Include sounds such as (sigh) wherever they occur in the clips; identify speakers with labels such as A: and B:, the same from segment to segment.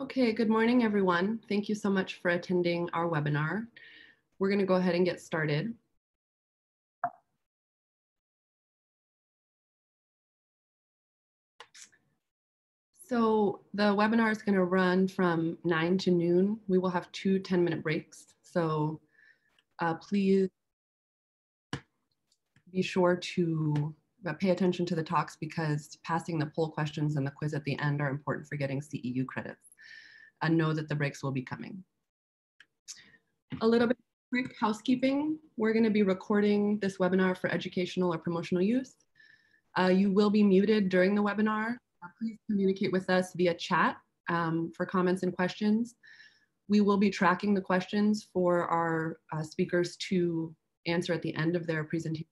A: Okay, good morning, everyone. Thank you so much for attending our webinar. We're going to go ahead and get started. So the webinar is going to run from 9 to noon. We will have two 10-minute breaks. So uh, please be sure to uh, pay attention to the talks because passing the poll questions and the quiz at the end are important for getting CEU credits and know that the breaks will be coming. A little bit quick housekeeping. We're gonna be recording this webinar for educational or promotional use. Uh, you will be muted during the webinar. Uh, please communicate with us via chat um, for comments and questions. We will be tracking the questions for our uh, speakers to answer at the end of their presentation.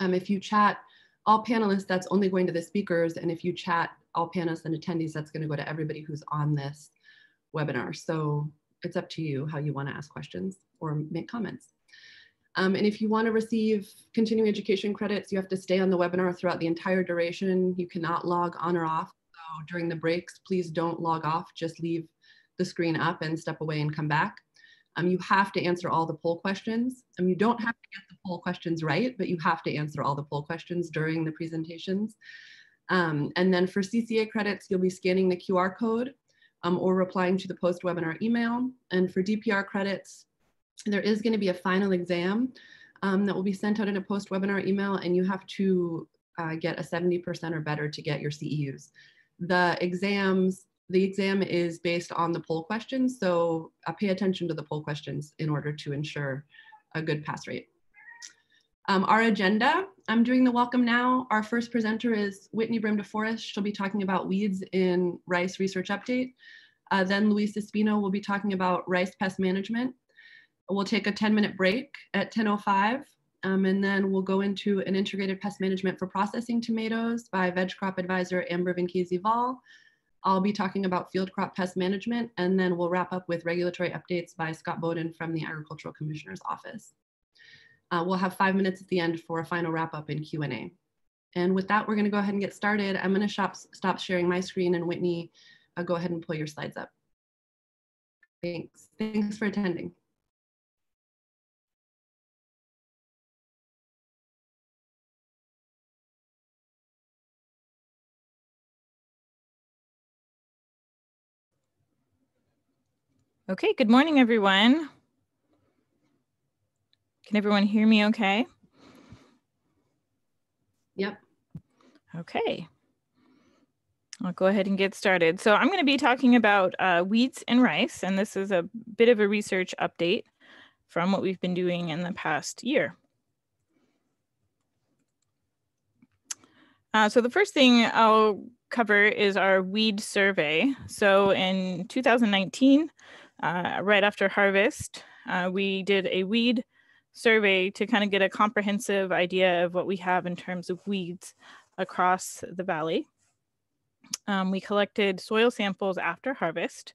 A: Um, if you chat all panelists, that's only going to the speakers. And if you chat all panelists and attendees, that's going to go to everybody who's on this webinar. So it's up to you how you want to ask questions or make comments. Um, and if you want to receive continuing education credits, you have to stay on the webinar throughout the entire duration. You cannot log on or off. So during the breaks, please don't log off. Just leave the screen up and step away and come back. Um, you have to answer all the poll questions. Um, you don't have to get the poll questions right, but you have to answer all the poll questions during the presentations. Um, and then for CCA credits, you'll be scanning the QR code um, or replying to the post-webinar email. And for DPR credits, there is gonna be a final exam um, that will be sent out in a post-webinar email and you have to uh, get a 70% or better to get your CEUs. The exams, the exam is based on the poll questions, so uh, pay attention to the poll questions in order to ensure a good pass rate. Um, our agenda, I'm doing the welcome now. Our first presenter is Whitney Brim DeForest. She'll be talking about weeds in rice research update. Uh, then Luis Espino will be talking about rice pest management. We'll take a 10 minute break at 10.05 um, and then we'll go into an integrated pest management for processing tomatoes by veg crop advisor Amber Vinchesi-Vahl. I'll be talking about field crop pest management and then we'll wrap up with regulatory updates by Scott Bowden from the Agricultural Commissioner's Office. Uh, we'll have five minutes at the end for a final wrap up and Q&A. And with that, we're gonna go ahead and get started. I'm gonna stop, stop sharing my screen and Whitney, uh, go ahead and pull your slides up. Thanks, thanks for attending.
B: Okay, good morning, everyone. Can everyone hear me okay?
A: Yep.
B: Okay. I'll go ahead and get started. So I'm going to be talking about uh, weeds and rice, and this is a bit of a research update from what we've been doing in the past year. Uh, so the first thing I'll cover is our weed survey. So in 2019, uh, right after harvest, uh, we did a weed survey to kind of get a comprehensive idea of what we have in terms of weeds across the valley. Um, we collected soil samples after harvest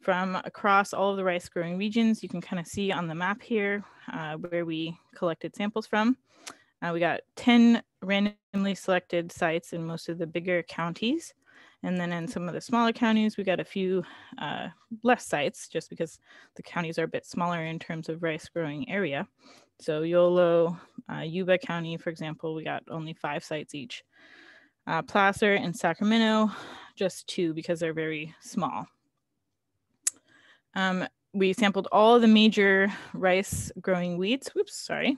B: from across all of the rice growing regions. You can kind of see on the map here uh, where we collected samples from. Uh, we got 10 randomly selected sites in most of the bigger counties. And then in some of the smaller counties, we got a few uh, less sites just because the counties are a bit smaller in terms of rice growing area. So Yolo, uh, Yuba County, for example, we got only five sites each. Uh, Placer and Sacramento, just two because they're very small. Um, we sampled all the major rice growing weeds. Whoops, sorry.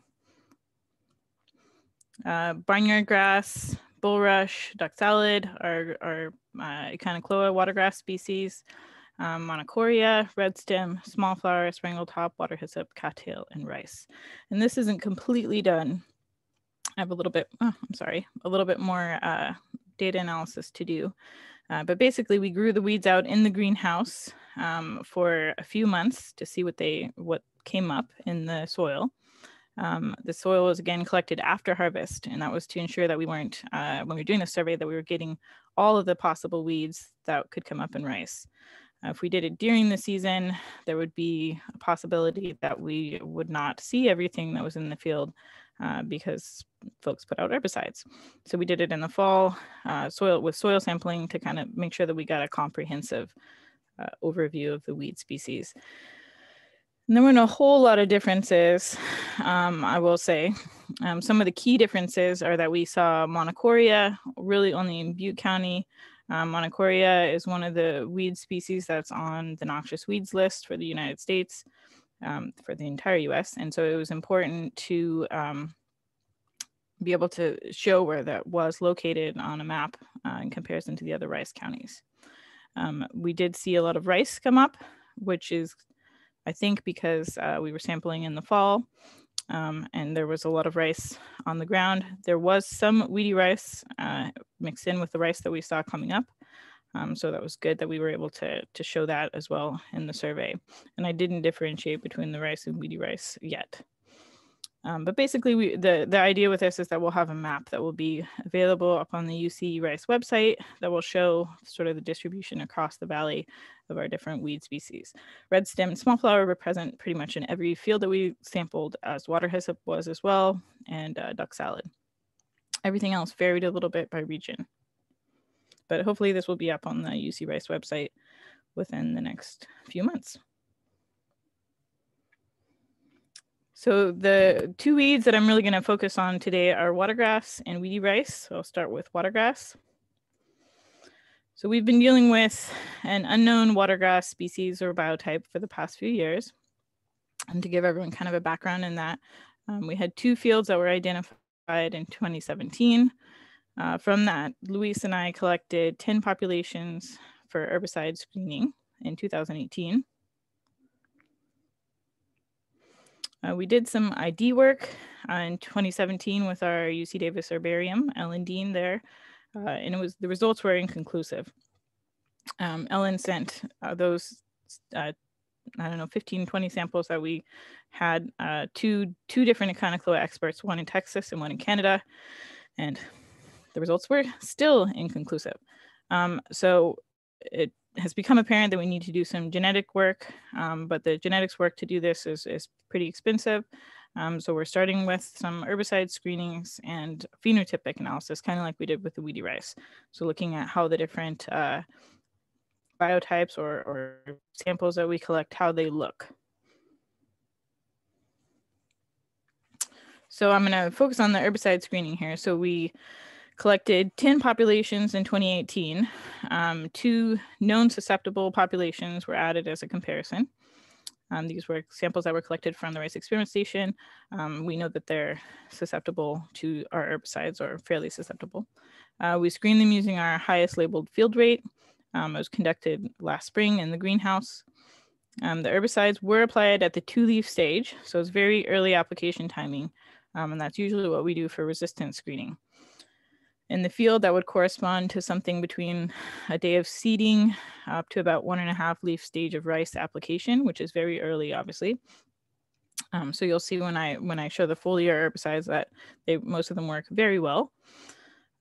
B: Uh, barnyard grass, bulrush, duck salad, are, our uh, Echinochloa watergrass species, um, monochoria, red stem, small flower, sprangle top, water hyssop, cattail, and rice. And this isn't completely done. I have a little bit, oh, I'm sorry, a little bit more uh, data analysis to do. Uh, but basically we grew the weeds out in the greenhouse um, for a few months to see what they, what came up in the soil. Um, the soil was again collected after harvest, and that was to ensure that we weren't, uh, when we were doing the survey, that we were getting all of the possible weeds that could come up in rice. Uh, if we did it during the season, there would be a possibility that we would not see everything that was in the field uh, because folks put out herbicides. So we did it in the fall, uh, soil with soil sampling to kind of make sure that we got a comprehensive uh, overview of the weed species. And there weren't a whole lot of differences, um, I will say. Um, some of the key differences are that we saw monochoria really only in Butte County. Um, monochoria is one of the weed species that's on the noxious weeds list for the United States, um, for the entire US. And so it was important to um, be able to show where that was located on a map uh, in comparison to the other rice counties. Um, we did see a lot of rice come up, which is I think because uh, we were sampling in the fall um, and there was a lot of rice on the ground. There was some weedy rice uh, mixed in with the rice that we saw coming up. Um, so that was good that we were able to, to show that as well in the survey. And I didn't differentiate between the rice and weedy rice yet. Um, but basically, we, the, the idea with this is that we'll have a map that will be available up on the UC Rice website that will show sort of the distribution across the valley of our different weed species. Red stem small flower were present pretty much in every field that we sampled as water hyssop was as well, and uh, duck salad. Everything else varied a little bit by region. But hopefully this will be up on the UC Rice website within the next few months. So the two weeds that I'm really going to focus on today are watergrass and weedy rice. So I'll start with watergrass. So we've been dealing with an unknown watergrass species or biotype for the past few years. And to give everyone kind of a background in that, um, we had two fields that were identified in 2017. Uh, from that, Luis and I collected 10 populations for herbicide screening in 2018. Uh, we did some ID work uh, in 2017 with our UC Davis herbarium, Ellen Dean there, uh, and it was the results were inconclusive. Um, Ellen sent uh, those, uh, I don't know, 15, 20 samples that we had uh, two, two different Echinochloa experts, one in Texas and one in Canada, and the results were still inconclusive. Um, so it has become apparent that we need to do some genetic work, um, but the genetics work to do this is, is pretty expensive. Um, so we're starting with some herbicide screenings and phenotypic analysis, kind of like we did with the weedy rice. So looking at how the different uh, biotypes or, or samples that we collect, how they look. So I'm going to focus on the herbicide screening here. So we collected 10 populations in 2018. Um, two known susceptible populations were added as a comparison. Um, these were samples that were collected from the Rice Experiment Station. Um, we know that they're susceptible to our herbicides or fairly susceptible. Uh, we screened them using our highest labeled field rate. Um, it was conducted last spring in the greenhouse. Um, the herbicides were applied at the two leaf stage, so it's very early application timing. Um, and that's usually what we do for resistance screening in the field that would correspond to something between a day of seeding up to about one and a half leaf stage of rice application, which is very early, obviously. Um, so you'll see when I when I show the foliar herbicides that they most of them work very well.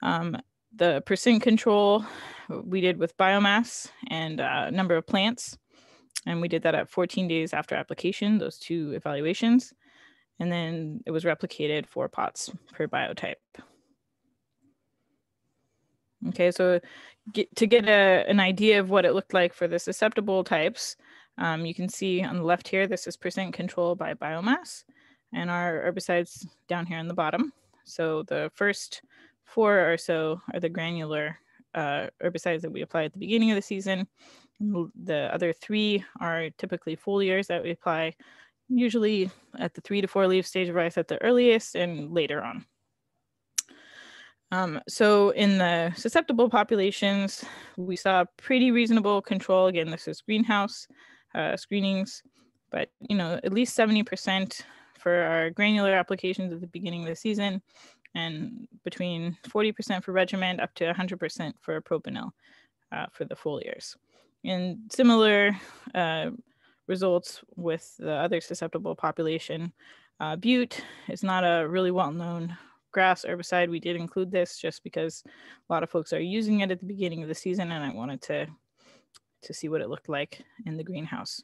B: Um, the percent control we did with biomass and uh, number of plants, and we did that at 14 days after application. Those two evaluations, and then it was replicated for pots per biotype. Okay, so get, to get a, an idea of what it looked like for the susceptible types, um, you can see on the left here, this is percent control by biomass and our herbicides down here on the bottom. So the first four or so are the granular uh, herbicides that we apply at the beginning of the season. The other three are typically foliars that we apply usually at the three to four leaf stage of rice at the earliest and later on. Um, so in the susceptible populations, we saw pretty reasonable control. Again, this is greenhouse uh, screenings, but you know at least 70% for our granular applications at the beginning of the season, and between 40% for regiment up to 100% for propanil uh, for the foliars. And similar uh, results with the other susceptible population. Uh, Butte is not a really well-known grass herbicide. We did include this just because a lot of folks are using it at the beginning of the season and I wanted to, to see what it looked like in the greenhouse.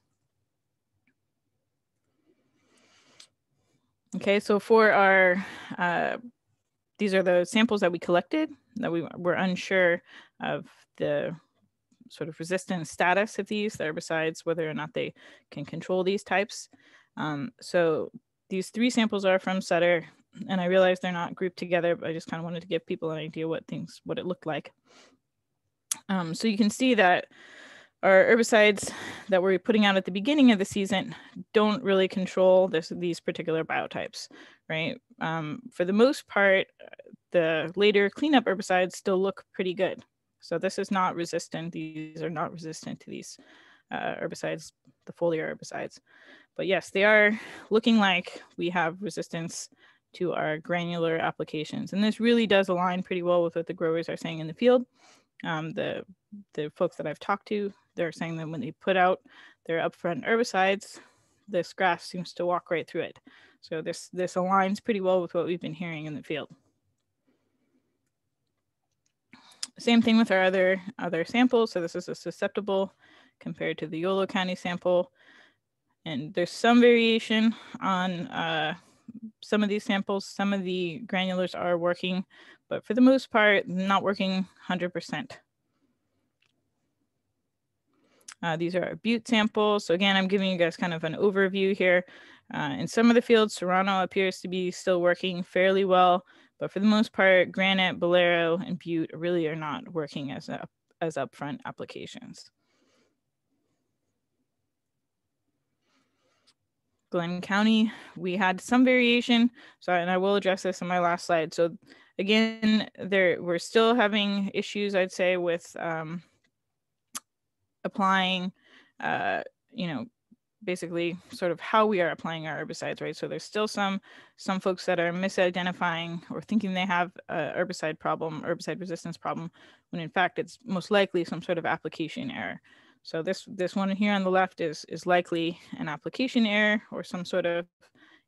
B: Okay, so for our, uh, these are the samples that we collected that we were unsure of the sort of resistance status of these herbicides, whether or not they can control these types. Um, so these three samples are from Sutter, and I realize they're not grouped together, but I just kind of wanted to give people an idea what things, what it looked like. Um, so you can see that our herbicides that we're putting out at the beginning of the season don't really control this, these particular biotypes, right? Um, for the most part, the later cleanup herbicides still look pretty good. So this is not resistant. These are not resistant to these uh, herbicides, the foliar herbicides. But yes, they are looking like we have resistance to our granular applications. And this really does align pretty well with what the growers are saying in the field. Um, the, the folks that I've talked to, they're saying that when they put out their upfront herbicides, this grass seems to walk right through it. So this, this aligns pretty well with what we've been hearing in the field. Same thing with our other, other samples. So this is a susceptible compared to the Yolo County sample. And there's some variation on uh, some of these samples. Some of the granulars are working, but for the most part, not working 100%. Uh, these are our butte samples. So again, I'm giving you guys kind of an overview here. Uh, in some of the fields, Cerano appears to be still working fairly well. But for the most part, Granite, Bolero, and Butte really are not working as, a, as upfront applications. Glenn County, we had some variation. So, and I will address this in my last slide. So again, there we're still having issues, I'd say, with um, applying, uh, you know, basically sort of how we are applying our herbicides, right? So there's still some some folks that are misidentifying or thinking they have a herbicide problem, herbicide resistance problem, when in fact it's most likely some sort of application error. So this this one here on the left is is likely an application error or some sort of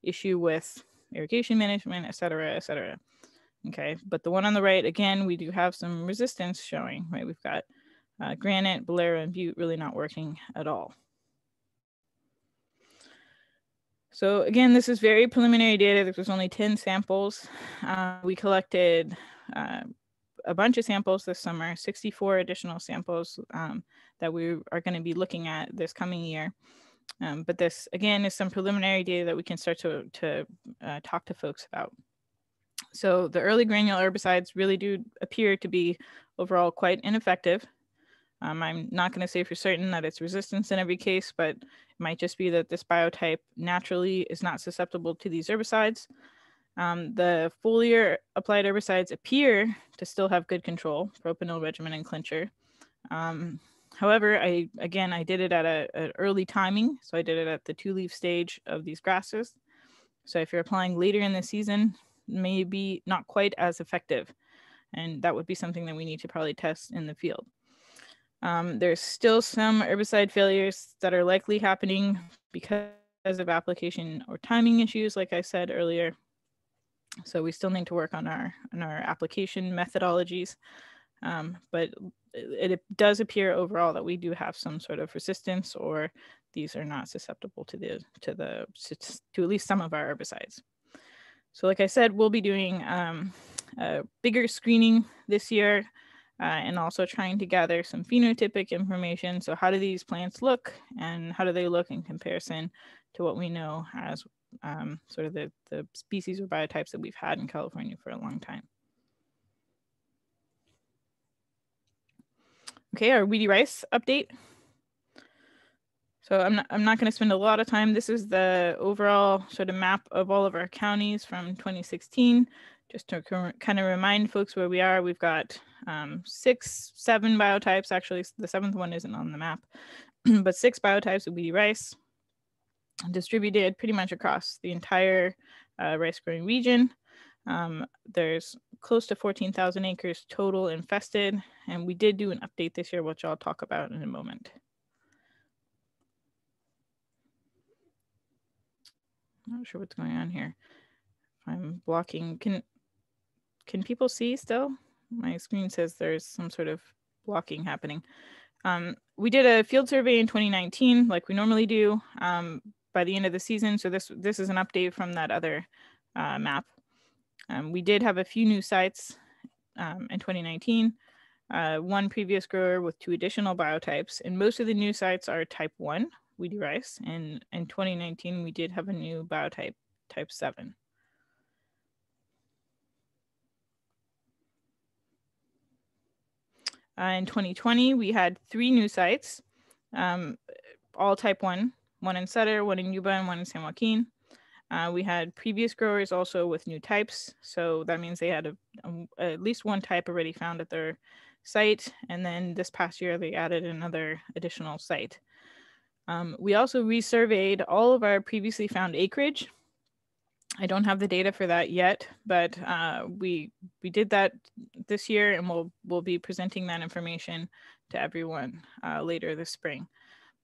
B: issue with irrigation management, et cetera, et cetera. Okay, but the one on the right, again, we do have some resistance showing, right? We've got uh, granite, bolero, and butte really not working at all. So again, this is very preliminary data. There was only 10 samples. Uh, we collected uh, a bunch of samples this summer, 64 additional samples um, that we are going to be looking at this coming year. Um, but this, again, is some preliminary data that we can start to, to uh, talk to folks about. So the early granular herbicides really do appear to be overall quite ineffective. Um, I'm not going to say for certain that it's resistance in every case, but it might just be that this biotype naturally is not susceptible to these herbicides. Um, the foliar applied herbicides appear to still have good control, propanil regiment and clincher. Um, however, I again, I did it at an early timing. So I did it at the two leaf stage of these grasses. So if you're applying later in the season, maybe not quite as effective. And that would be something that we need to probably test in the field. Um, there's still some herbicide failures that are likely happening because of application or timing issues, like I said earlier. So we still need to work on our on our application methodologies. Um, but it, does appear overall that we do have some sort of resistance or these are not susceptible to the to the to at least some of our herbicides. So like I said, we'll be doing um, a bigger screening this year uh, and also trying to gather some phenotypic information. So how do these plants look and how do they look in comparison to what we know as um, sort of the, the species or biotypes that we've had in California for a long time. Okay, our weedy rice update. So I'm not, I'm not going to spend a lot of time. This is the overall sort of map of all of our counties from 2016 just to kind of remind folks where we are, we've got um, six, seven biotypes. Actually, the seventh one isn't on the map, (clears throat) but six biotypes of weedy rice distributed pretty much across the entire uh, rice growing region. Um, there's close to 14,000 acres total infested, and we did do an update this year, which I'll talk about in a moment. Not sure what's going on here. I'm blocking, can can people see still? My screen says there's some sort of blocking happening. Um, we did a field survey in 2019, like we normally do. Um, by the end of the season. So this this is an update from that other uh, map. Um, we did have a few new sites um, in 2019. Uh, one previous grower with two additional biotypes, and most of the new sites are type one weedy rice. And in 2019, we did have a new biotype, type seven. Uh, in 2020, we had three new sites, um, all type 1, one in Sutter, one in Yuba, and one in San Joaquin. Uh, we had previous growers also with new types. So that means they had a, a, at least one type already found at their site. And then this past year, they added another additional site. Um, we also resurveyed all of our previously found acreage I don't have the data for that yet, but uh, we we did that this year, and we'll we'll be presenting that information to everyone uh, later this spring.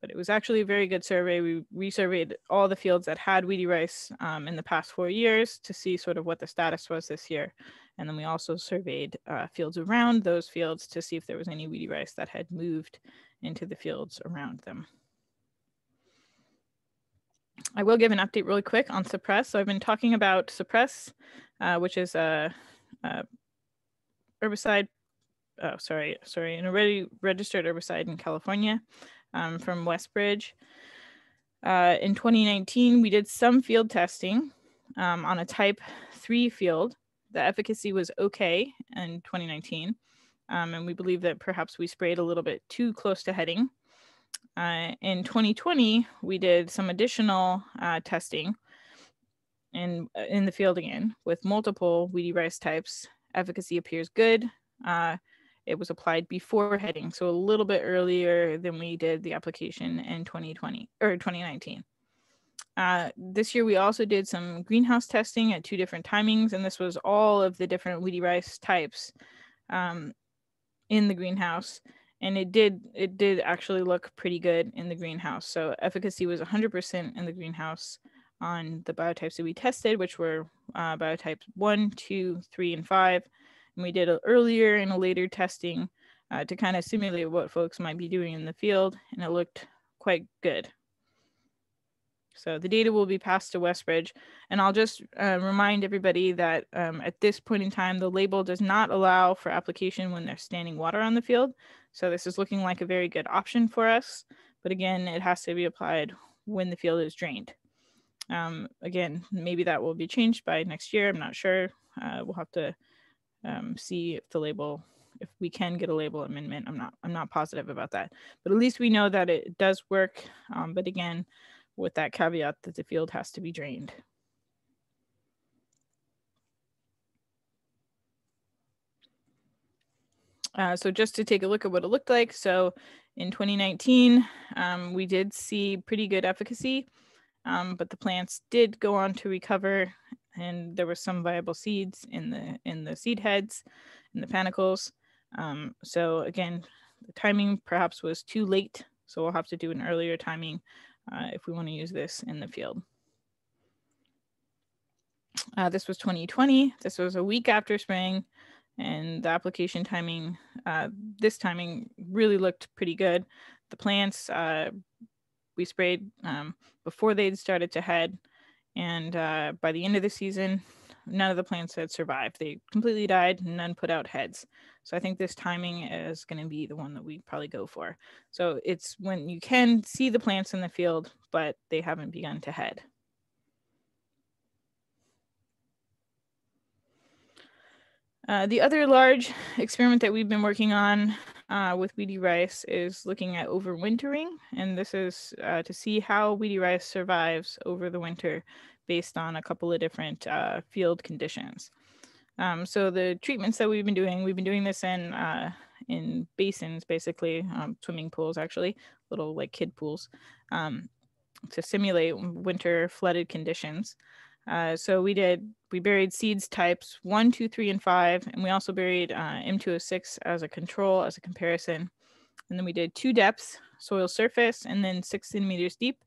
B: But it was actually a very good survey. We resurveyed all the fields that had weedy rice um, in the past four years to see sort of what the status was this year, and then we also surveyed uh, fields around those fields to see if there was any weedy rice that had moved into the fields around them. I will give an update really quick on Suppress. So I've been talking about Suppress, uh, which is a, a herbicide. Oh, sorry, sorry, an already registered herbicide in California um, from Westbridge. Uh, in 2019, we did some field testing um, on a type 3 field. The efficacy was okay in 2019. Um, and we believe that perhaps we sprayed a little bit too close to heading. Uh, in 2020, we did some additional uh, testing in, uh, in the field again with multiple weedy rice types. Efficacy appears good. It was applied before heading, so a little bit earlier than we did the application in 2020 or 2019. Uh, this year, we also did some greenhouse testing at two different timings, and this was all of the different weedy rice types um, in the greenhouse and it did it did actually look pretty good in the greenhouse. So efficacy was 100% in the greenhouse on the biotypes that we tested, which were uh, biotypes one, two, three, and five. And we did an earlier and a later testing uh, to kind of simulate what folks might be doing in the field, and it looked quite good. So the data will be passed to Westbridge. And I'll just uh, remind everybody that um, at this point in time, the label does not allow for application when there's standing water on the field. So this is looking like a very good option for us. But again, it has to be applied when the field is drained. Um, again, maybe that will be changed by next year. I'm not sure. Uh, we'll have to um, see if the label, if we can get a label amendment. I'm not, I'm not positive about that. But at least we know that it does work. Um, but again, with that caveat that the field has to be drained. Uh, so just to take a look at what it looked like. So in 2019, um, we did see pretty good efficacy, um, but the plants did go on to recover and there were some viable seeds in the in the seed heads in the panicles. Um, so again, the timing perhaps was too late. So we'll have to do an earlier timing uh, if we want to use this in the field. Uh, this was 2020. This was a week after spring, and the application timing, uh, this timing really looked pretty good. The plants uh, we sprayed um, before they'd started to head, and uh, by the end of the season, none of the plants had survived. They completely died, none put out heads. So I think this timing is going to be the one that we probably go for. So it's when you can see the plants in the field, but they haven't begun to head. Uh, the other large experiment that we've been working on uh, with weedy rice is looking at overwintering. And this is uh, to see how weedy rice survives over the winter based on a couple of different uh, field conditions. Um, so the treatments that we've been doing, we've been doing this in uh, in basins, basically um, swimming pools, actually little like kid pools, um, to simulate winter flooded conditions. Uh, so we did we buried seeds types one, two, three, and five, and we also buried uh, M206 as a control as a comparison. And then we did two depths, soil surface, and then six centimeters deep.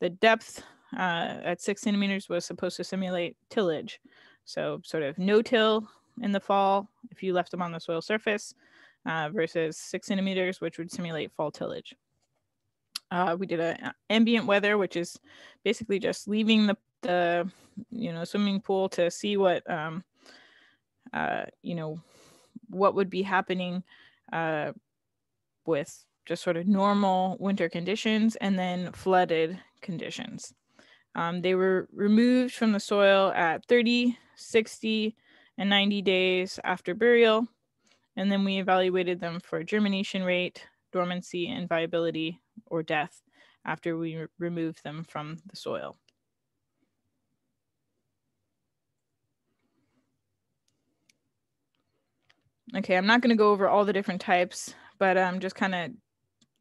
B: The depth uh, at six centimeters was supposed to simulate tillage. So sort of no till in the fall if you left them on the soil surface uh, versus six centimeters, which would simulate fall tillage. Uh, we did a ambient weather, which is basically just leaving the, the you know swimming pool to see what um, uh, you know what would be happening uh, with just sort of normal winter conditions and then flooded conditions. Um, they were removed from the soil at 30, 60, and 90 days after burial. And then we evaluated them for germination rate, dormancy, and viability or death after we re removed them from the soil. Okay, I'm not going to go over all the different types, but I'm just kind of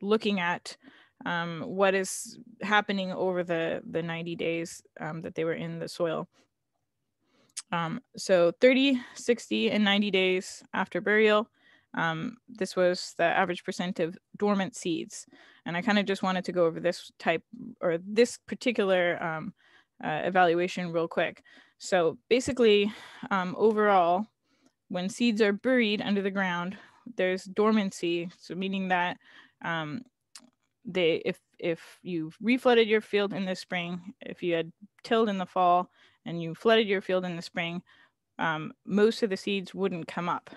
B: looking at um, what is happening over the, the 90 days um, that they were in the soil. Um, so 30, 60, and 90 days after burial, um, this was the average percent of dormant seeds. And I kind of just wanted to go over this type or this particular um, uh, evaluation real quick. So basically, um, overall, when seeds are buried under the ground, there's dormancy. So meaning that um, they, if if you reflooded your field in the spring, if you had tilled in the fall and you flooded your field in the spring, um, most of the seeds wouldn't come up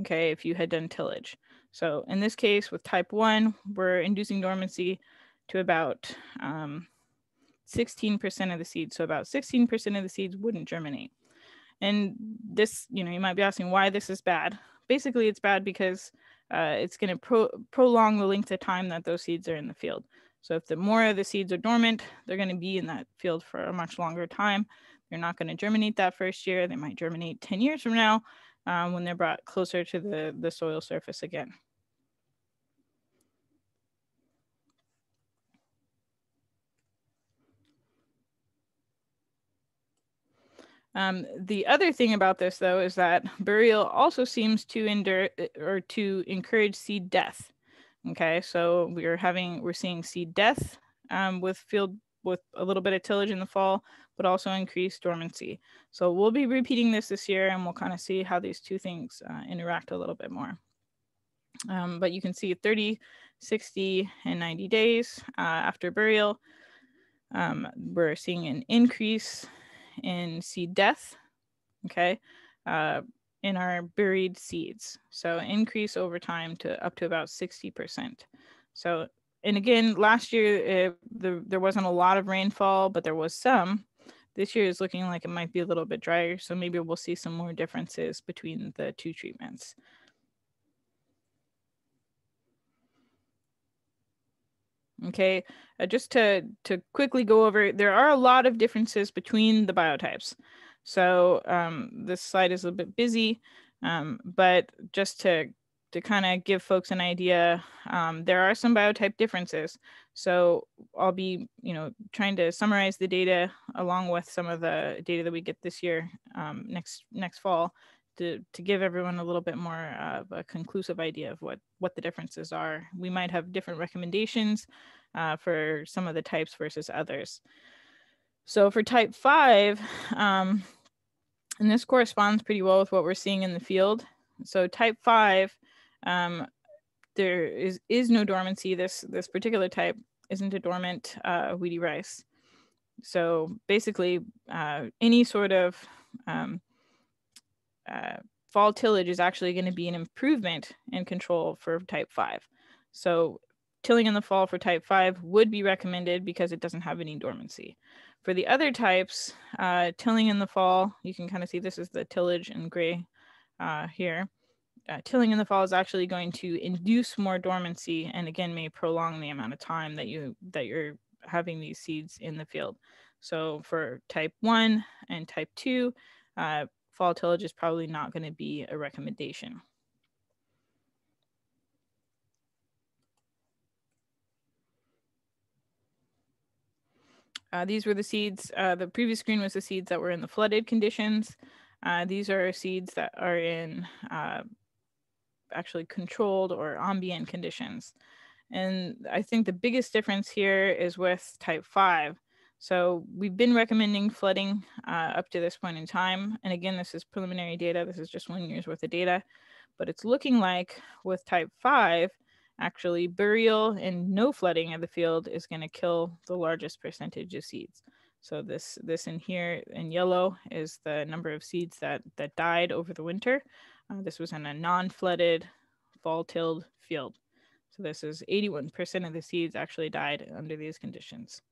B: okay, if you had done tillage. So in this case with type one, we're inducing dormancy to about 16% um, of the seeds. So about 16% of the seeds wouldn't germinate. And this, you know, you might be asking why this is bad. Basically, it's bad because uh, it's going to pro prolong the length of time that those seeds are in the field. So if the more of the seeds are dormant, they're going to be in that field for a much longer time. They're not going to germinate that first year. They might germinate 10 years from now, um, when they're brought closer to the, the soil surface again. Um, the other thing about this, though, is that burial also seems to endure or to encourage seed death. Okay, so we're having we're seeing seed death um, with field with a little bit of tillage in the fall, but also increase dormancy. So we'll be repeating this this year and we'll kind of see how these two things uh, interact a little bit more. Um, but you can see 30, 60, and 90 days uh, after burial, um, we're seeing an increase in seed death, okay, uh, in our buried seeds. So increase over time to up to about 60%. So and again, last year it, the, there wasn't a lot of rainfall, but there was some. This year is looking like it might be a little bit drier, so maybe we'll see some more differences between the two treatments. Okay, uh, just to, to quickly go over, there are a lot of differences between the biotypes. So um, this slide is a bit busy, um, but just to to kind of give folks an idea, um, there are some biotype differences. So I'll be, you know, trying to summarize the data along with some of the data that we get this year, um, next next fall, to to give everyone a little bit more of a conclusive idea of what what the differences are. We might have different recommendations uh, for some of the types versus others. So for type five, um, and this corresponds pretty well with what we're seeing in the field. So type five um, there is, is no dormancy. This, this particular type isn't a dormant uh, weedy rice. So basically, uh, any sort of um, uh, fall tillage is actually going to be an improvement in control for type 5. So tilling in the fall for type 5 would be recommended because it doesn't have any dormancy. For the other types, uh, tilling in the fall, you can kind of see this is the tillage in gray uh, here uh, tilling in the fall is actually going to induce more dormancy and again may prolong the amount of time that you that you're having these seeds in the field. So for type one and type two, uh, fall tillage is probably not going to be a recommendation. Uh, these were the seeds, uh, the previous screen was the seeds that were in the flooded conditions. Uh, these are seeds that are in uh, actually controlled or ambient conditions. And I think the biggest difference here is with type 5. So we've been recommending flooding uh, up to this point in time. And again, this is preliminary data. This is just one year's worth of data. But it's looking like with type 5, actually burial and no flooding of the field is going to kill the largest percentage of seeds. So this this in here in yellow is the number of seeds that that died over the winter. Uh, this was in a non-flooded fall-tilled field. So this is 81% of the seeds actually died under these conditions.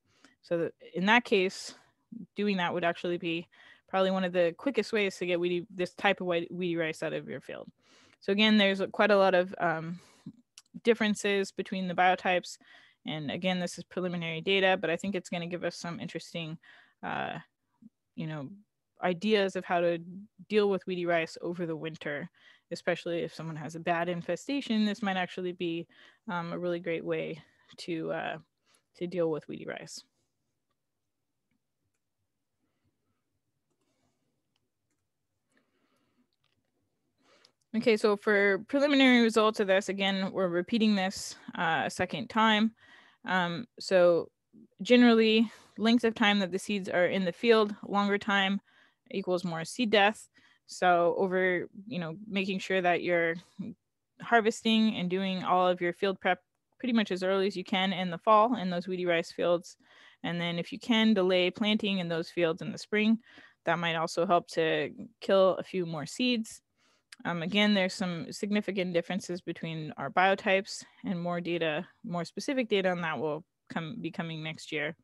B: So in that case, doing that would actually be probably one of the quickest ways to get weedy, this type of weedy rice out of your field. So again, there's quite a lot of um, differences between the biotypes. And again, this is preliminary data, but I think it's going to give us some interesting, uh, you know, ideas of how to deal with weedy rice over the winter, especially if someone has a bad infestation. This might actually be um, a really great way to uh, to deal with weedy rice. Okay, so for preliminary results of this, again, we're repeating this uh, a second time. Um, so generally, length of time that the seeds are in the field, longer time equals more seed death. So over, you know, making sure that you're harvesting and doing all of your field prep pretty much as early as you can in the fall in those weedy rice fields. And then if you can delay planting in those fields in the spring, that might also help to kill a few more seeds. Um, again, there's some significant differences between our biotypes and more data, more specific data on that will come be coming next year.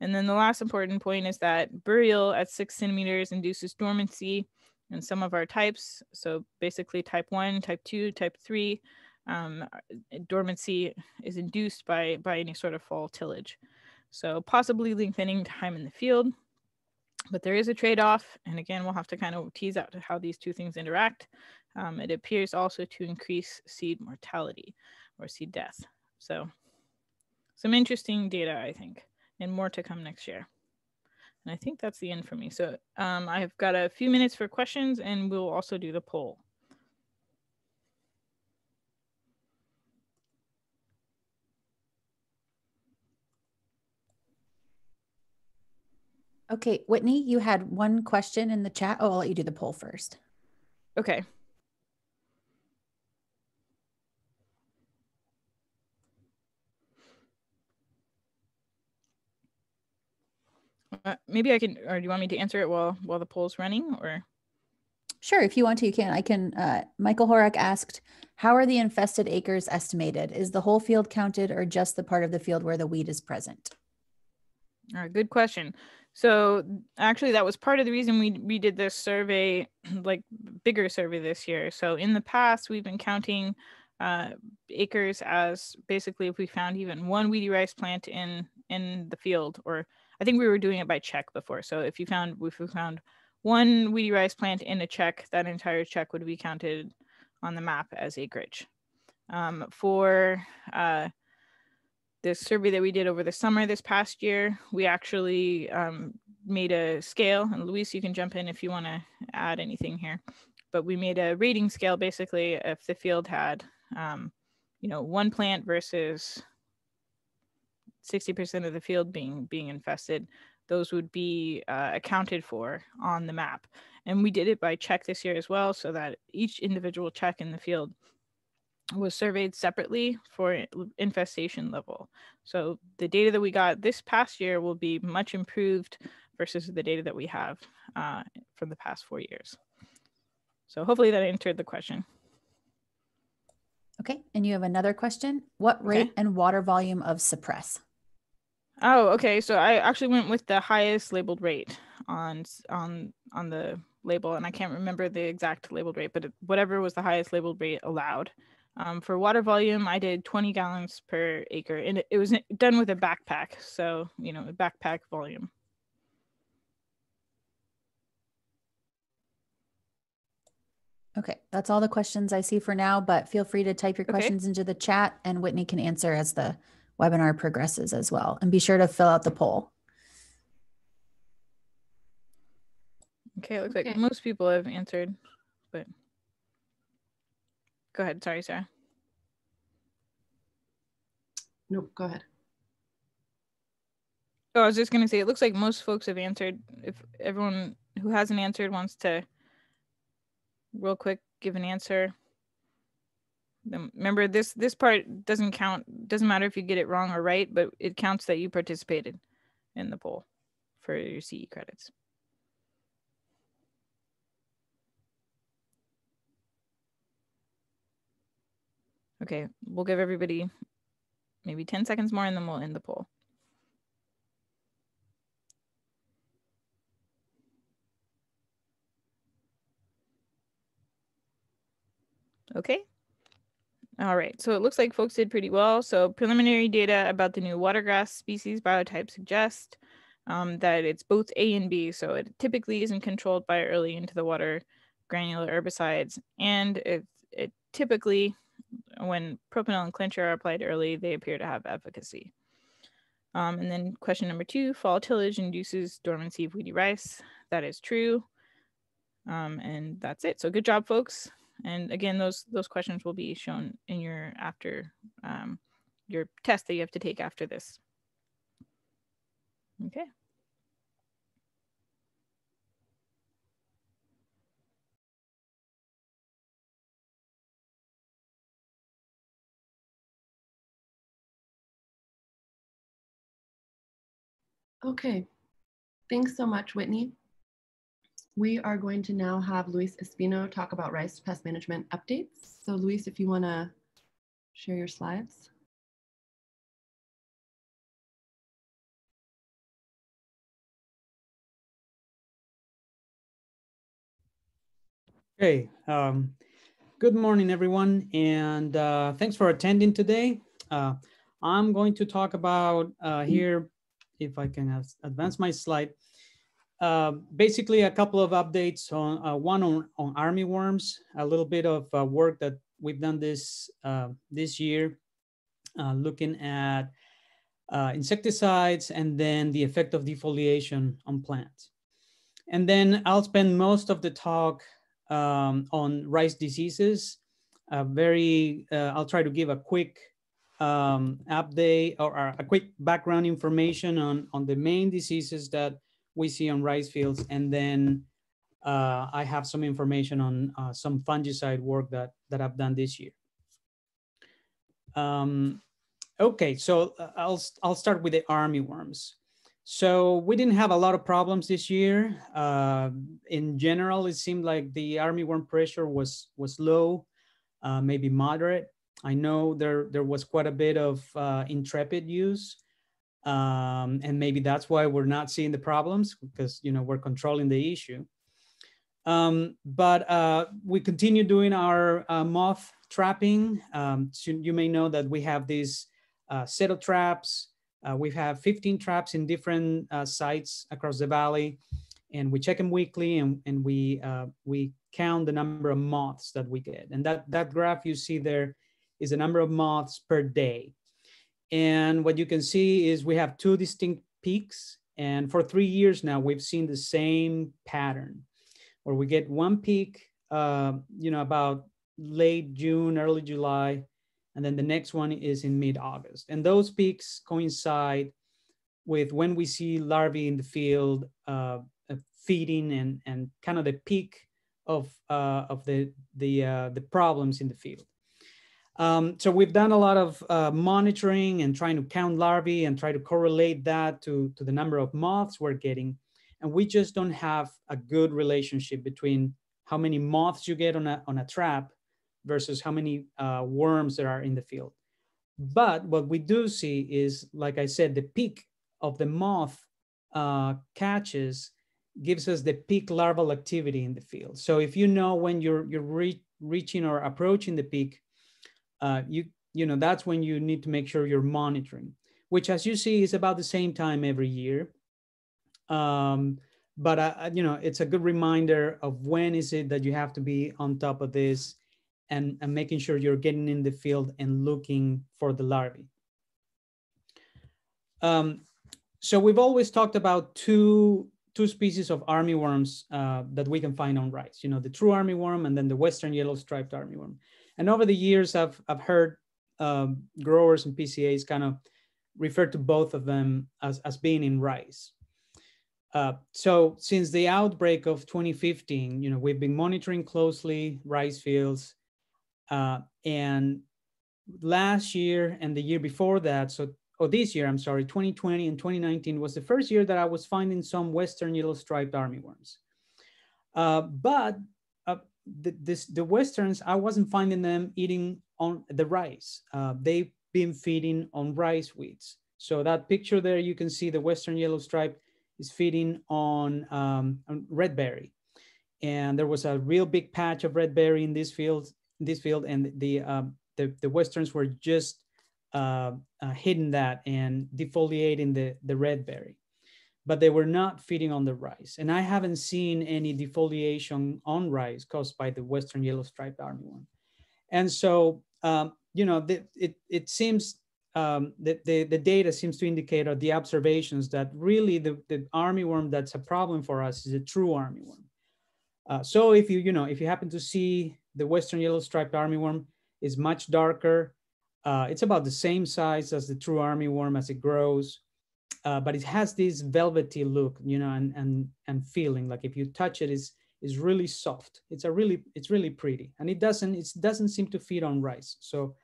B: And then the last important point is that burial at six centimeters induces dormancy in some of our types. So basically type one, type two, type three, um, dormancy is induced by, by any sort of fall tillage. So possibly lengthening time in the field, but there is a trade-off. And again, we'll have to kind of tease out how these two things interact. Um, it appears also to increase seed mortality or seed death. So some interesting data, I think, and more to come next year. And I think that's the end for me. So um, I've got a few minutes for questions and we'll also do the poll.
C: Okay, Whitney, you had one question in the chat. Oh, I'll let you do the poll first.
B: Okay. Uh, maybe I can, or do you want me to answer it while while the poll's running, or?
C: Sure, if you want to, you can. I can. Uh, Michael Horak asked, "How are the infested acres estimated? Is the whole field counted, or just the part of the field where the weed is present?"
B: All right, good question. So actually, that was part of the reason we we did this survey, (clears throat) like bigger survey this year. So in the past, we've been counting uh, acres as basically if we found even one weedy rice plant in in the field, or I think we were doing it by check before. So if you found if we found one weedy rice plant in a check, that entire check would be counted on the map as acreage. Um, for uh, this survey that we did over the summer this past year, we actually um, made a scale, and Luis, you can jump in if you want to add anything here. But we made a rating scale basically if the field had, um, you know, one plant versus 60% of the field being being infested, those would be uh, accounted for on the map. And we did it by check this year as well, so that each individual check in the field was surveyed separately for infestation level. So the data that we got this past year will be much improved versus the data that we have uh, from the past four years. So hopefully that answered the question.
C: Okay, and you have another question. What rate okay. and water volume of suppress?
B: Oh, okay. So I actually went with the highest labeled rate on on on the label, and I can't remember the exact labeled rate, but whatever was the highest labeled rate allowed. Um, for water volume, I did 20 gallons per acre and it, it was done with a backpack. So, you know, a backpack volume.
C: Okay, that's all the questions I see for now, but feel free to type your okay. questions into the chat and Whitney can answer as the webinar progresses as well. And be sure to fill out the poll.
B: Okay, it looks okay. like most people have answered, but Go ahead. Sorry, Sarah.
A: Nope, go ahead.
B: Oh, I was just going to say, it looks like most folks have answered. If everyone who hasn't answered wants to real quick give an answer. Remember this this part doesn't count, doesn't matter if you get it wrong or right, but it counts that you participated in the poll for your CE credits. Okay, we'll give everybody maybe 10 seconds more and then we'll end the poll. Okay. All right, so it looks like folks did pretty well. So preliminary data about the new watergrass species biotype suggest um, that it's both A and B. So it typically isn't controlled by early into the water granular herbicides. And it, it typically, when propanil and clincher are applied early, they appear to have efficacy. Um, and then question number two, fall tillage induces dormancy of weedy rice. That is true. Um, and that's it. So good job, folks. And again, those those questions will be shown in your after um, your test that you have to take after this. Okay.
A: Okay, thanks so much, Whitney. We are going to now have Luis Espino talk about rice pest management updates. So Luis, if you wanna share your slides.
D: Okay, um, good morning, everyone, and uh, thanks for attending today. Uh, I'm going to talk about uh, here, if I can advance my slide, uh, basically a couple of updates on uh, one on, on army worms, a little bit of uh, work that we've done this uh, this year, uh, looking at uh, insecticides and then the effect of defoliation on plants. And then I'll spend most of the talk um, on rice diseases. A very, I'll try to give a quick um, update or a quick background information on, on the main diseases that we see on rice fields. And then uh, I have some information on uh, some fungicide work that, that I've done this year. Um, okay, so uh, I'll, I'll start with the army worms. So we didn't have a lot of problems this year. Uh, in general, it seemed like the army worm pressure was, was low, uh, maybe moderate. I know there, there was quite a bit of uh, intrepid use, um, and maybe that's why we're not seeing the problems because you know we're controlling the issue. Um, but uh, we continue doing our uh, moth trapping. Um, so you may know that we have these uh, set of traps. Uh, we have 15 traps in different uh, sites across the valley, and we check them weekly, and, and we uh, we count the number of moths that we get. And that that graph you see there is the number of moths per day. And what you can see is we have two distinct peaks. And for three years now, we've seen the same pattern where we get one peak, uh, you know, about late June, early July, and then the next one is in mid-August. And those peaks coincide with when we see larvae in the field uh, feeding and, and kind of the peak of, uh, of the, the, uh, the problems in the field. Um, so we've done a lot of uh, monitoring and trying to count larvae and try to correlate that to, to the number of moths we're getting. And we just don't have a good relationship between how many moths you get on a, on a trap versus how many uh, worms there are in the field. But what we do see is, like I said, the peak of the moth uh, catches gives us the peak larval activity in the field. So if you know when you're, you're re reaching or approaching the peak, uh, you you know that's when you need to make sure you're monitoring which as you see is about the same time every year. Um, but you know it's a good reminder of when is it that you have to be on top of this and, and making sure you're getting in the field and looking for the larvae. Um, so we've always talked about two two species of armyworms uh, that we can find on rice you know the true armyworm and then the western yellow striped armyworm and over the years, I've, I've heard um, growers and PCAs kind of refer to both of them as, as being in rice. Uh, so since the outbreak of 2015, you know, we've been monitoring closely rice fields. Uh, and last year and the year before that, so oh, this year, I'm sorry, 2020 and 2019 was the first year that I was finding some Western yellow striped armyworms. Uh, but the, this, the Westerns, I wasn't finding them eating on the rice. Uh, they've been feeding on rice weeds. So that picture there, you can see the Western yellow stripe is feeding on, um, on red berry. And there was a real big patch of red berry in this field, this field, and the, um, the, the Westerns were just uh, uh, hitting that and defoliating the, the red berry. But they were not feeding on the rice. And I haven't seen any defoliation on rice caused by the Western yellow striped armyworm. And so, um, you know, the, it, it seems um, the, the, the, data seems to indicate or the observations that really the, the armyworm that's a problem for us is a true armyworm. Uh, so if you, you know, if you happen to see the Western yellow striped armyworm is much darker, uh, it's about the same size as the true armyworm as it grows, uh, but it has this velvety look, you know, and, and, and feeling like if you touch it, is is really soft. It's a really, it's really pretty. And it doesn't, it doesn't seem to feed on rice. So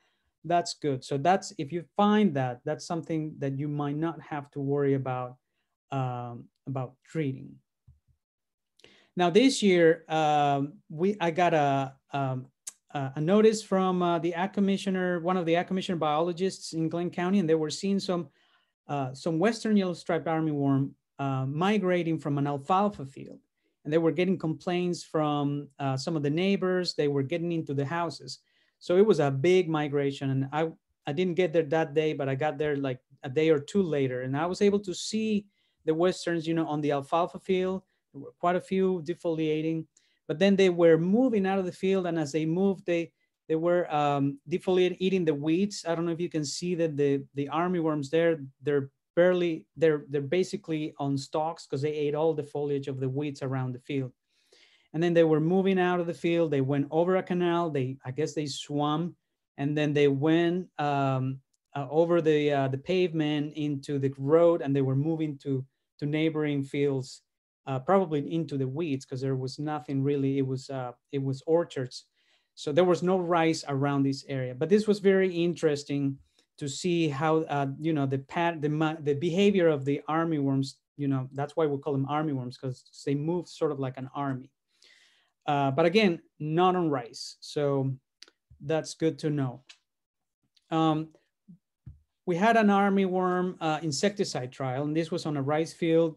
D: that's good. So that's, if you find that, that's something that you might not have to worry about, um, about treating. Now this year, um, we, I got a, um, a notice from uh, the ag commissioner, one of the ag commissioner biologists in Glenn County, and they were seeing some, uh, some Western yellow striped armyworm uh, migrating from an alfalfa field and they were getting complaints from uh, some of the neighbors. They were getting into the houses. So it was a big migration. And I, I didn't get there that day, but I got there like a day or two later. And I was able to see the Westerns, you know, on the alfalfa field. There were quite a few defoliating, but then they were moving out of the field. And as they moved, they, they were um, defoliating, eating the weeds. I don't know if you can see that the, the armyworms there, they're barely they're they're basically on stalks because they ate all the foliage of the weeds around the field. And then they were moving out of the field. They went over a canal. They i guess they swam. And then they went um, uh, over the uh, the pavement into the road and they were moving to to neighboring fields uh, probably into the weeds because there was nothing really. It was uh, it was orchards so there was no rice around this area but this was very interesting to see how uh, you know the pat the the behavior of the armyworms. You know that's why we call them armyworms because they move sort of like an army. Uh, but again, not on rice, so that's good to know. Um, we had an armyworm uh, insecticide trial, and this was on a rice field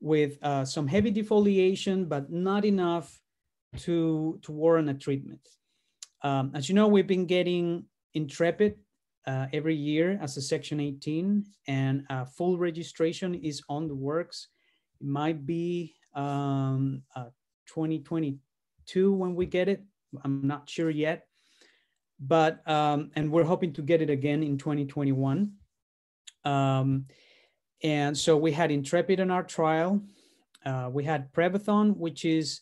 D: with uh, some heavy defoliation, but not enough to, to warrant a treatment. Um, as you know, we've been getting Intrepid uh, every year as a Section 18, and uh, full registration is on the works. It might be um, uh, 2022 when we get it. I'm not sure yet, but um, and we're hoping to get it again in 2021. Um, and so we had Intrepid in our trial. Uh, we had Prevathon, which is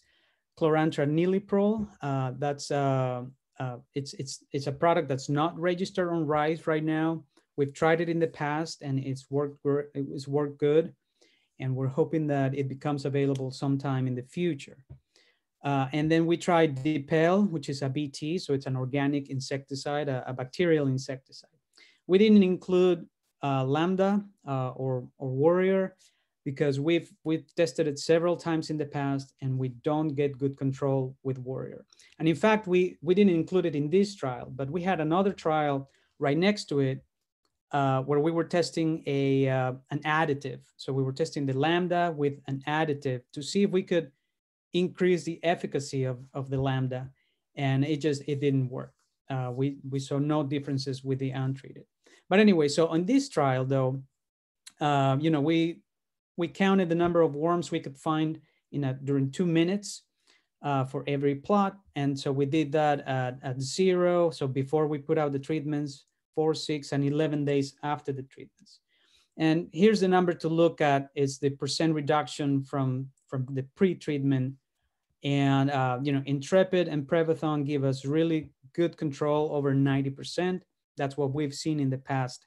D: chlorantraniliprole. Uh, that's uh, uh, it's it's it's a product that's not registered on Rise right now. We've tried it in the past and it's worked it's worked good, and we're hoping that it becomes available sometime in the future. Uh, and then we tried Dipel, which is a BT, so it's an organic insecticide, a, a bacterial insecticide. We didn't include uh, Lambda uh, or or Warrior because we've we've tested it several times in the past and we don't get good control with Warrior. And in fact, we we didn't include it in this trial, but we had another trial right next to it uh, where we were testing a uh, an additive. So we were testing the lambda with an additive to see if we could increase the efficacy of, of the lambda, and it just it didn't work. Uh, we we saw no differences with the untreated. But anyway, so on this trial though, uh, you know we we counted the number of worms we could find in a, during two minutes uh, for every plot. And so we did that at, at zero. So before we put out the treatments, four, six, and 11 days after the treatments. And here's the number to look at is the percent reduction from, from the pre-treatment. And, uh, you know, Intrepid and Prevathon give us really good control over 90%. That's what we've seen in the past.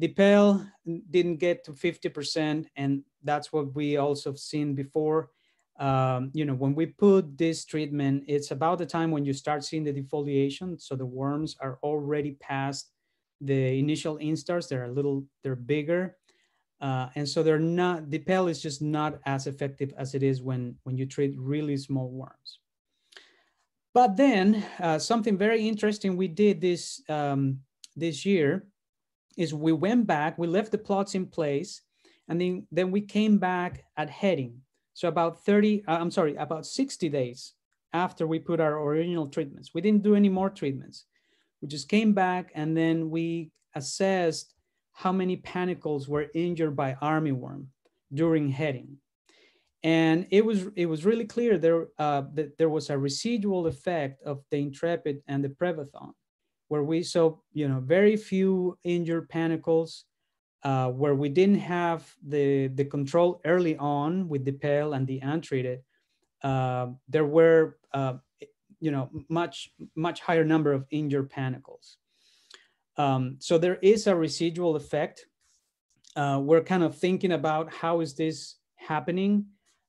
D: Dipel didn't get to 50%, and that's what we also seen before. um, you know, when we put this treatment, it's about the time when you start seeing the defoliation. So the worms are already past the initial instars. They're a little, they're bigger. Uh, and so they're not, Dipel is just not as effective as it is when, when you treat really small worms. But then uh, something very interesting we did this, um, this year is we went back, we left the plots in place, and then, then we came back at heading. So about 30, uh, I'm sorry, about 60 days after we put our original treatments. We didn't do any more treatments. We just came back and then we assessed how many panicles were injured by armyworm during heading. And it was, it was really clear there, uh, that there was a residual effect of the Intrepid and the Prevathon, where we saw you know, very few injured panicles, uh, where we didn't have the, the control early on with Dipel and the untreated, uh, there were uh, you know much much higher number of injured panicles. Um, so there is a residual effect. Uh, we're kind of thinking about how is this happening.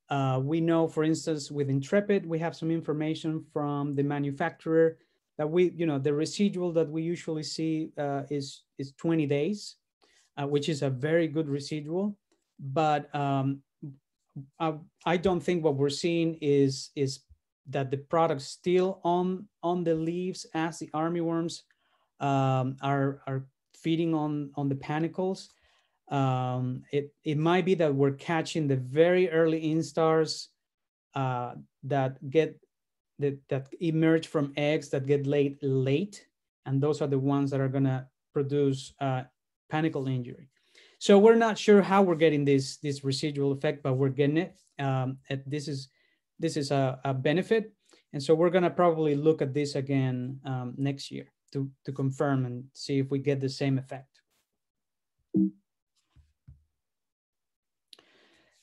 D: Uh, we know, for instance, with Intrepid, we have some information from the manufacturer that we, you know, the residual that we usually see uh, is is 20 days uh, which is a very good residual. But um, I, I, don't think what we're seeing is, is that the product's still on, on the leaves as the armyworms um, are, are feeding on, on the panicles. Um, it, it might be that we're catching the very early instars uh, that get that, that emerge from eggs that get laid late, and those are the ones that are gonna produce uh, panicle injury. So we're not sure how we're getting this, this residual effect, but we're getting it. Um, this is, this is a, a, benefit. And so we're gonna probably look at this again um, next year to, to confirm and see if we get the same effect.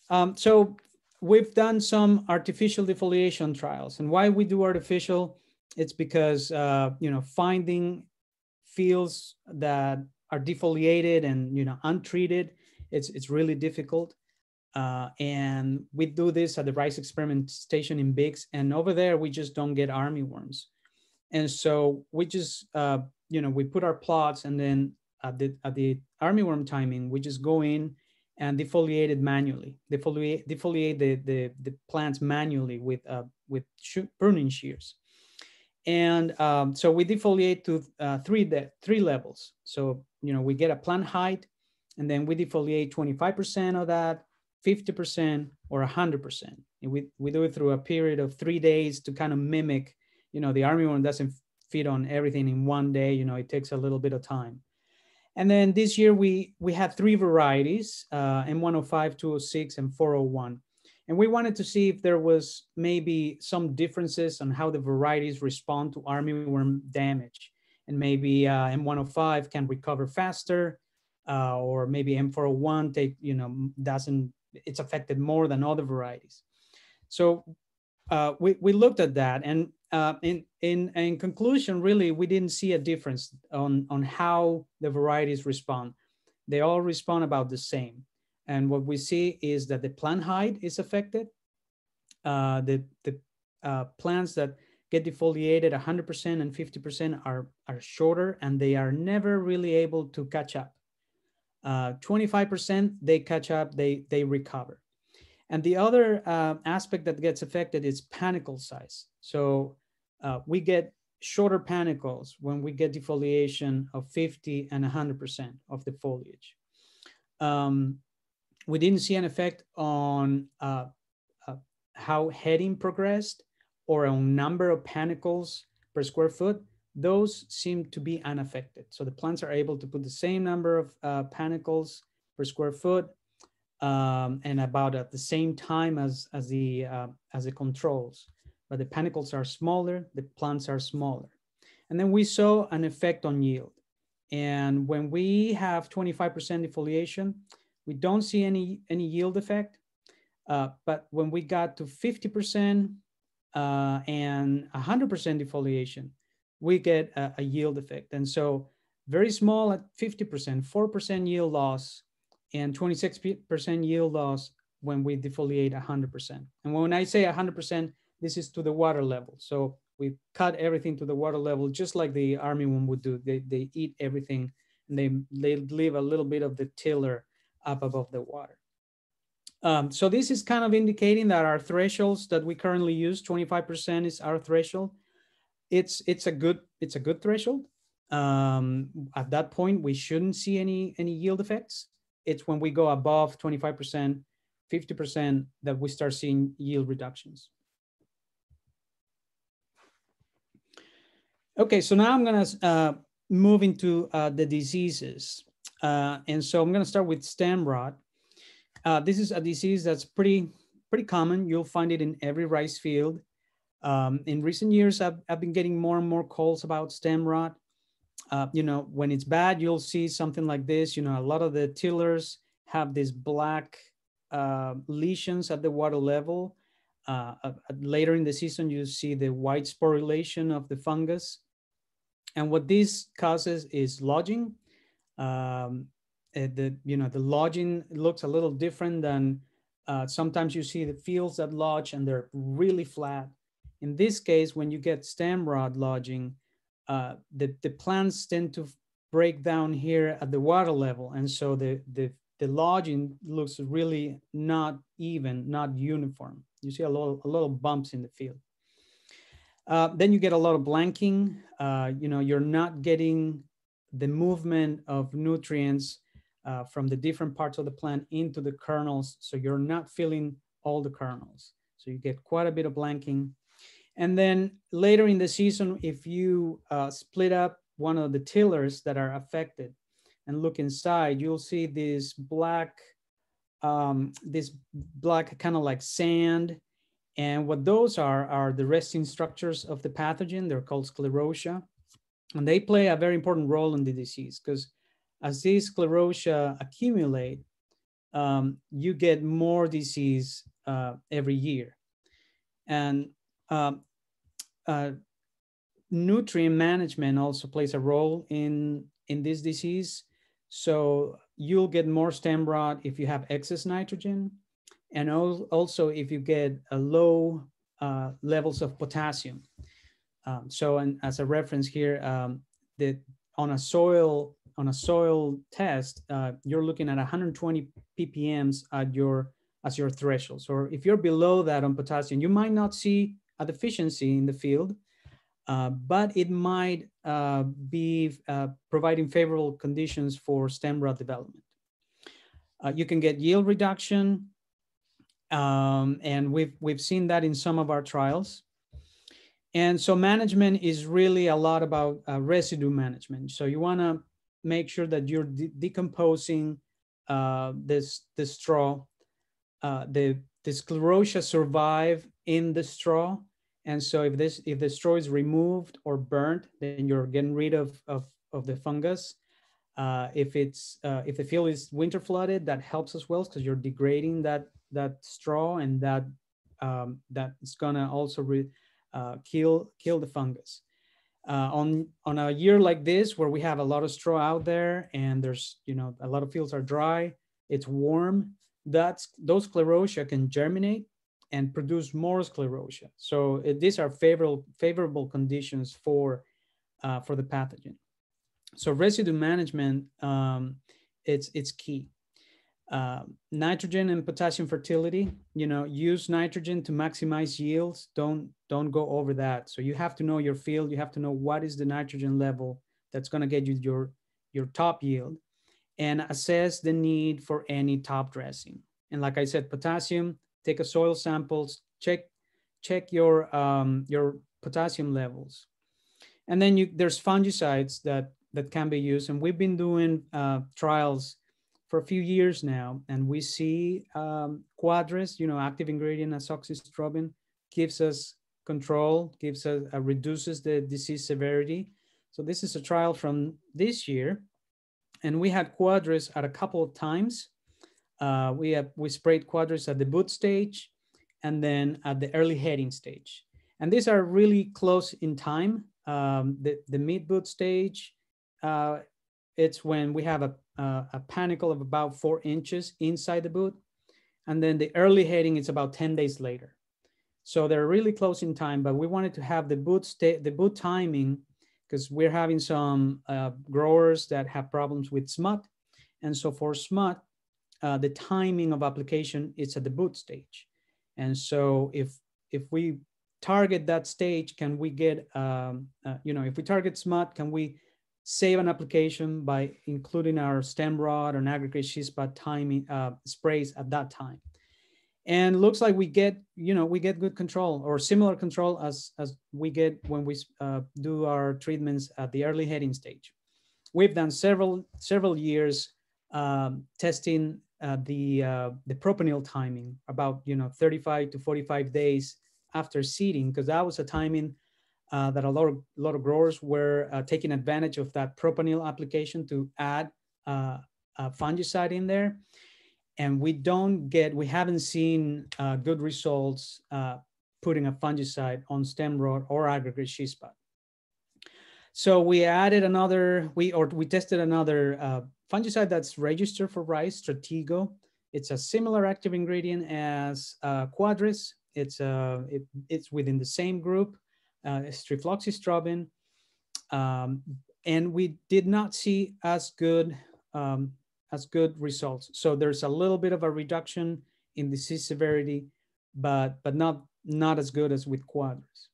D: Um, so we've done some artificial defoliation trials and why we do artificial, it's because, uh, you know, finding fields that are defoliated and you know untreated, it's it's really difficult. Uh, and we do this at the Rice Experiment Station in Biggs, and over there we just don't get army worms. And so we just uh, you know we put our plots, and then at the at the army worm timing, we just go in and defoliate it manually. Defoliate defoliate the the, the plants manually with uh, with pruning shears. And um, so we defoliate to uh, three, three levels. So, you know, we get a plant height and then we defoliate 25% of that, 50% or 100%. And we, we do it through a period of three days to kind of mimic, you know, the armyworm doesn't feed on everything in one day, you know, it takes a little bit of time. And then this year we, we had three varieties, uh, M105, 206, and 401. And we wanted to see if there was maybe some differences on how the varieties respond to armyworm damage. And maybe uh, M105 can recover faster, uh, or maybe M401 take, you know, doesn't, it's affected more than other varieties. So uh, we, we looked at that and uh, in, in, in conclusion, really, we didn't see a difference on, on how the varieties respond. They all respond about the same. And what we see is that the plant height is affected. Uh, the the uh, plants that get defoliated 100% and 50% are, are shorter and they are never really able to catch up. 25% uh, they catch up, they, they recover. And the other uh, aspect that gets affected is panicle size. So uh, we get shorter panicles when we get defoliation of 50 and 100% of the foliage. Um, we didn't see an effect on uh, uh, how heading progressed or on number of panicles per square foot. Those seem to be unaffected. So the plants are able to put the same number of uh, panicles per square foot um, and about at the same time as, as, the, uh, as the controls. But the panicles are smaller, the plants are smaller. And then we saw an effect on yield. And when we have 25% defoliation, we don't see any, any yield effect. Uh, but when we got to 50% uh, and 100% defoliation, we get a, a, yield effect. And so very small at 50%, 4% yield loss and 26% yield loss when we defoliate 100%. And when I say 100%, this is to the water level. So we cut everything to the water level, just like the armyworm would do. They, they eat everything and they, they leave a little bit of the tiller up above the water. Um, so this is kind of indicating that our thresholds that we currently use, 25% is our threshold. It's, it's, a, good, it's a good threshold. Um, at that point, we shouldn't see any, any yield effects. It's when we go above 25%, 50% that we start seeing yield reductions. Okay, so now I'm gonna uh, move into uh, the diseases. Uh, and so I'm gonna start with stem rot. Uh, this is a disease that's pretty, pretty common. You'll find it in every rice field. Um, in recent years, I've, I've been getting more and more calls about stem rot. Uh, you know, when it's bad, you'll see something like this. You know, a lot of the tillers have these black uh, lesions at the water level. Uh, later in the season, you see the white sporulation of the fungus. And what this causes is lodging. Um, eh, the, you know, the lodging looks a little different than uh, sometimes you see the fields that lodge and they're really flat. In this case, when you get stem rot lodging, uh, the, the plants tend to break down here at the water level. And so the, the the lodging looks really not even, not uniform. You see a lot, a lot of bumps in the field. Uh, then you get a lot of blanking. Uh, you know, you're not getting the movement of nutrients uh, from the different parts of the plant into the kernels. So you're not filling all the kernels. So you get quite a bit of blanking. And then later in the season, if you uh, split up one of the tillers that are affected, and look inside, you'll see this black, um, this black kind of like sand. And what those are, are the resting structures of the pathogen. They're called sclerotia. And they play a very important role in the disease because as these sclerotia accumulate, um, you get more disease uh, every year. And um, uh, nutrient management also plays a role in, in this disease. So you'll get more stem rot if you have excess nitrogen. And also if you get a low uh, levels of potassium. Um, so and as a reference here, um, that on a soil on a soil test, uh, you're looking at 120 ppm at your as your threshold. So if you're below that on potassium, you might not see a deficiency in the field, uh, but it might uh, be uh, providing favorable conditions for stem rot development. Uh, you can get yield reduction, um, and we've, we've seen that in some of our trials. And so management is really a lot about uh, residue management. So you wanna make sure that you're de decomposing this, this straw. the, the sclerotia survive in the straw and so if this if the straw is removed or burnt, then you're getting rid of of, of the fungus. Uh, if it's uh, if the field is winter flooded, that helps as well because you're degrading that that straw and that um, that's gonna also uh, kill kill the fungus. Uh, on on a year like this where we have a lot of straw out there and there's you know a lot of fields are dry, it's warm. That's those sclerotia can germinate and produce more sclerotia. So it, these are favorable, favorable conditions for, uh, for the pathogen. So residue management, um, it's, it's key. Uh, nitrogen and potassium fertility, you know, use nitrogen to maximize yields. Don't, don't go over that. So you have to know your field. You have to know what is the nitrogen level that's going to get you your, your top yield and assess the need for any top dressing. And like I said, potassium, take a soil samples, check check your um, your potassium levels, and then you there's fungicides that that can be used, and we've been doing uh, trials for a few years now, and we see um, Quadris, you know, active ingredient azoxystrobin, gives us control, gives us uh, reduces the disease severity. So this is a trial from this year, and we had Quadris at a couple of times uh, we have we sprayed Quadris at the boot stage and then at the early heading stage. And these are really close in time. Um, the, the mid boot stage, uh, it's when we have a, a, a, panicle of about four inches inside the boot. And then the early heading is about 10 days later. So they're really close in time, but we wanted to have the boot state, the boot timing, because we're having some uh, growers that have problems with smut. And so for smut, uh, the timing of application is at the boot stage. And so if if we target that stage, can we get, um, uh, you know, if we target smut, can we save an application by including our stem rot and aggregate spot timing uh, sprays at that time? And looks like we get, you know, we get good control or similar control as, as we get when we uh, do our treatments at the early heading stage. We've done several, several years um, testing uh, the, uh, the propanil timing about, you know, 35 to 45 days after seeding, because that was a timing uh, that a lot of, a lot of growers were uh, taking advantage of that propanil application to add uh, a fungicide in there. And we don't get, we haven't seen uh, good results uh, putting a fungicide on stem rot or aggregate sheath spot. So we added another, we or we tested another uh, fungicide that's registered for rice, Stratego. It's a similar active ingredient as Quadris. It's, it, it's within the same group uh, trifloxystrobin, um, and we did not see as good um, as good results. So there's a little bit of a reduction in disease severity, but but not not as good as with Quadris.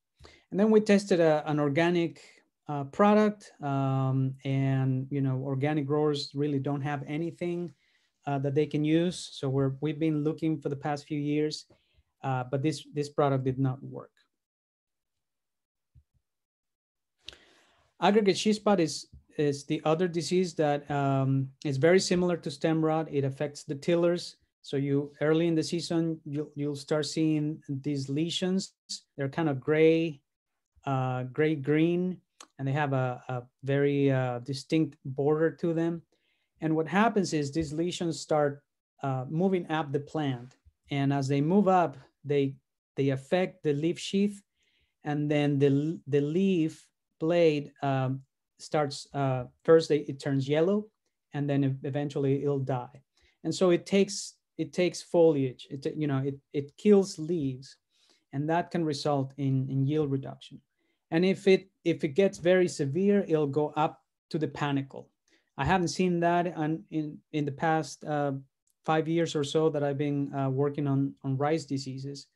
D: And then we tested a, an organic uh, product, um, and you know organic growers really don't have anything uh, that they can use. So we're we've been looking for the past few years, uh, but this this product did not work. Aggregate sheath spot is, is the other disease that um, is very similar to stem rot. It affects the tillers. So you early in the season, you'll, you'll start seeing these lesions. They're kind of gray, uh, gray green, and they have a, a very uh, distinct border to them. And what happens is these lesions start uh, moving up the plant. And as they move up, they, they affect the leaf sheath and then the, the leaf blade um, starts uh, first they, it turns yellow and then eventually it'll die. And so it takes it takes foliage. It you know it, it kills leaves and that can result in, in yield reduction. And if it if it gets very severe it'll go up to the panicle. I haven't seen that on, in in the past uh, five years or so that i've been uh, working on on rice diseases.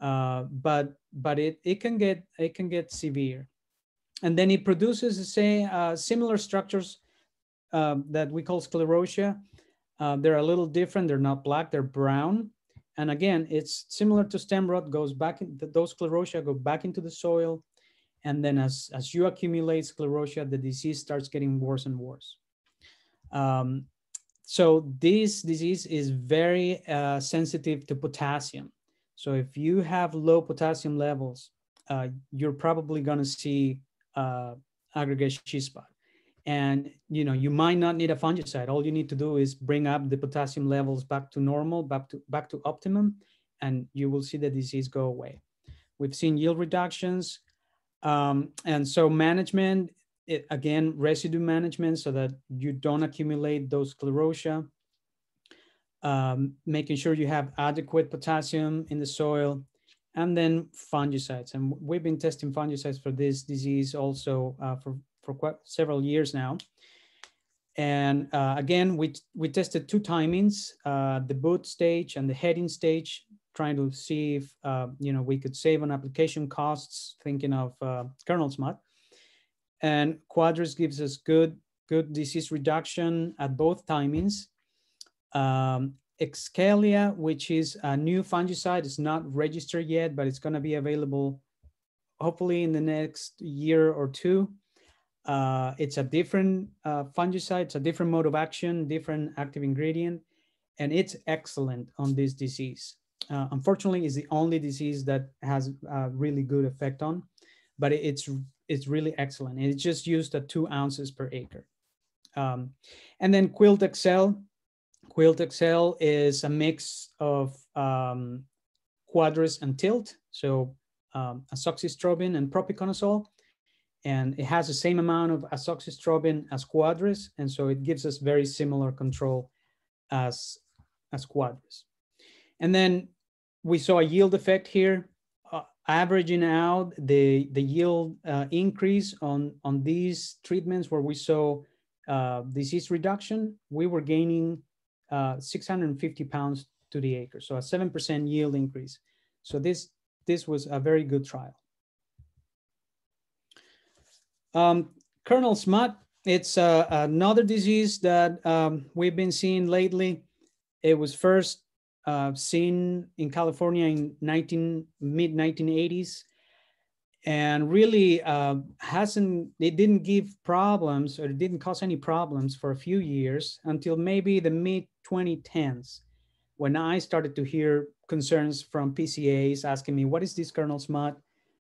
D: Uh, but but it, it can get it can get severe and then it produces, say, uh, similar structures uh, that we call sclerotia. Uh, they're a little different. They're not black, they're brown. And again, it's similar to stem rot, goes back, in, those sclerotia go back into the soil. And then as, as you accumulate sclerotia, the disease starts getting worse and worse. Um, so this disease is very uh, sensitive to potassium. So if you have low potassium levels, uh, you're probably gonna see uh, aggregate sheath spot. And you know, you might not need a fungicide. All you need to do is bring up the potassium levels back to normal, back to back to optimum, and you will see the disease go away. We've seen yield reductions, um, and so management it, again residue management so that you don't accumulate those sclerotia. Um, making sure you have adequate potassium in the soil, and then fungicides. And we've been testing fungicides for this disease also uh, for, for quite several years now. And uh, again, we, we tested two timings, uh, the boot stage and the heading stage, trying to see if uh, you know we could save on application costs, thinking of uh, kernel smut. And Quadris gives us good, good disease reduction at both timings. Um, Excalia, which is a new fungicide. It's not registered yet, but it's going to be available hopefully in the next year or two. Uh, it's a different uh, fungicide, it's a different mode of action, different active ingredient, and it's excellent on this disease. Uh, unfortunately, it's the only disease that has a really good effect on, but it's it's really excellent. And it's just used at two ounces per acre. Um, and then Quilt Excel, Quilt Excel is a mix of um, Quadris and Tilt, so um, and propiconazole. And it has the same amount of azoxystrobin as Quadris, and so it gives us very similar control as, as Quadris. And then we saw a yield effect here, uh, averaging out the, the yield uh, increase on, on these treatments where we saw uh, disease reduction, we were gaining uh, 650 pounds to the acre, so a 7% yield increase. So this, this was a very good trial. Um, kernel smut, it's uh, another disease that um, we've been seeing lately. It was first uh, seen in California in 19, mid 1980s and really uh, hasn't, it didn't give problems or it didn't cause any problems for a few years until maybe the mid 2010s when I started to hear concerns from PCAs asking me, what is this kernel smut?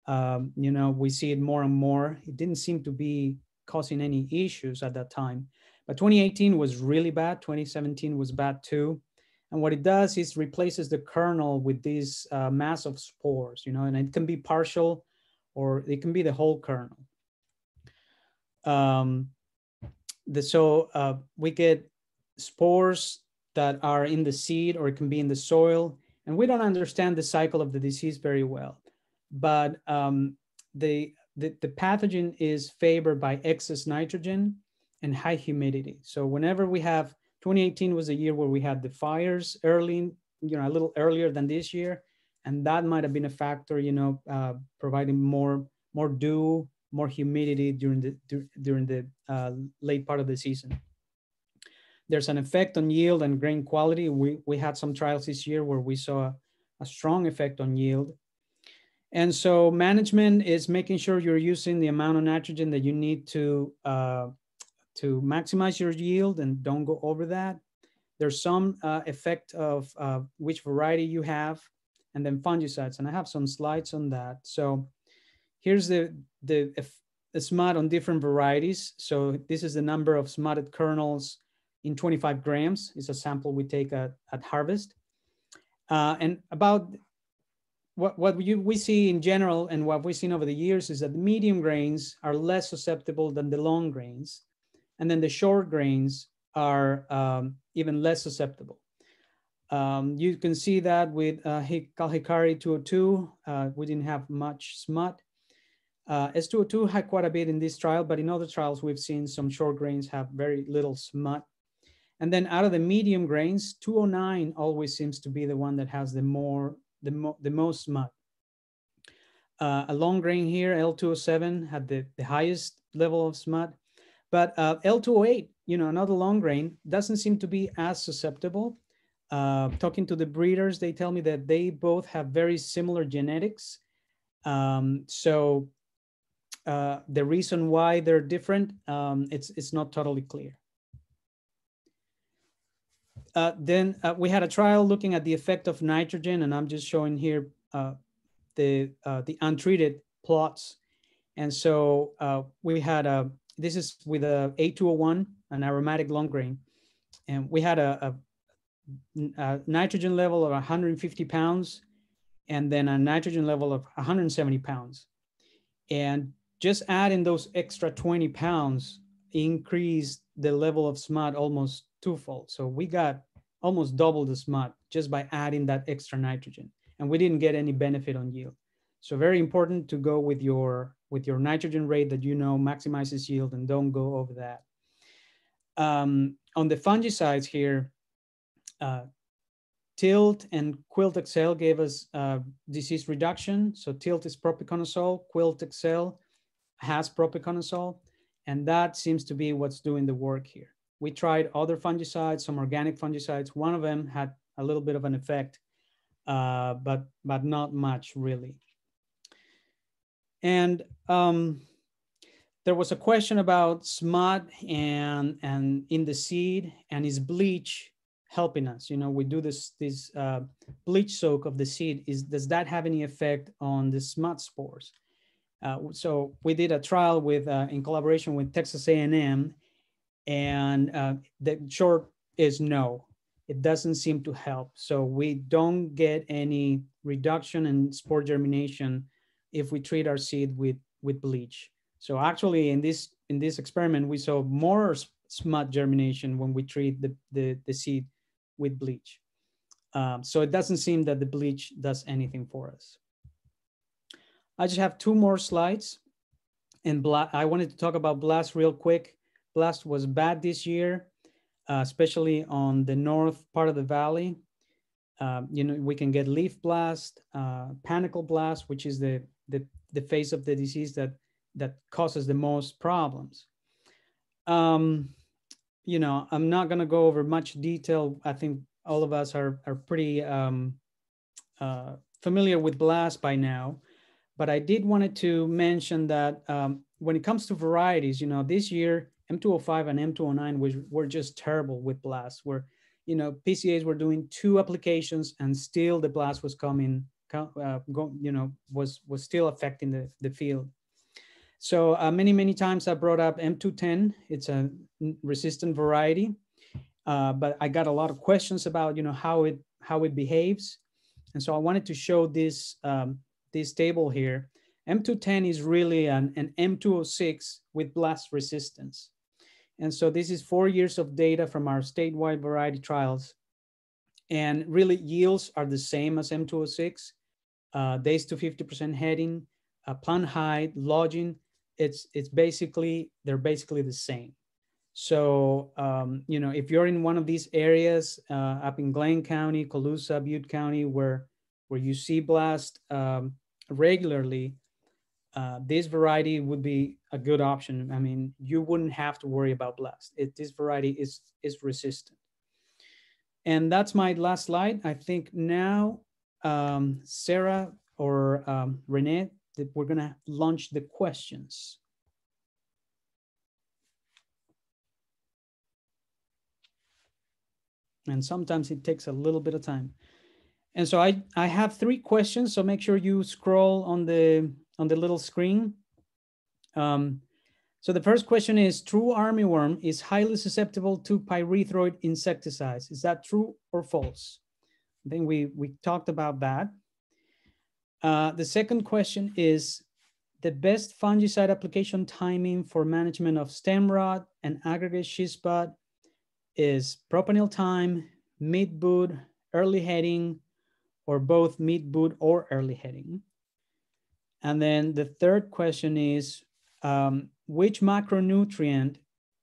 D: Um, you know, we see it more and more. It didn't seem to be causing any issues at that time. But 2018 was really bad. 2017 was bad too. And what it does is replaces the kernel with this uh, mass of spores, you know, and it can be partial or it can be the whole kernel. Um, the, so uh, we get spores that are in the seed or it can be in the soil. And we don't understand the cycle of the disease very well. But um, the, the, the pathogen is favored by excess nitrogen and high humidity. So whenever we have 2018 was a year where we had the fires early, you know, a little earlier than this year, and that might have been a factor, you know, uh, providing more more dew, more humidity during the during the uh, late part of the season. There's an effect on yield and grain quality. We we had some trials this year where we saw a, a strong effect on yield. And so management is making sure you're using the amount of nitrogen that you need to uh, to maximize your yield and don't go over that. There's some uh, effect of uh, which variety you have and then fungicides. And I have some slides on that. So here's the, the, the smut on different varieties. So this is the number of smutted kernels in 25 grams It's a sample we take at, at harvest. Uh, and about what, what we, we see in general and what we've seen over the years is that the medium grains are less susceptible than the long grains. And then the short grains are um, even less susceptible. Um, you can see that with uh, Calhikari 202, uh, we didn't have much smut. Uh, S202 had quite a bit in this trial, but in other trials, we've seen some short grains have very little smut. And then out of the medium grains, 209 always seems to be the one that has the more the, mo the most smut. Uh, a long grain here, L207, had the, the highest level of smut. But uh, L208, you know, another long grain, doesn't seem to be as susceptible. Uh, talking to the breeders, they tell me that they both have very similar genetics. Um, so uh, the reason why they're different, um, it's, it's not totally clear. Uh, then uh, we had a trial looking at the effect of nitrogen, and I'm just showing here uh, the, the untreated plots. And so we had a this is with a A201, an aromatic long grain. And we had a, a, a nitrogen level of 150 pounds and then a nitrogen level of 170 pounds. And just adding those extra 20 pounds increased the level of smut almost twofold. So we got almost double the smut just by adding that extra nitrogen. And we didn't get any benefit on yield. So very important to go with your with your nitrogen rate that you know maximizes yield and don't go over that. Um, on the fungicides here, uh, Tilt and Quilt Excel gave us uh, disease reduction. So Tilt is propiconazole, Quilt Excel has propiconazole, and that seems to be what's doing the work here. We tried other fungicides, some organic fungicides. One of them had a little bit of an effect, uh, but, but not much really. And um, there was a question about smut and and in the seed and is bleach helping us? You know, we do this this uh, bleach soak of the seed. Is does that have any effect on the smut spores? Uh, so we did a trial with uh, in collaboration with Texas A&M, and uh, the short is no. It doesn't seem to help. So we don't get any reduction in spore germination if we treat our seed with, with bleach. So actually in this, in this experiment, we saw more smut germination when we treat the, the, the seed with bleach. Um, so it doesn't seem that the bleach does anything for us. I just have two more slides. And I wanted to talk about blast real quick. Blast was bad this year, uh, especially on the north part of the valley. Um, you know, we can get leaf blast, uh, panicle blast, which is the, the, the phase of the disease that, that causes the most problems. Um, you know, I'm not gonna go over much detail. I think all of us are, are pretty um, uh, familiar with blast by now, but I did wanted to mention that um, when it comes to varieties, you know, this year M205 and M209 was, were just terrible with blast where, you know, PCAs were doing two applications and still the blast was coming, uh, go, you know, was, was still affecting the, the field. So uh, many, many times I brought up M210. It's a resistant variety, uh, but I got a lot of questions about, you know, how it, how it behaves. And so I wanted to show this, um, this table here. M210 is really an, an M206 with blast resistance. And so this is four years of data from our statewide variety trials. And really yields are the same as M206. Uh, days to 50% heading, uh, plant height, lodging, it's it's basically they're basically the same. So um, you know, if you're in one of these areas uh, up in Glenn County, Colusa, Butte County, where where you see blast um, regularly, uh, this variety would be a good option. I mean, you wouldn't have to worry about blast. It, this variety is is resistant. And that's my last slide. I think now um, Sarah or um, Renee that we're gonna launch the questions. And sometimes it takes a little bit of time. And so I, I have three questions, so make sure you scroll on the, on the little screen. Um, so the first question is, true armyworm is highly susceptible to pyrethroid insecticides. Is that true or false? I think we, we talked about that. Uh, the second question is the best fungicide application timing for management of stem rot and aggregate sheath spot is propanil time, mid boot, early heading, or both mid boot or early heading. And then the third question is um, which macronutrient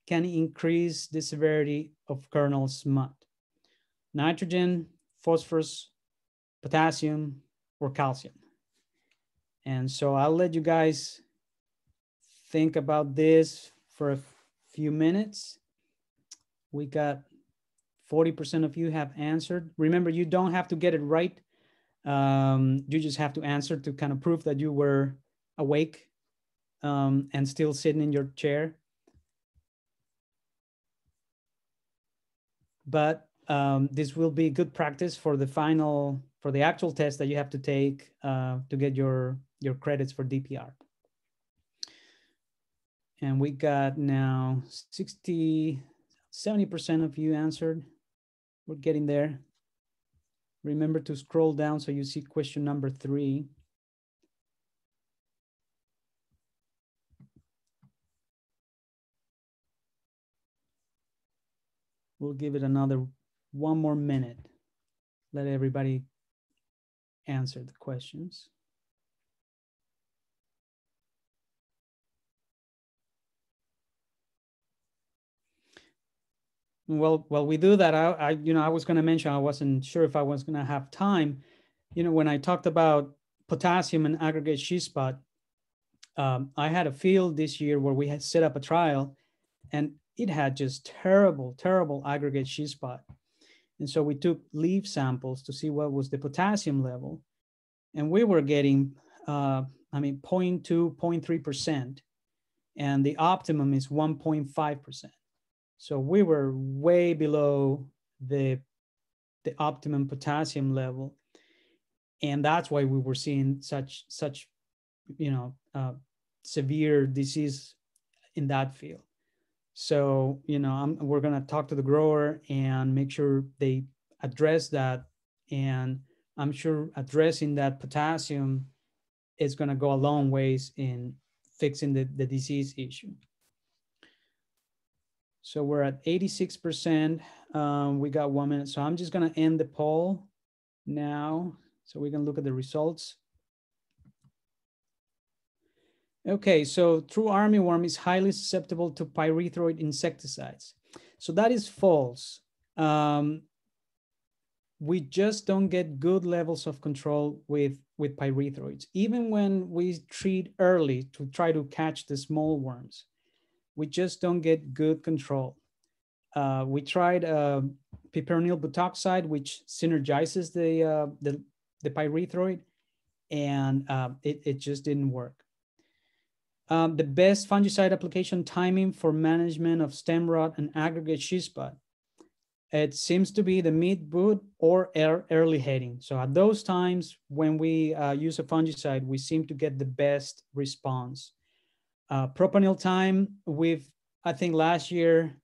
D: can increase the severity of kernel smut? Nitrogen, phosphorus, potassium, or calcium? And so I'll let you guys think about this for a few minutes. We got 40% of you have answered. Remember, you don't have to get it right. Um, you just have to answer to kind of prove that you were awake um, and still sitting in your chair. But um, this will be good practice for the final, for the actual test that you have to take uh, to get your your credits for DPR. And we got now 60, 70% of you answered. We're getting there. Remember to scroll down so you see question number three. We'll give it another one more minute. Let everybody answer the questions. Well while we do that. I, I you know i was going to mention i wasn't sure if i was going to have time. You know when i talked about potassium and aggregate sheath spot um, i had a field this year where we had set up a trial and it had just terrible terrible aggregate sheath spot. And so we took leaf samples to see what was the potassium level and we were getting uh, i mean 0.2 0.3 percent and the optimum is 1.5 percent so we were way below the, the optimum potassium level. And that's why we were seeing such, such you know, uh, severe disease in that field. So, you know, I'm, we're going to talk to the grower and make sure they address that. And I'm sure addressing that potassium is going to go a long ways in fixing the, the disease issue. So we're at 86%. Um, we got one minute. So I'm just going to end the poll now so we can look at the results. Okay, so true armyworm is highly susceptible to pyrethroid insecticides. So that is false. Um, we just don't get good levels of control with, with pyrethroids. Even when we treat early to try to catch the small worms, we just don't get good control. Uh, we tried uh, piperonyl butoxide, which synergizes the, uh, the, the pyrethroid, and uh, it, it just didn't work. Um, the best fungicide application timing for management of stem rot and aggregate sheath spot. It seems to be the mid boot or early heading. So at those times when we uh, use a fungicide, we seem to get the best response. Uh, time, we've, I think last year,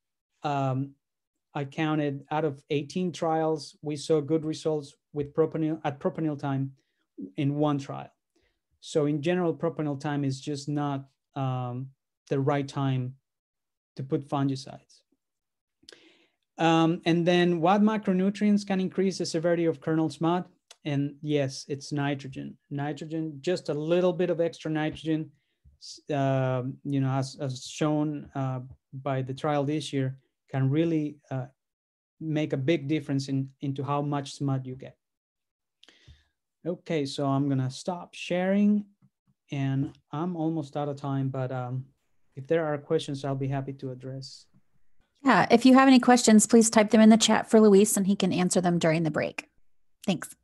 D: um, I counted out of 18 trials, we saw good results with propanil at propanil time in one trial. So in general, propanil time is just not um, the right time to put fungicides. Um, and then what macronutrients can increase the severity of kernel smut? And yes, it's nitrogen. Nitrogen, just a little bit of extra nitrogen, you know, as, as shown uh, by the trial this year, can really uh, make a big difference in into how much smut you get. Okay, so I'm gonna stop sharing and I'm almost out of time, but um, if there are questions, I'll be happy to address.
C: Yeah, if you have any questions, please type them in the chat for Luis and he can answer them during the break. Thanks.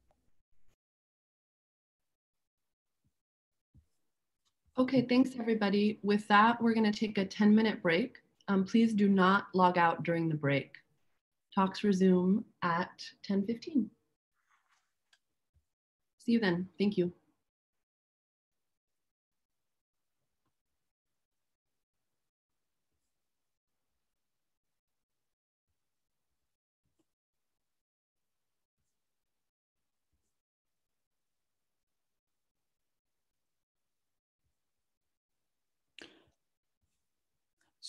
A: Okay, thanks everybody. With that, we're gonna take a 10 minute break. Um, please do not log out during the break. Talks resume at 10.15. See you then, thank you.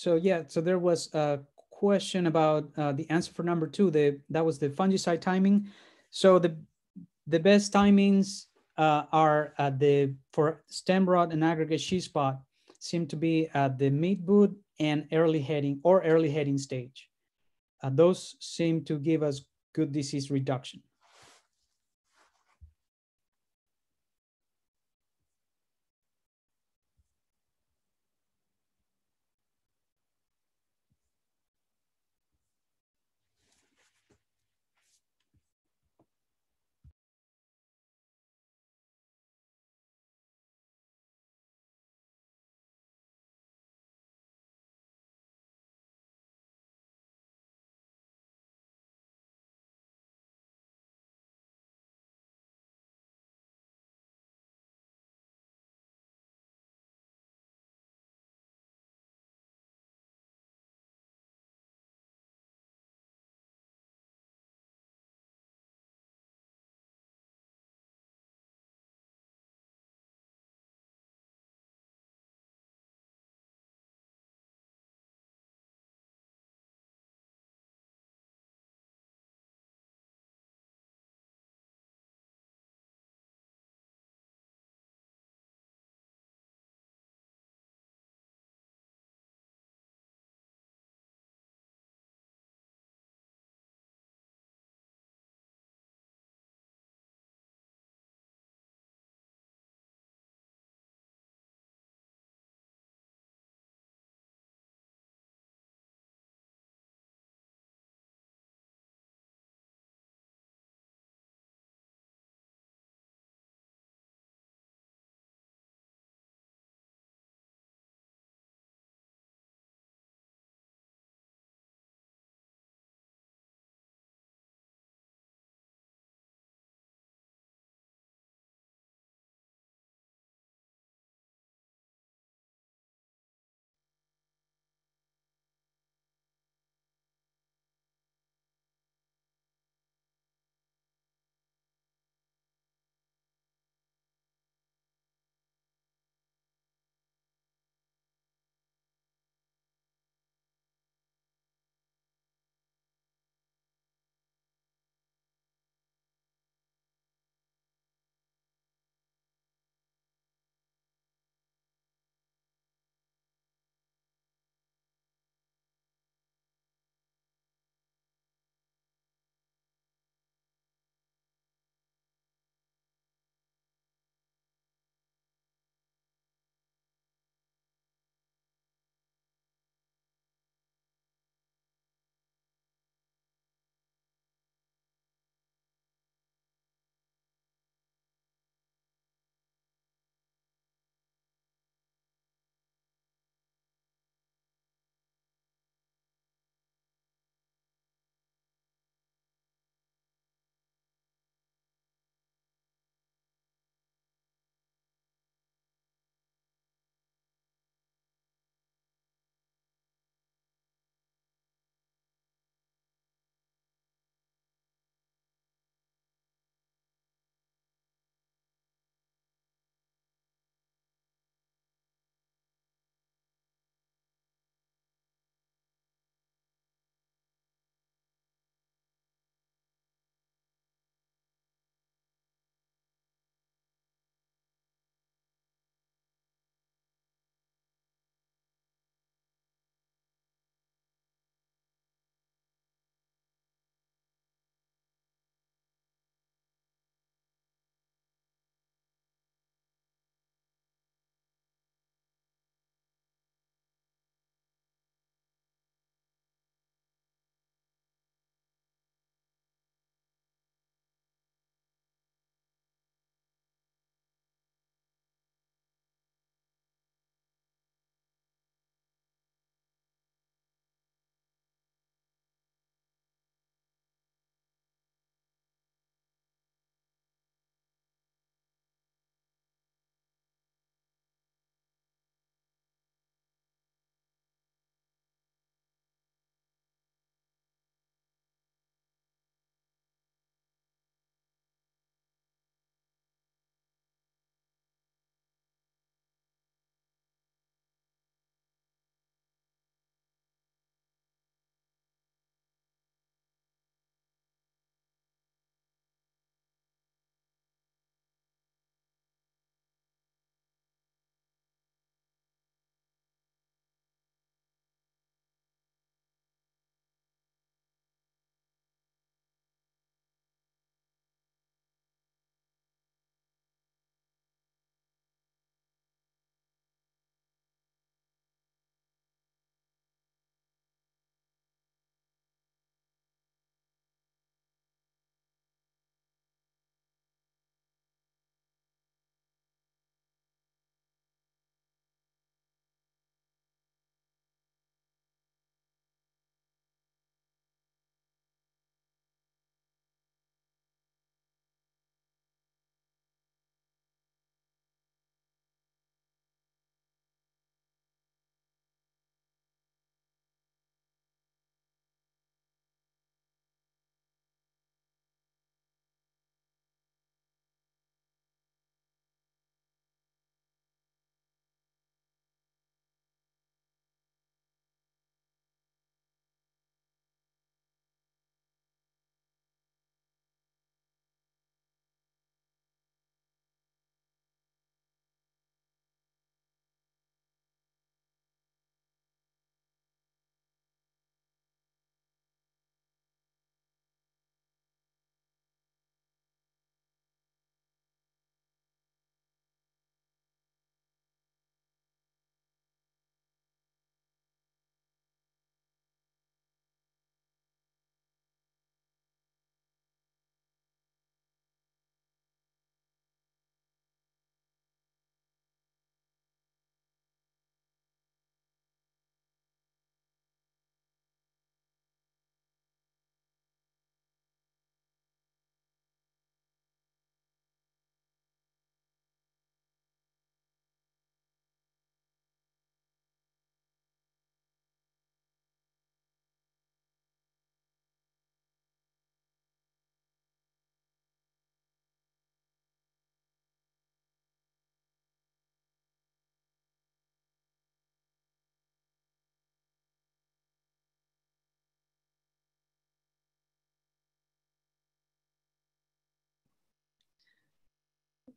D: So yeah, so there was a question about uh, the answer for number two. The that was the fungicide timing. So the the best timings uh, are at the for stem rot and aggregate sheath spot seem to be at the mid boot and early heading or early heading stage. Uh, those seem to give us good disease reduction.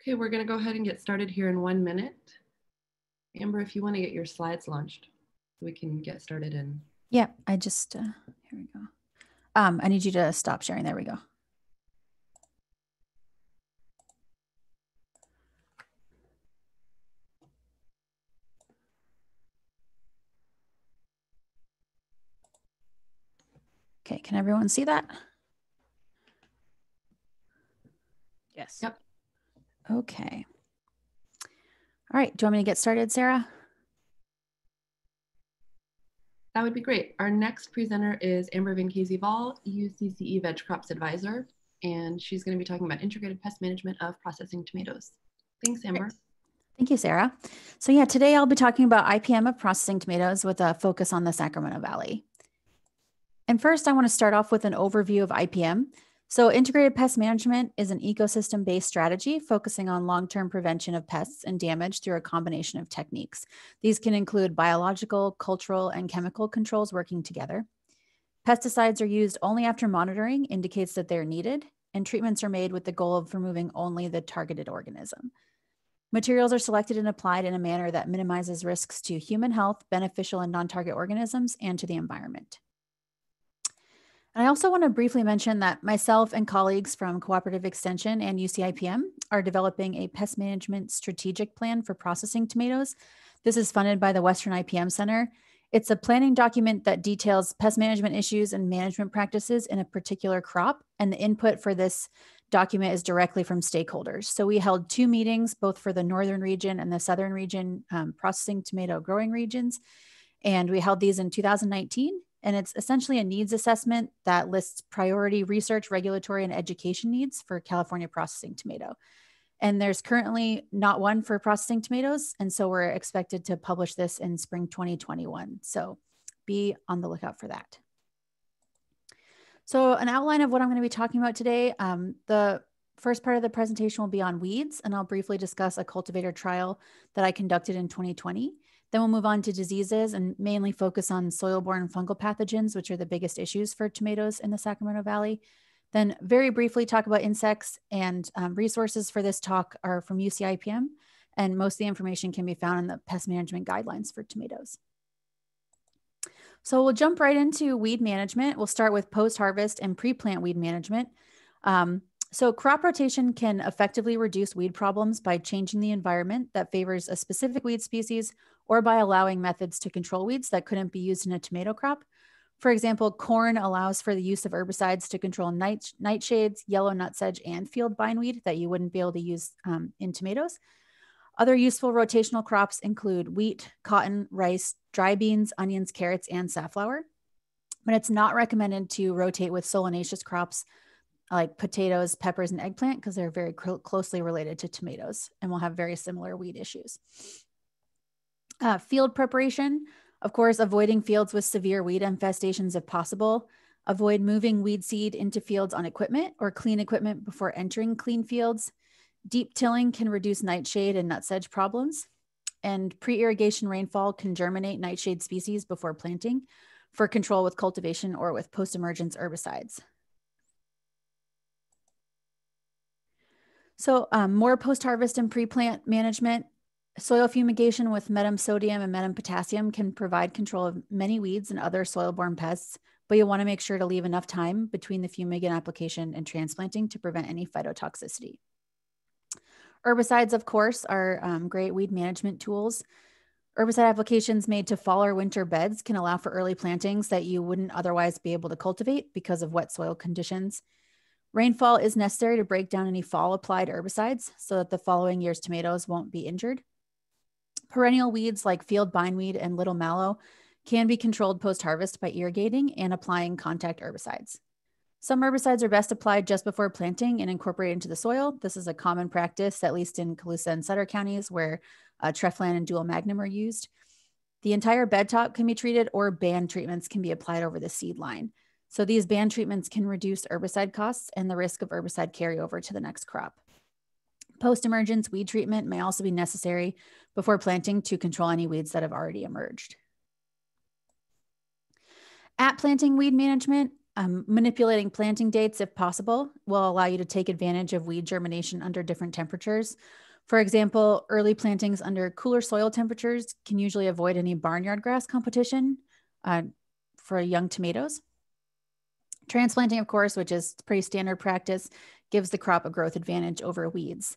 A: Okay, we're gonna go ahead and get started here in one minute. Amber, if you wanna get your slides launched, we can get started in.
C: Yeah, I just, uh, here we go. Um, I need you to stop sharing. There we go. Okay, can everyone see that?
B: Yes.
A: Yep.
C: Okay. All right, do you want me to get started, Sarah?
A: That would be great. Our next presenter is Amber Vinchesi-Vahl, UCCE Veg Crops Advisor, and she's going to be talking about integrated pest management of processing tomatoes. Thanks, Amber.
C: Thank you, Sarah. So yeah, today I'll be talking about IPM of processing tomatoes with a focus on the Sacramento Valley. And first, I want to start off with an overview of IPM. So, integrated pest management is an ecosystem based strategy focusing on long term prevention of pests and damage through a combination of techniques. These can include biological, cultural, and chemical controls working together. Pesticides are used only after monitoring indicates that they're needed, and treatments are made with the goal of removing only the targeted organism. Materials are selected and applied in a manner that minimizes risks to human health, beneficial and non target organisms, and to the environment. I also want to briefly mention that myself and colleagues from Cooperative Extension and UCIPM are developing a pest management strategic plan for processing tomatoes. This is funded by the Western IPM Center. It's a planning document that details pest management issues and management practices in a particular crop. And the input for this document is directly from stakeholders. So we held two meetings, both for the northern region and the southern region um, processing tomato growing regions. And we held these in 2019 and it's essentially a needs assessment that lists priority research, regulatory, and education needs for California processing tomato. And there's currently not one for processing tomatoes. And so we're expected to publish this in spring 2021. So be on the lookout for that. So, an outline of what I'm going to be talking about today. Um, the first part of the presentation will be on weeds, and I'll briefly discuss a cultivator trial that I conducted in 2020. Then we'll move on to diseases and mainly focus on soil-borne fungal pathogens, which are the biggest issues for tomatoes in the Sacramento Valley. Then very briefly talk about insects and um, resources for this talk are from UCIPM, and most of the information can be found in the pest management guidelines for tomatoes. So we'll jump right into weed management. We'll start with post-harvest and pre-plant weed management. Um, so, crop rotation can effectively reduce weed problems by changing the environment that favors a specific weed species or by allowing methods to control weeds that couldn't be used in a tomato crop. For example, corn allows for the use of herbicides to control night, nightshades, yellow nutsedge, and field bindweed that you wouldn't be able to use um, in tomatoes. Other useful rotational crops include wheat, cotton, rice, dry beans, onions, carrots, and safflower. But it's not recommended to rotate with solanaceous crops like potatoes, peppers, and eggplant because they're very cl- closely related to tomatoes and will have very similar weed issues. Uh, field preparation, of course, avoiding fields with severe weed infestations if possible. Avoid moving weed seed into fields on equipment or clean equipment before entering clean fields. Deep tilling can reduce nightshade and nutsedge problems. And pre irrigation rainfall can germinate nightshade species before planting for control with cultivation or with post emergence herbicides. So um, more post-harvest and pre-plant management. Soil fumigation with metam sodium and metam potassium can provide control of many weeds and other soil-borne pests, but you'll want to make sure to leave enough time between the fumigant application and transplanting to prevent any phytotoxicity. Herbicides, of course, are um, great weed management tools. Herbicide applications made to fall or winter beds can allow for early plantings that you wouldn't otherwise be able to cultivate because of wet soil conditions. Rainfall is necessary to break down any fall applied herbicides so that the following year's tomatoes won't be injured. Perennial weeds like field bindweed and little mallow can be controlled post harvest by irrigating and applying contact herbicides. Some herbicides are best applied just before planting and incorporated into the soil. This is a common practice, at least in Colusa and Sutter counties, where uh, Treflan and Dual Magnum are used. The entire bed top can be treated, or band treatments can be applied over the seed line. So these band treatments can reduce herbicide costs and the risk of herbicide carryover to the next crop. Post-emergence weed treatment may also be necessary before planting to control any weeds that have already emerged. At planting weed management, Um, manipulating planting dates, if possible, will allow you to take advantage of weed germination under different temperatures. For example, early plantings under cooler soil temperatures can usually avoid any barnyard grass competition uh, for young tomatoes. Transplanting, of course, which is pretty standard practice, gives the crop a growth advantage over weeds.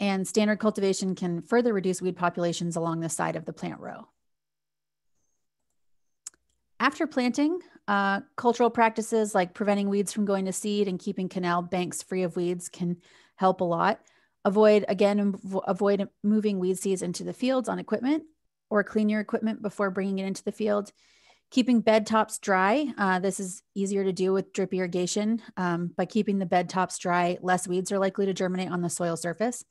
C: And standard cultivation can further reduce weed populations along the side of the plant row. After planting, uh, cultural practices like preventing weeds from going to seed and keeping canal banks free of weeds can help a lot. Avoid, again, avoid moving weed seeds into the fields on equipment or clean your equipment before bringing it into the field. Keeping bed tops dry. Uh, this is easier to do with drip irrigation. Um, by keeping the bed tops dry, less weeds are likely to germinate on the soil surface,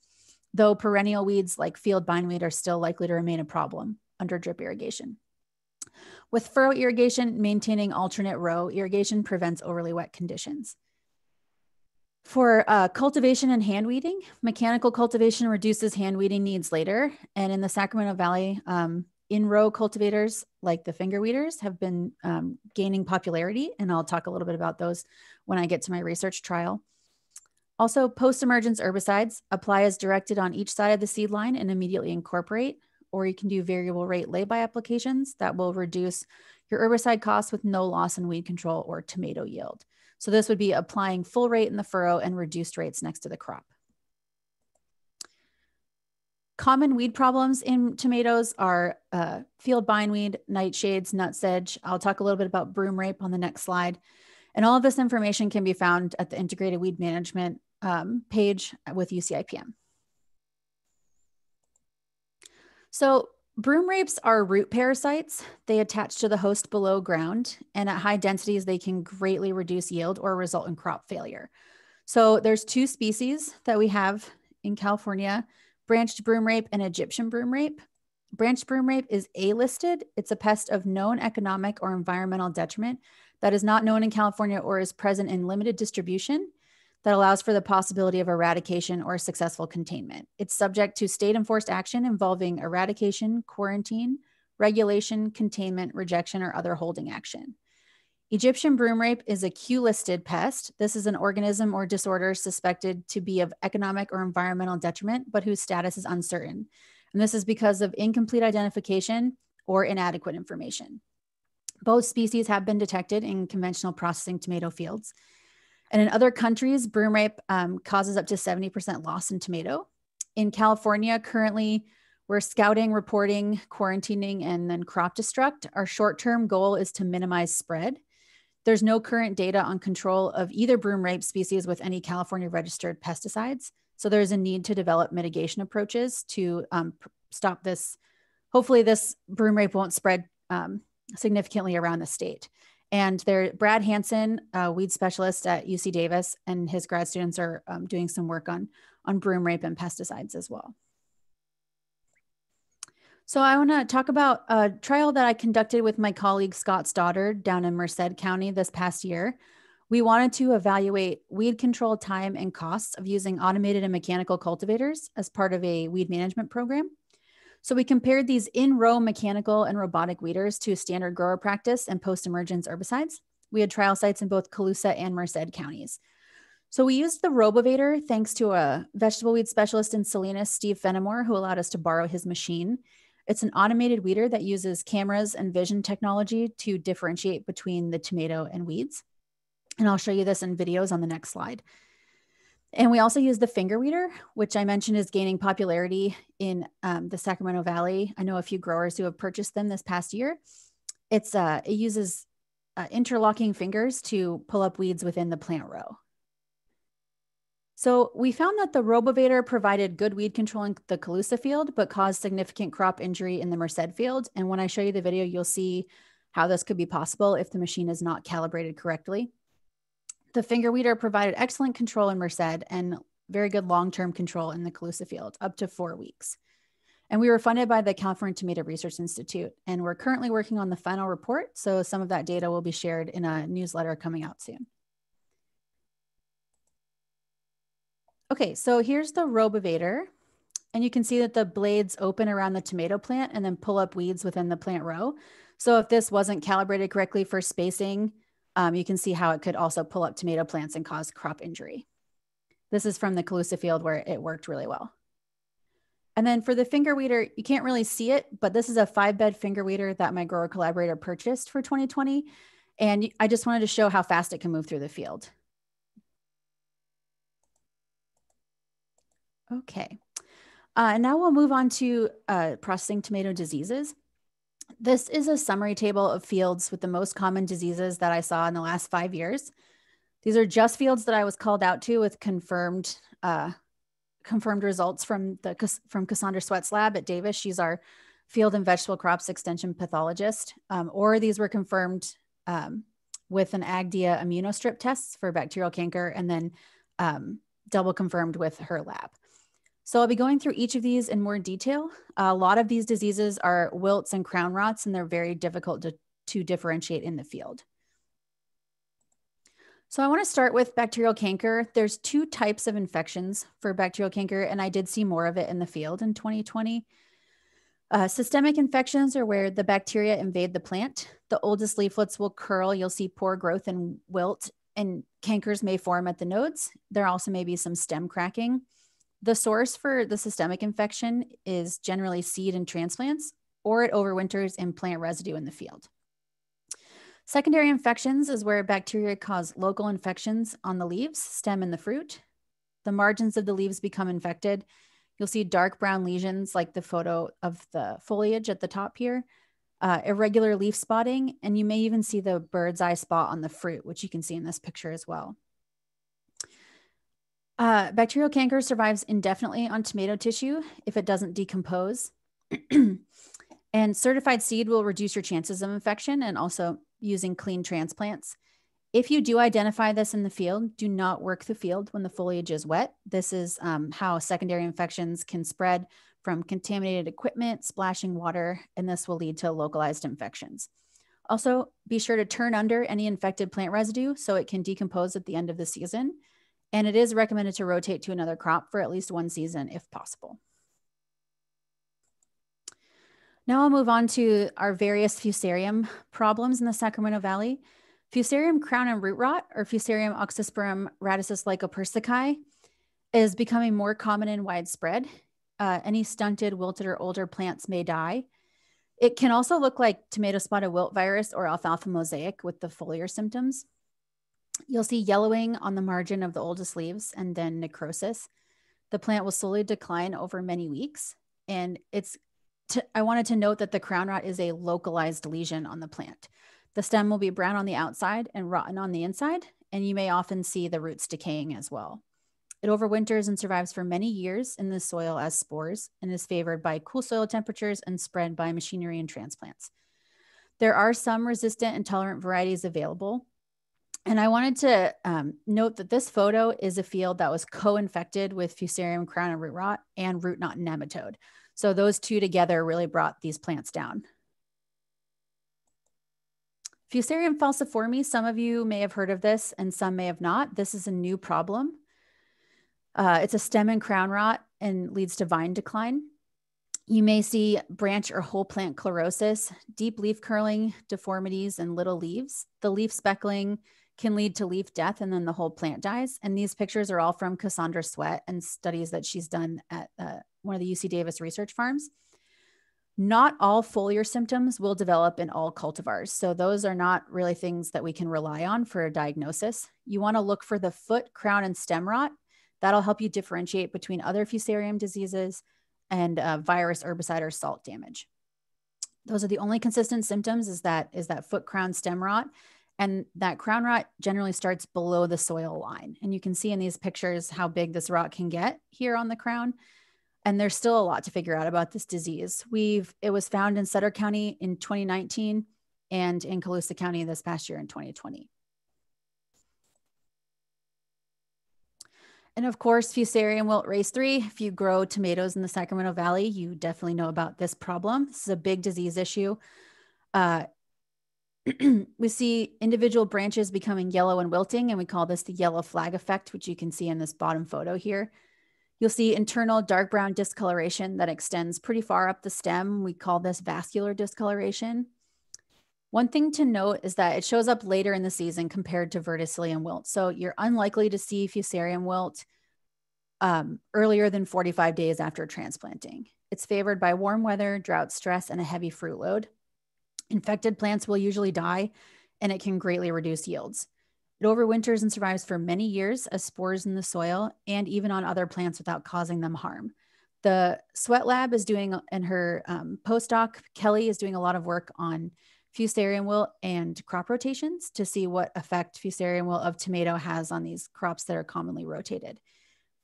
C: though perennial weeds like field bindweed are still likely to remain a problem under drip irrigation. With furrow irrigation, maintaining alternate row irrigation prevents overly wet conditions. For uh, cultivation and hand weeding, mechanical cultivation reduces hand weeding needs later. And in the Sacramento Valley, um, in row cultivators like the finger weeders have been um, gaining popularity. And I'll talk a little bit about those when I get to my research trial. Also, post emergence herbicides apply as directed on each side of the seed line and immediately incorporate or you can do variable rate lay-by applications that will reduce your herbicide costs with no loss in weed control or tomato yield. So this would be applying full rate in the furrow and reduced rates next to the crop. Common weed problems in tomatoes are uh, field bindweed, nightshades, nutsedge. I'll talk a little bit about broom rape on the next slide. And all of this information can be found at the Integrated Weed Management um, page with UCIPM. So broom rapes are root parasites. They attach to the host below ground, and at high densities, they can greatly reduce yield or result in crop failure. So there's two species that we have in California, branched broom rape and Egyptian broom rape. Branched broom rape is A-listed. It's a pest of known economic or environmental detriment that is not known in California or is present in limited distribution that allows for the possibility of eradication or successful containment. It's subject to state enforced action involving eradication, quarantine, regulation, containment, rejection, or other holding action. Egyptian broom rape is a Q listed pest. This is an organism or disorder suspected to be of economic or environmental detriment, but whose status is uncertain. And this is because of incomplete identification or inadequate information. Both species have been detected in conventional processing tomato fields. And in other countries, broom rape um, causes up to 70% loss in tomato. In California, currently, we're scouting, reporting, quarantining, and then crop destruct. Our short term goal is to minimize spread. There's no current data on control of either broom rape species with any California registered pesticides. So there's a need to develop mitigation approaches to um, stop this. Hopefully, this broom rape won't spread um, significantly around the state. And there, Brad Hanson, a weed specialist at UC Davis, and his grad students are um, doing some work on, on broom rape and pesticides as well. So I want to talk about a trial that I conducted with my colleague Scott Stoddard down in Merced County this past year. We wanted to evaluate weed control time and costs of using automated and mechanical cultivators as part of a weed management program. So we compared these in-row mechanical and robotic weeders to standard grower practice and post-emergence herbicides. We had trial sites in both Colusa and Merced counties. So we used the RoboVator thanks to a vegetable weed specialist in Salinas, Steve Fennimore, who allowed us to borrow his machine. It's an automated weeder that uses cameras and vision technology to differentiate between the tomato and weeds. And I'll show you this in videos on the next slide. And we also use the finger weeder, which I mentioned is gaining popularity in um, the Sacramento Valley. I know a few growers who have purchased them this past year. It's uh, it uses uh, interlocking fingers to pull up weeds within the plant row. So we found that the RoboVator provided good weed control in the Colusa field, but caused significant crop injury in the Merced field. And when I show you the video, you'll see how this could be possible if the machine is not calibrated correctly. The finger weeder provided excellent control in Merced and very good long-term control in the Colusa field, up to four weeks. And we were funded by the California Tomato Research Institute, and we're currently working on the final report. So some of that data will be shared in a newsletter coming out soon. Okay, so here's the RoboVator. And you can see that the blades open around the tomato plant and then pull up weeds within the plant row. So if this wasn't calibrated correctly for spacing, um, you can see how it could also pull up tomato plants and cause crop injury. This is from the Colusa field where it worked really well. And then for the finger weeder, you can't really see it, but this is a five bed finger weeder that my grower collaborator purchased for 2020. And I just wanted to show how fast it can move through the field. Okay. Uh, now we'll move on to uh, processing tomato diseases. This is a summary table of fields with the most common diseases that I saw in the last five years. These are just fields that I was called out to with confirmed uh, confirmed results from the from Cassandra Swett's lab at Davis. She's our field and vegetable crops extension pathologist. Um, or these were confirmed um, with an AgDia immunostrip test for bacterial canker and then um, double confirmed with her lab. So I'll be going through each of these in more detail. A lot of these diseases are wilts and crown rots, and they're very difficult to, to differentiate in the field. So I want to start with bacterial canker. There's two types of infections for bacterial canker, and I did see more of it in the field in 2020. Uh, systemic infections are where the bacteria invade the plant. The oldest leaflets will curl. You'll see poor growth and wilt, and cankers may form at the nodes. There also may be some stem cracking. The source for the systemic infection is generally seed and transplants, or it overwinters in plant residue in the field. Secondary infections is where bacteria cause local infections on the leaves, stem, and the fruit. The margins of the leaves become infected. You'll see dark brown lesions like the photo of the foliage at the top here, uh, irregular leaf spotting, and you may even see the bird's eye spot on the fruit, which you can see in this picture as well. Uh, bacterial canker survives indefinitely on tomato tissue if it doesn't decompose. (clears throat) and certified seed will reduce your chances of infection and also using clean transplants. If you do identify this in the field, do not work the field when the foliage is wet. This is um, how secondary infections can spread from contaminated equipment, splashing water, and this will lead to localized infections. Also, be sure to turn under any infected plant residue so it can decompose at the end of the season and it is recommended to rotate to another crop for at least one season if possible. Now I'll move on to our various fusarium problems in the Sacramento Valley. Fusarium crown and root rot, or Fusarium oxysporum radicis lycopersici, is becoming more common and widespread. Uh, any stunted, wilted, or older plants may die. It can also look like tomato spotted wilt virus or alfalfa mosaic with the foliar symptoms. You'll see yellowing on the margin of the oldest leaves and then necrosis. The plant will slowly decline over many weeks. And it's, to, I wanted to note that the crown rot is a localized lesion on the plant. The stem will be brown on the outside and rotten on the inside, and you may often see the roots decaying as well. It overwinters and survives for many years in the soil as spores and is favored by cool soil temperatures and spread by machinery and transplants. There are some resistant and tolerant varieties available, and I wanted to um, note that this photo is a field that was co-infected with Fusarium crown and root rot and root knot nematode. So those two together really brought these plants down. Fusarium falciforme, some of you may have heard of this and some may have not. This is a new problem. Uh, it's a stem and crown rot and leads to vine decline. You may see branch or whole plant chlorosis, deep leaf curling, deformities, and little leaves. The leaf speckling can lead to leaf death and then the whole plant dies. And these pictures are all from Cassandra Swett and studies that she's done at uh, one of the UC Davis research farms. Not all foliar symptoms will develop in all cultivars. So those are not really things that we can rely on for a diagnosis. You want to look for the foot, crown, and stem rot. That'll help you differentiate between other fusarium diseases and uh, virus, herbicide, or salt damage. Those are the only consistent symptoms is that is that foot, crown, stem rot and that crown rot generally starts below the soil line. And you can see in these pictures how big this rot can get here on the crown. And there's still a lot to figure out about this disease. We've it was found in Sutter County in 2019 and in Colusa County this past year in 2020. And of course, Fusarium wilt race 3. If you grow tomatoes in the Sacramento Valley, you definitely know about this problem. This is a big disease issue. Uh, (clears throat) we see individual branches becoming yellow and wilting, and we call this the yellow flag effect, which you can see in this bottom photo here. You'll see internal dark brown discoloration that extends pretty far up the stem. We call this vascular discoloration. One thing to note is that it shows up later in the season compared to verticillium wilt. So you're unlikely to see fusarium wilt um, earlier than 45 days after transplanting. It's favored by warm weather, drought stress, and a heavy fruit load. Infected plants will usually die, and it can greatly reduce yields. It overwinters and survives for many years as spores in the soil and even on other plants without causing them harm. The Swett Lab is doing, and her um, postdoc, Kelly, is doing a lot of work on fusarium wilt and crop rotations to see what effect fusarium wilt of tomato has on these crops that are commonly rotated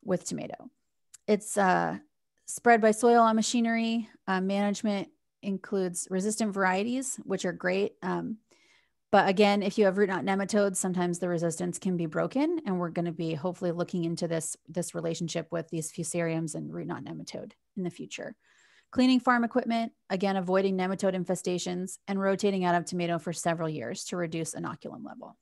C: with tomato. It's uh, spread by soil on machinery. Uh, management includes resistant varieties, which are great. Um, but again, if you have root knot nematodes, sometimes the resistance can be broken. And we're going to be hopefully looking into this, this relationship with these fusariums and root knot nematode in the future cleaning farm equipment, again, avoiding nematode infestations, and rotating out of tomato for several years to reduce inoculum level.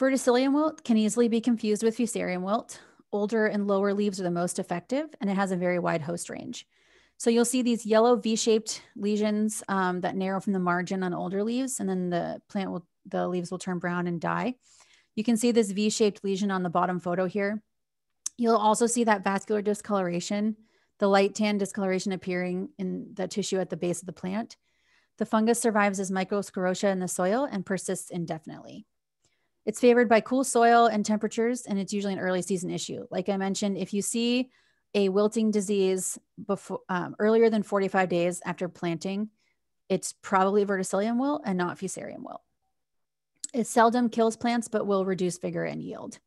C: Verticillium wilt can easily be confused with fusarium wilt. Older and lower leaves are the most effective, and it has a very wide host range. So you'll see these yellow V-shaped lesions um, that narrow from the margin on older leaves, and then the plant will, the leaves will turn brown and die. You can see this V-shaped lesion on the bottom photo here. You'll also see that vascular discoloration, the light tan discoloration appearing in the tissue at the base of the plant. The fungus survives as microsclerotia in the soil and persists indefinitely. It's favored by cool soil and temperatures, and it's usually an early season issue. Like I mentioned, if you see a wilting disease before um, earlier than 45 days after planting, it's probably verticillium wilt and not fusarium wilt. It seldom kills plants, but will reduce vigor and yield.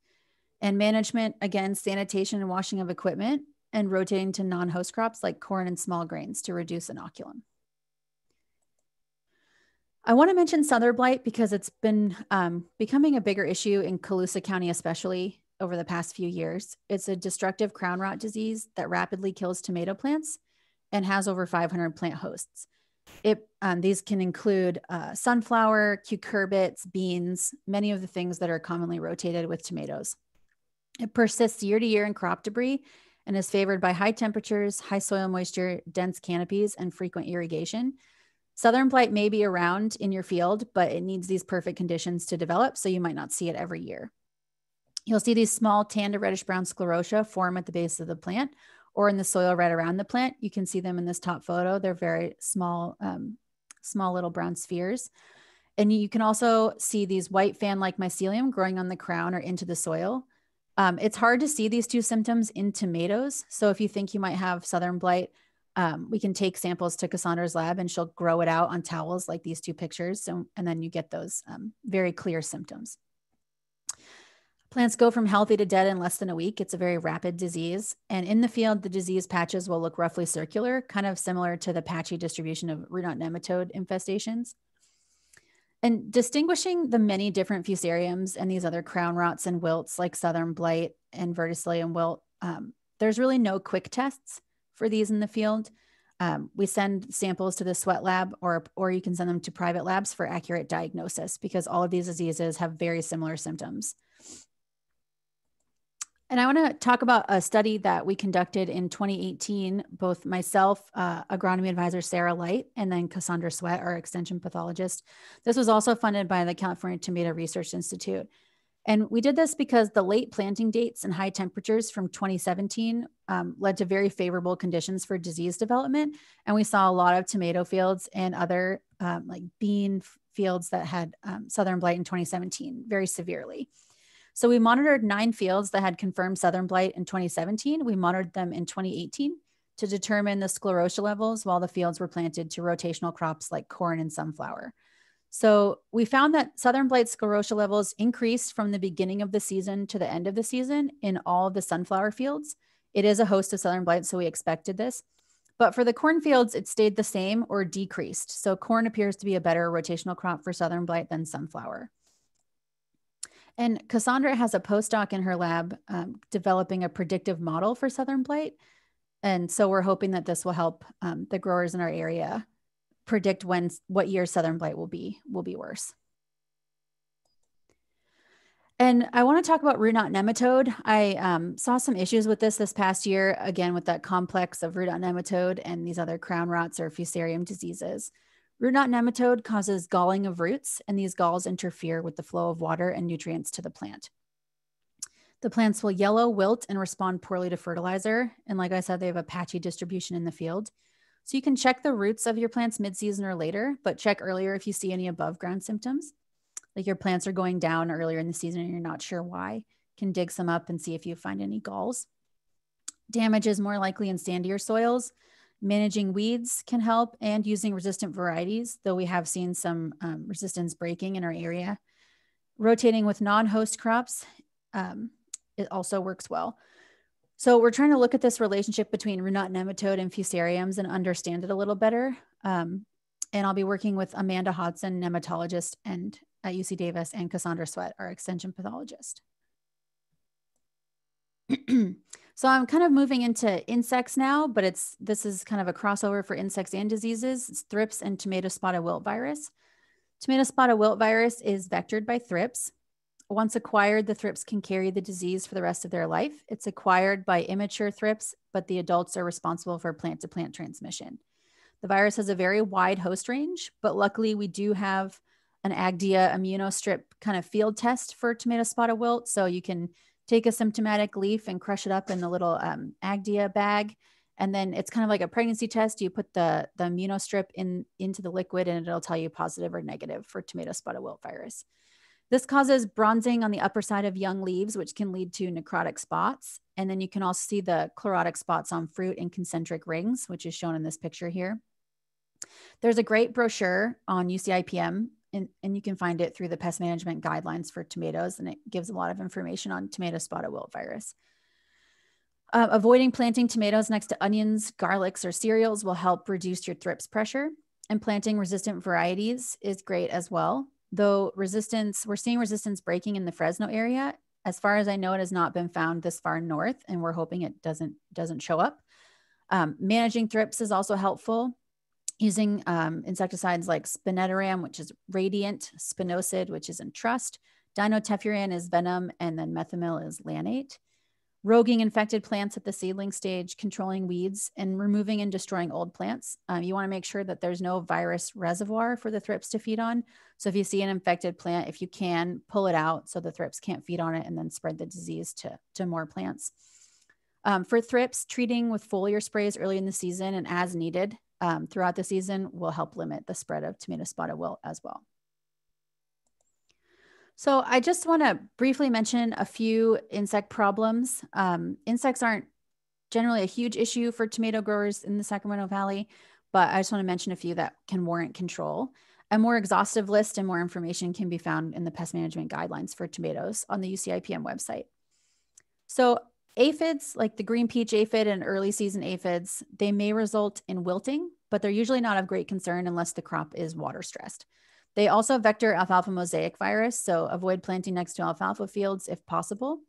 C: And management, again, sanitation and washing of equipment and rotating to non-host crops like corn and small grains to reduce inoculum. I want to mention southern blight because it's been um, becoming a bigger issue in Colusa County, especially over the past few years. It's a destructive crown rot disease that rapidly kills tomato plants and has over 500 plant hosts. It, um, these can include uh, sunflower, cucurbits, beans, many of the things that are commonly rotated with tomatoes. It persists year to year in crop debris and is favored by high temperatures, high soil moisture, dense canopies, and frequent irrigation. Southern blight may be around in your field, but it needs these perfect conditions to develop, so you might not see it every year. You'll see these small tan to reddish brown sclerotia form at the base of the plant or in the soil right around the plant. You can see them in this top photo. They're very small, um, small little brown spheres. And you can also see these white fan-like mycelium growing on the crown or into the soil. Um, it's hard to see these two symptoms in tomatoes. So if you think you might have southern blight, um, we can take samples to Cassandra's lab and she'll grow it out on towels like these two pictures. So, and then you get those um, very clear symptoms. Plants go from healthy to dead in less than a week. It's a very rapid disease. And in the field, the disease patches will look roughly circular, kind of similar to the patchy distribution of root knot nematode infestations. And distinguishing the many different fusariums and these other crown rots and wilts like southern blight and verticillium wilt, um, there's really no quick tests for these in the field. Um, we send samples to the Swett lab or, or you can send them to private labs for accurate diagnosis because all of these diseases have very similar symptoms. And I want to talk about a study that we conducted in 2018. Both myself, uh, agronomy advisor Sarah Light, and then Cassandra Swett, our extension pathologist. This was also funded by the California Tomato Research Institute. And we did this because the late planting dates and high temperatures from 2017 um, led to very favorable conditions for disease development. And we saw a lot of tomato fields and other um, like bean fields that had um, southern blight in 2017 very severely. So we monitored nine fields that had confirmed southern blight in 2017. We monitored them in 2018 to determine the sclerotia levels while the fields were planted to rotational crops like corn and sunflower. So we found that southern blight sclerotia levels increased from the beginning of the season to the end of the season in all of the sunflower fields. It is a host of southern blight, so we expected this. But for the corn fields, it stayed the same or decreased. So corn appears to be a better rotational crop for southern blight than sunflower. And Cassandra has a postdoc in her lab um, developing a predictive model for southern blight. And so we're hoping that this will help um, the growers in our area predict when what year southern blight will be will be worse. And I want to talk about root knot nematode. I um, saw some issues with this this past year, again, with that complex of root knot nematode and these other crown rots or fusarium diseases. Root knot nematode causes galling of roots, and these galls interfere with the flow of water and nutrients to the plant. The plants will yellow, wilt, and respond poorly to fertilizer. And like I said, they have a patchy distribution in the field. So you can check the roots of your plants mid-season or later, but check earlier if you see any above ground symptoms like your plants are going down earlier in the season and you're not sure why, can dig some up and see if you find any galls. Damage is more likely in sandier soils. Managing weeds can help and using resistant varieties, though we have seen some um, resistance breaking in our area. Rotating with non-host crops, um, it also works well. So we're trying to look at this relationship between root nematode and fusariums and understand it a little better. Um, and I'll be working with Amanda Hodson, nematologist, and at UC Davis, and Cassandra Swett, our extension pathologist. (clears throat) so I'm kind of moving into insects now, but it's this is kind of a crossover for insects and diseases. It's thrips and tomato spotted wilt virus. Tomato spotted wilt virus is vectored by thrips. Once acquired, the thrips can carry the disease for the rest of their life. It's acquired by immature thrips, but the adults are responsible for plant to plant transmission. The virus has a very wide host range, but luckily we do have an Agdia immunostrip kind of field test for tomato spotted wilt. So you can take a symptomatic leaf and crush it up in the little um, Agdia bag. And then it's kind of like a pregnancy test. You put the, the immunostrip in into the liquid and it'll tell you positive or negative for tomato spotted wilt virus. This causes bronzing on the upper side of young leaves, which can lead to necrotic spots. And then you can also see the chlorotic spots on fruit in concentric rings, which is shown in this picture here. There's a great brochure on UCIPM and, and you can find it through the pest management guidelines for tomatoes, and it gives a lot of information on tomato spotted wilt virus. Uh, avoiding planting tomatoes next to onions, garlics, or cereals will help reduce your thrips pressure. And planting resistant varieties is great as well. Though resistance, we're seeing resistance breaking in the Fresno area. As far as I know, it has not been found this far north, and we're hoping it doesn't doesn't show up. Um, managing thrips is also helpful using um, insecticides like spinetoram, which is radiant, spinosad, which is entrust, dinotefuran is venom, and then methomyl is lanate. Roguing infected plants at the seedling stage, controlling weeds, and removing and destroying old plants. Um, you want to make sure that there's no virus reservoir for the thrips to feed on. So if you see an infected plant, if you can, pull it out so the thrips can't feed on it and then spread the disease to, to more plants. Um, for thrips, treating with foliar sprays early in the season and as needed um, throughout the season will help limit the spread of tomato spotted wilt as well. So I just want to briefly mention a few insect problems. Um, insects aren't generally a huge issue for tomato growers in the Sacramento Valley, but I just want to mention a few that can warrant control. A more exhaustive list and more information can be found in the pest management guidelines for tomatoes on the UCIPM website. So Aphids, like the green peach aphid and early season aphids, they may result in wilting, but they're usually not of great concern unless the crop is water stressed. They also vector alfalfa mosaic virus, so avoid planting next to alfalfa fields if possible.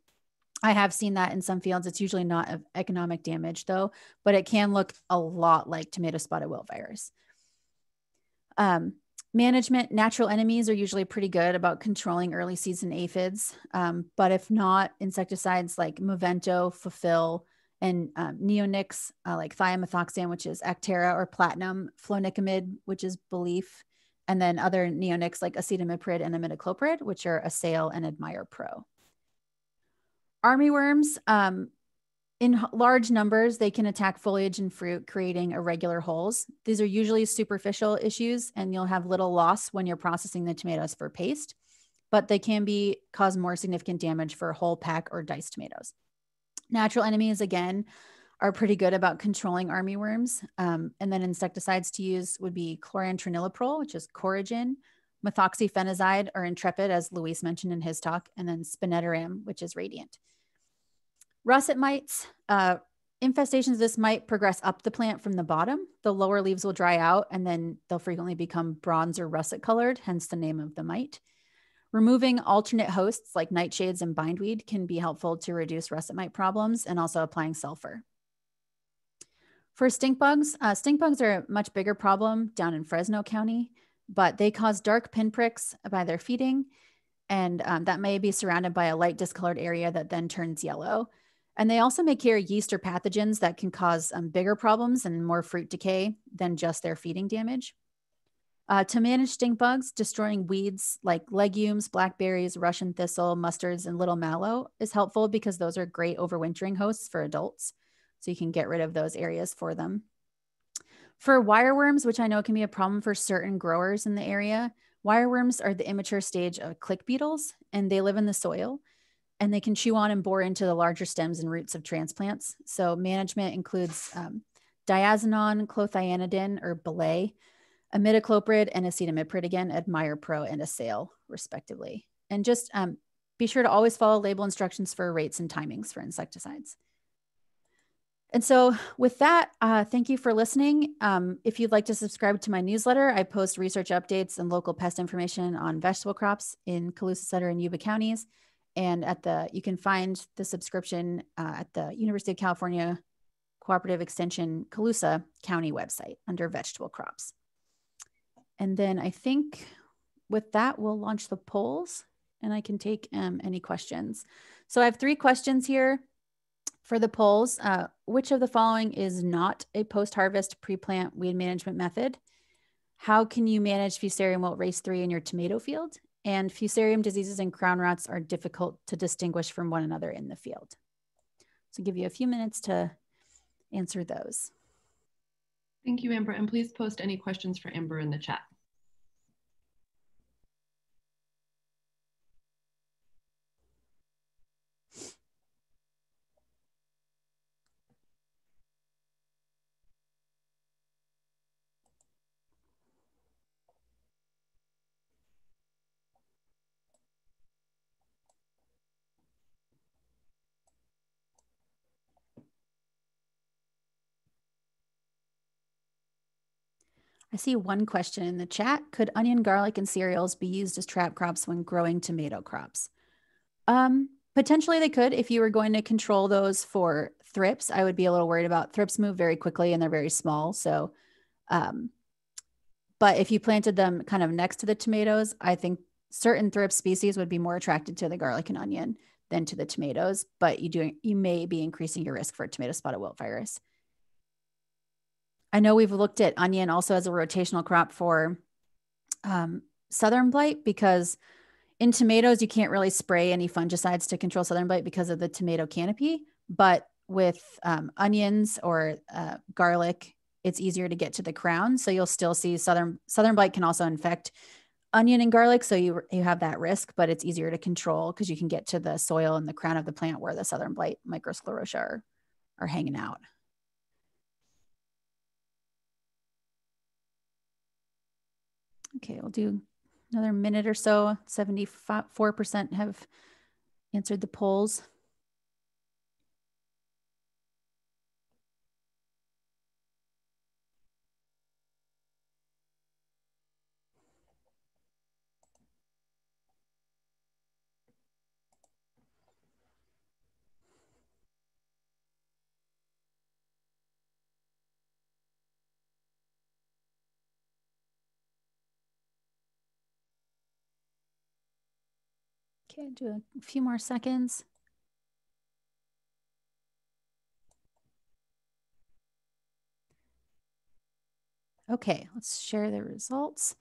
C: I have seen that in some fields. It's usually not of economic damage though, but it can look a lot like tomato spotted wilt virus. Um, management, natural enemies are usually pretty good about controlling early season aphids. Um, but if not, insecticides like Movento, Fulfill, and um, neonics uh, like thiamethoxam, which is Actara or Platinum, flonicamid, which is Belief, and then other neonics like acetamiprid and imidacloprid, which are Assail and Admire Pro. Armyworms, um, in large numbers, they can attack foliage and fruit, creating irregular holes. These are usually superficial issues, and you'll have little loss when you're processing the tomatoes for paste, but they can be cause more significant damage for whole pack or diced tomatoes. Natural enemies, again, are pretty good about controlling armyworms. Um, and then insecticides to use would be chlorantraniliprole, which is Coragen, methoxyfenozide or Intrepid, as Luis mentioned in his talk, and then spinetoram, which is Radiant. Russet mites, uh, infestations of this might progress up the plant from the bottom. The lower leaves will dry out and then they'll frequently become bronze or russet colored, hence the name of the mite. Removing alternate hosts like nightshades and bindweed can be helpful to reduce russet mite problems and also applying sulfur. For stink bugs, uh, stink bugs are a much bigger problem down in Fresno County, but they cause dark pinpricks by their feeding and um, that may be surrounded by a light discolored area that then turns yellow. And they also may carry yeast or pathogens that can cause um, bigger problems and more fruit decay than just their feeding damage. Uh, to manage stink bugs, destroying weeds like legumes, blackberries, Russian thistle, mustards, and little mallow is helpful because those are great overwintering hosts for adults. So you can get rid of those areas for them. For wireworms, which I know can be a problem for certain growers in the area, wireworms are the immature stage of click beetles and they live in the soil and they can chew on and bore into the larger stems and roots of transplants. So management includes um, diazinon, clothianidin, or belay, imidacloprid and acetamiprid again, Admire Pro and Assail, respectively. And just um, be sure to always follow label instructions for rates and timings for insecticides. And so, with that, uh, thank you for listening. Um, if you'd like to subscribe to my newsletter, I post research updates and local pest information on vegetable crops in Colusa Sutter, and Yuba counties. And at the, you can find the subscription uh, at the University of California Cooperative Extension Colusa County website under vegetable crops. And then I think with that, we'll launch the polls and I can take um, any questions. So I have three questions here for the polls. Uh, which of the following is not a post-harvest pre-plant weed management method? How can you manage Fusarium wilt race 3 in your tomato field? And Fusarium diseases and crown rots are difficult to distinguish from one another in the field. So I'll give you a few minutes to answer those.
A: Thank you, Amber. And please post any questions for Amber in the chat.
C: I see one question in the chat. Could onion, garlic, and cereals be used as trap crops when growing tomato crops? Um, potentially they could. If you were going to control those for thrips, I would be a little worried about thrips move very quickly and they're very small. So, um, but if you planted them kind of next to the tomatoes, I think certain thrip species would be more attracted to the garlic and onion than to the tomatoes. But you do you may be increasing your risk for tomato spotted wilt virus. I know we've looked at onion also as a rotational crop for um, southern blight because in tomatoes, you can't really spray any fungicides to control southern blight because of the tomato canopy. But with um, onions or uh, garlic, it's easier to get to the crown. So you'll still see southern southern blight can also infect onion and garlic. So you you have that risk, but it's easier to control because you can get to the soil and the crown of the plant where the southern blight microsclerotia are, are hanging out. Okay, we'll do another minute or so. 74% have answered the polls. Okay, do a few more seconds. Okay, let's share the results.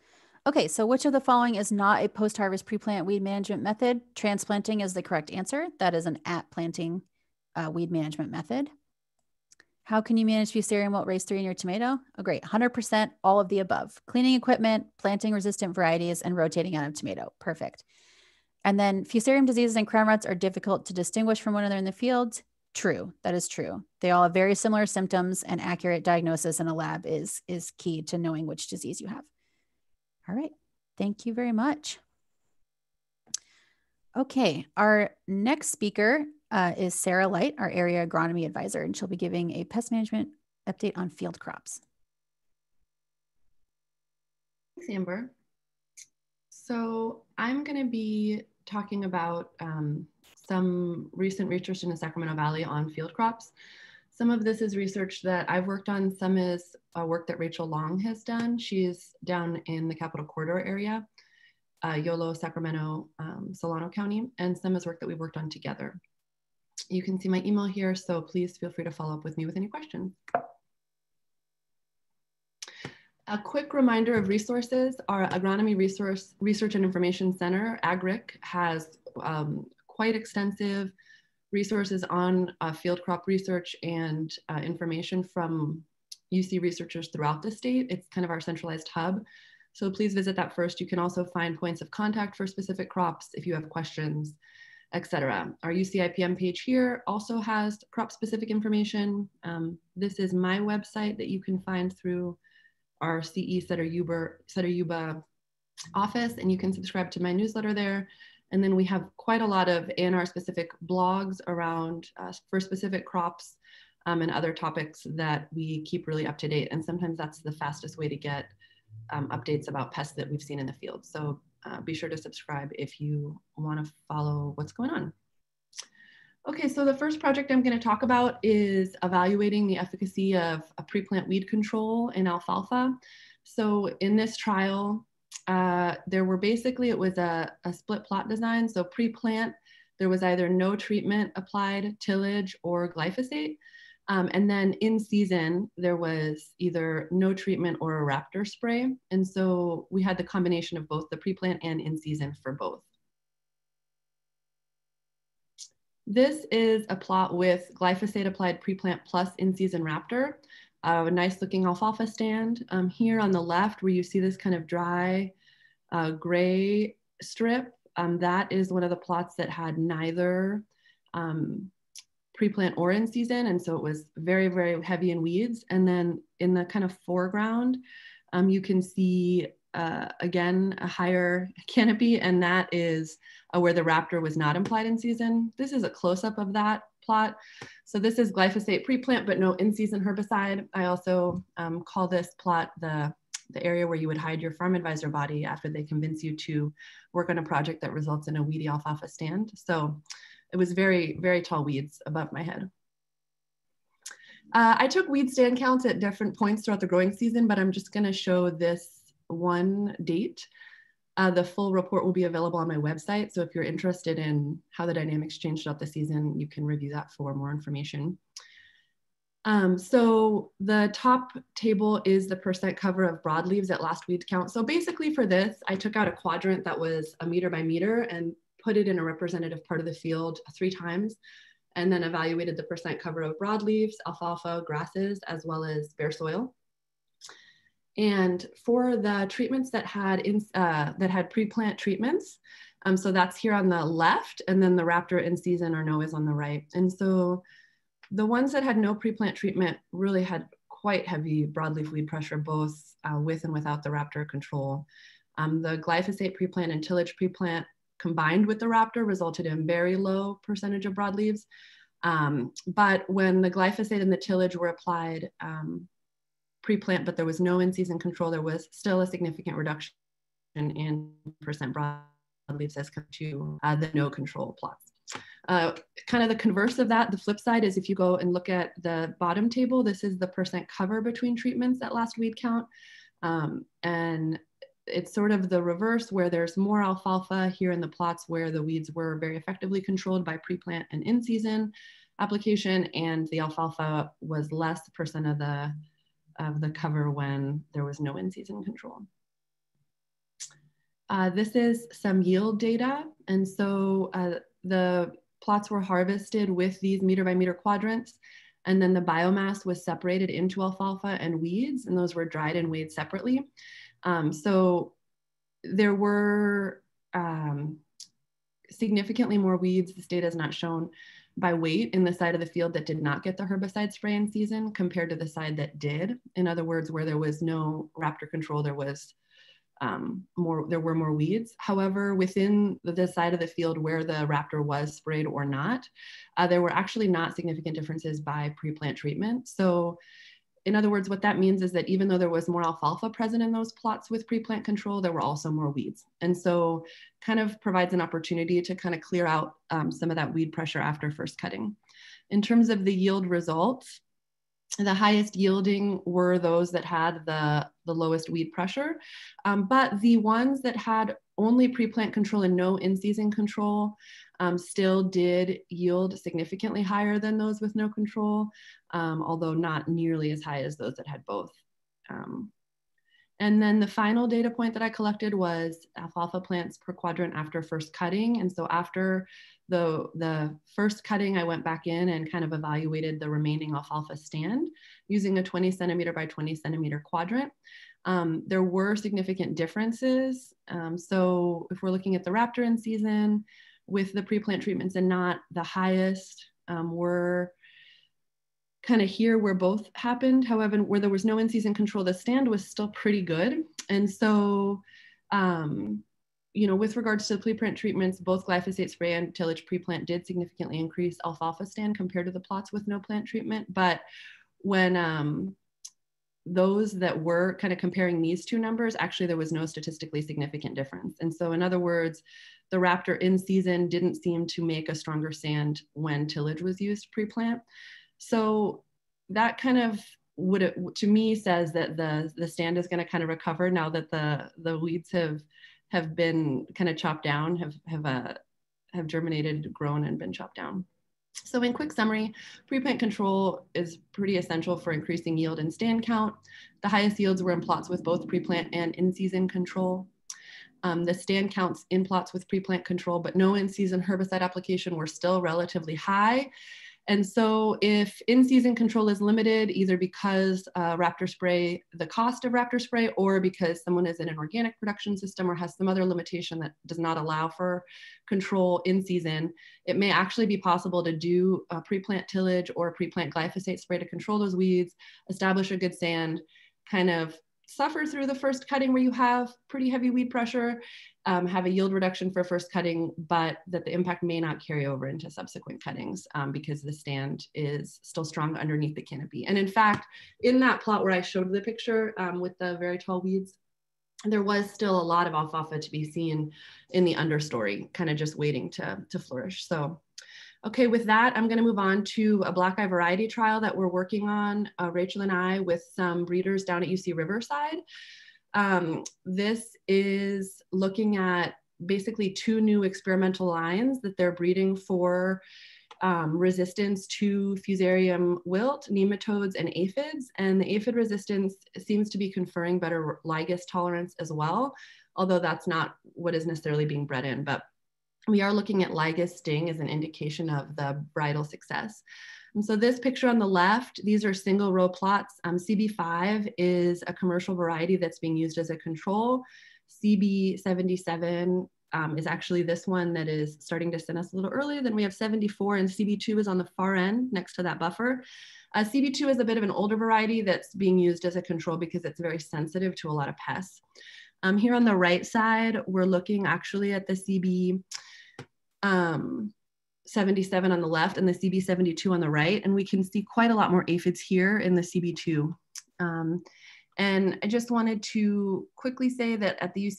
C: Okay, so which of the following is not a post-harvest pre-plant weed management method? Transplanting is the correct answer. That is an at planting uh, weed management method. How can you manage Fusarium wilt race 3 in your tomato? Oh, great. 100% all of the above. Cleaning equipment, planting resistant varieties, and rotating out of tomato. Perfect. And then fusarium diseases and crown rots are difficult to distinguish from one another in the field. True, that is true. They all have very similar symptoms, and accurate diagnosis in a lab is is key to knowing which disease you have. All right, thank you very much. Okay, our next speaker uh, is Sarah Light, our area agronomy advisor, and she'll be giving a pest management update on field crops.
A: Thanks, Amber. So I'm going to be talking about um, some recent research in the Sacramento Valley on field crops. Some of this is research that I've worked on. Some is work that Rachel Long has done. She's down in the Capital Corridor area. uh, Yolo, Sacramento, um, Solano County, and some is work that we've worked on together. You can see my email here, so please feel free to follow up with me with any questions. A quick reminder of resources, our Agronomy Resource Research and Information Center, AGRIC, has um, quite extensive resources on uh, field crop research and uh, information from UC researchers throughout the state. It's kind of our centralized hub. So please visit that first. You can also find points of contact for specific crops if you have questions, etc. Our UCIPM page here also has crop specific information. Um, this is my website that you can find through our CE Sutter Yuba office and you can subscribe to my newsletter there. And then we have quite a lot of ANR specific blogs around uh, for specific crops um, and other topics that we keep really up to date. And sometimes that's the fastest way to get um, updates about pests that we've seen in the field. So uh, be sure to subscribe if you want to follow what's going on. Okay, so the first project I'm going to talk about is evaluating the efficacy of a pre-plant weed control in alfalfa. So in this trial, uh, there were basically, it was a, a split plot design. So pre-plant, there was either no treatment applied, tillage, or glyphosate. Um, and then in season, there was either no treatment or a Raptor spray. And so we had the combination of both the pre-plant and in season for both. This is a plot with glyphosate applied pre-plant plus in-season Raptor, a nice looking alfalfa stand. Um, here on the left where you see this kind of dry uh, gray strip, um, that is one of the plots that had neither um, pre-plant or in season. And so it was very, very heavy in weeds. And then in the kind of foreground, um, you can see, uh, again, a higher canopy, and that is uh, where the raptor was not implied in season. This is a close-up of that plot. So this is glyphosate pre-plant, but no in-season herbicide. I also um, call this plot the, the area where you would hide your farm advisor body after they convince you to work on a project that results in a weedy alfalfa stand. So it was very, very tall weeds above my head. Uh, I took weed stand counts at different points throughout the growing season, but I'm just gonna show this one date. Uh, the full report will be available on my website. So if you're interested in how the dynamics changed throughout the season, you can review that for more information. Um, so the top table is the percent cover of broadleaves at last weed count. So basically for this, I took out a quadrant that was a meter by meter and put it in a representative part of the field three times, and then evaluated the percent cover of broadleaves, alfalfa, grasses, as well as bare soil. And for the treatments that had in, uh, that had pre-plant treatments, um, so that's here on the left, and then the Raptor in season or no is on the right. And so the ones that had no pre-plant treatment really had quite heavy broadleaf weed pressure, both uh, with and without the Raptor control. Um, the glyphosate pre-plant and tillage pre-plant combined with the raptor resulted in very low percentage of broadleaves. Um, but when the glyphosate and the tillage were applied um, pre-plant, but there was no in-season control, there was still a significant reduction in percent broadleaves as compared to uh, the no control plots. Uh, kind of the converse of that, the flip side is if you go and look at the bottom table, this is the percent cover between treatments at last weed count. Um, and it's sort of the reverse where there's more alfalfa here in the plots where the weeds were very effectively controlled by pre-plant and in-season application and the alfalfa was less percent of the of the cover when there was no in-season control. Uh, this is some yield data. And so uh, the plots were harvested with these meter by meter quadrants. And then the biomass was separated into alfalfa and weeds, and those were dried and weighed separately. Um, so there were um, significantly more weeds, this data is not shown by weight in the side of the field that did not get the herbicide spray in season compared to the side that did. In other words, where there was no raptor control, there was um, more, there were more weeds. However, within the side of the field where the raptor was sprayed or not, uh, there were actually not significant differences by pre-plant treatment. So in other words, what that means is that even though there was more alfalfa present in those plots with pre-plant control, there were also more weeds. And so kind of provides an opportunity to kind of clear out um, some of that weed pressure after first cutting. In terms of the yield results, the highest yielding were those that had the, the lowest weed pressure. Um, but the ones that had only pre-plant control and no in-season control um, still did yield significantly higher than those with no control, um, although not nearly as high as those that had both. Um, and then the final data point that I collected was alfalfa plants per quadrant after first cutting. And so after the, the first cutting, I went back in and kind of evaluated the remaining alfalfa stand using a 20 centimeter by 20 centimeter quadrant. Um, there were significant differences. Um, so if we're looking at the raptor in season with the pre-plant treatments and not the highest um, were kind of here where both happened. However, where there was no in-season control, the stand was still pretty good. And so, um, you know, with regards to the pre-plant treatments, both glyphosate spray and tillage pre-plant did significantly increase alfalfa stand compared to the plots with no plant treatment. But when um, those that were kind of comparing these two numbers, actually there was no statistically significant difference. And so in other words, the Raptor in season didn't seem to make a stronger sand when tillage was used pre-plant. So that kind of would it, to me says that the the stand is going to kind of recover now that the the weeds have have been kind of chopped down, have have uh, have germinated, grown, and been chopped down. So in quick summary, pre-plant control is pretty essential for increasing yield and stand count. The highest yields were in plots with both pre-plant and in-season control. Um, the stand counts in plots with pre-plant control, but no in-season herbicide application were still relatively high. And so if in-season control is limited, either because uh, Raptor spray, the cost of Raptor spray, or because someone is in an organic production system or has some other limitation that does not allow for control in season, it may actually be possible to do a pre-plant tillage or pre-plant glyphosate spray to control those weeds, establish a good sand, kind of suffer through the first cutting where you have pretty heavy weed pressure, um, have a yield reduction for first cutting, but that the impact may not carry over into subsequent cuttings um, because the stand is still strong underneath the canopy. And in fact, in that plot where I showed the picture um, with the very tall weeds, there was still a lot of alfalfa to be seen in the understory, kind of just waiting to, to flourish. So Okay, with that, I'm gonna move on to a black eye variety trial that we're working on, uh, Rachel and I, with some breeders down at UC Riverside. Um, this is looking at basically two new experimental lines that they're breeding for um, resistance to fusarium wilt, nematodes, and aphids. And the aphid resistance seems to be conferring better Lygus tolerance as well, although that's not what is necessarily being bred in. But we are looking at Lygus sting as an indication of the bridal success. And so this picture on the left, these are single row plots. Um, CB5 is a commercial variety that's being used as a control. CB77 um, is actually this one that is starting to senesce a little earlier. Then we have 74 and CB2 is on the far end next to that buffer. Uh, CB2 is a bit of an older variety that's being used as a control because it's very sensitive to a lot of pests. Um, here on the right side, we're looking actually at the CB um, 77 on the left and the CB72 on the right. And we can see quite a lot more aphids here in the CB2. Um, and I just wanted to quickly say that at the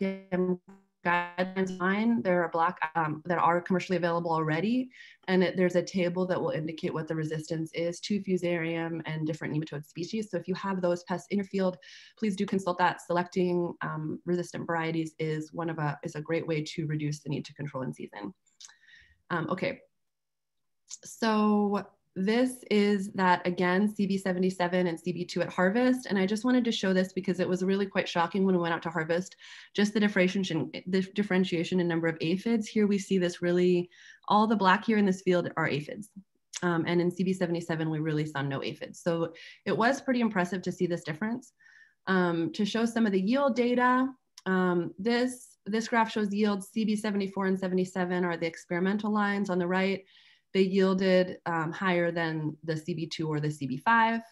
A: UCIPM guidelines line, there are black um, that are commercially available already. And it, there's a table that will indicate what the resistance is to fusarium and different nematode species. So if you have those pests in your field, please do consult that. Selecting um, resistant varieties is one of a, is a great way to reduce the need to control in season. Um, okay, so this is that again, CB77 and CB2 at harvest. And I just wanted to show this because it was really quite shocking when we went out to harvest, just the differentiation, the differentiation in number of aphids. Here we see this really, all the black here in this field are aphids. Um, and in CB77, we really saw no aphids. So it was pretty impressive to see this difference. Um, to show some of the yield data, um, this, this graph shows yields CB74 and 77 are the experimental lines on the right they yielded um, higher than the CB2 or the CB5.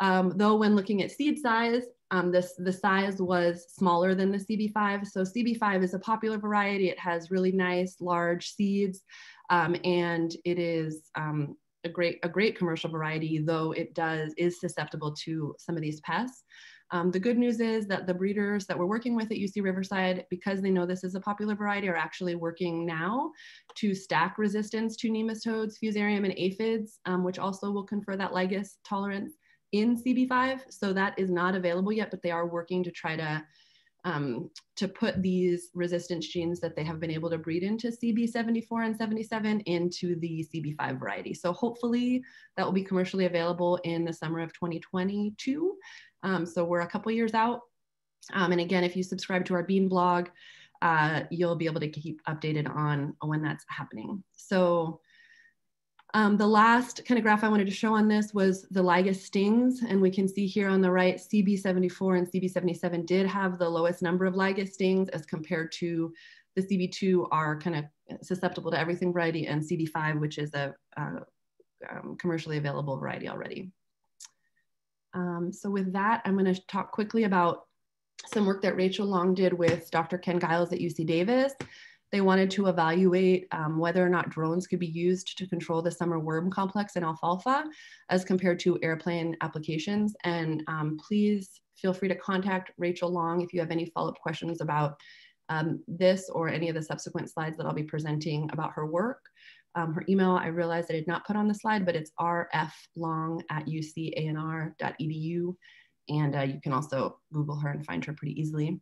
A: Um, though when looking at seed size, um, this, the size was smaller than the CB5. So CB5 is a popular variety. It has really nice large seeds um, and it is um, a great, a great commercial variety, though it does, is susceptible to some of these pests. Um, the good news is that the breeders that we're working with at UC Riverside, because they know this is a popular variety, are actually working now to stack resistance to nematodes, fusarium, and aphids, um, which also will confer that Lygus tolerance. in CB5. So that is not available yet, but they are working to try to um, to put these resistance genes that they have been able to breed into CB74 and 77 into the CB5 variety. So hopefully that will be commercially available in the summer of 2022. Um, so we're a couple years out. Um, and again, if you subscribe to our Bean blog, uh, you'll be able to keep updated on when that's happening. So um, the last kind of graph I wanted to show on this was the Lygus stings. And we can see here on the right, CB74 and CB77 did have the lowest number of Lygus stings as compared to the CB2 are kind of susceptible to everything variety and CB5, which is a, um, commercially available variety already. Um, so with that, I'm gonna talk quickly about some work that Rachel Long did with Dr. Ken Giles at UC Davis. They wanted to evaluate um, whether or not drones could be used to control the summer worm complex in alfalfa as compared to airplane applications. And um, please feel free to contact Rachel Long if you have any follow-up questions about um, this or any of the subsequent slides that I'll be presenting about her work. Um, her email, I realized I did not put on the slide, but it's rflong at ucanr.edu. And uh, you can also Google her and find her pretty easily.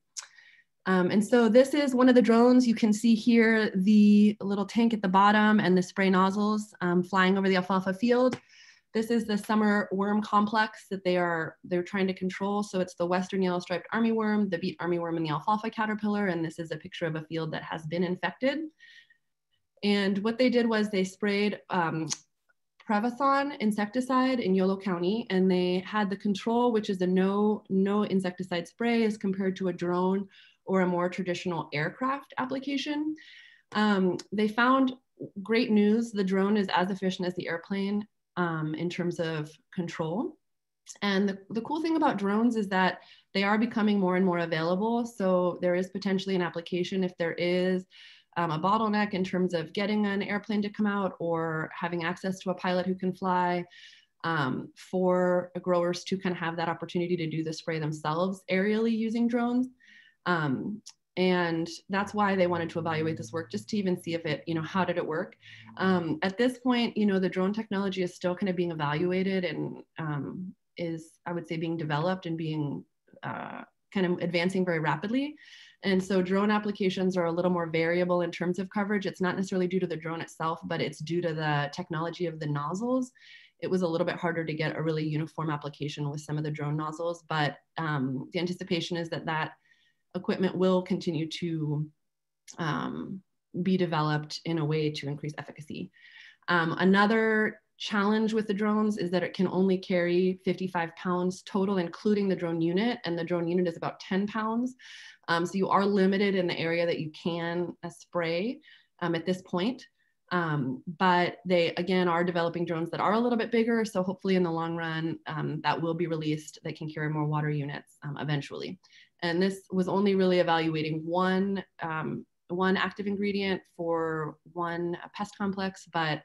A: Um, and so this is one of the drones. You can see here the little tank at the bottom and the spray nozzles um, flying over the alfalfa field. This is the summer worm complex that they are they're trying to control. So it's the western yellow striped armyworm, the beet armyworm, and the alfalfa caterpillar. And this is a picture of a field that has been infected. And what they did was they sprayed um, insecticide in Yolo County, and they had the control, which is a no no insecticide spray, as compared to a drone or a more traditional aircraft application. Um, they found great news. The drone is as efficient as the airplane um, in terms of control. And the, the cool thing about drones is that they are becoming more and more available. So there is potentially an application if there is um, a bottleneck in terms of getting an airplane to come out or having access to a pilot who can fly um, for growers to kind of have that opportunity to do the spray themselves aerially using drones. Um, and that's why they wanted to evaluate this work just to even see if it you know how did it work um, at this point you know the drone technology is still kind of being evaluated and um, is i would say being developed and being uh, kind of advancing very rapidly and so drone applications are a little more variable in terms of coverage it's not necessarily due to the drone itself but it's due to the technology of the nozzles it was a little bit harder to get a really uniform application with some of the drone nozzles but um, the anticipation is that that equipment will continue to um, be developed in a way to increase efficacy. Um, another challenge with the drones is that it can only carry 55 pounds total, including the drone unit, and the drone unit is about 10 pounds. Um, so you are limited in the area that you can uh, spray um, at this point. Um, but they again are developing drones that are a little bit bigger. So hopefully in the long run, um, that will be released that can carry more water units um, eventually. And this was only really evaluating one, um, one active ingredient for one pest complex, but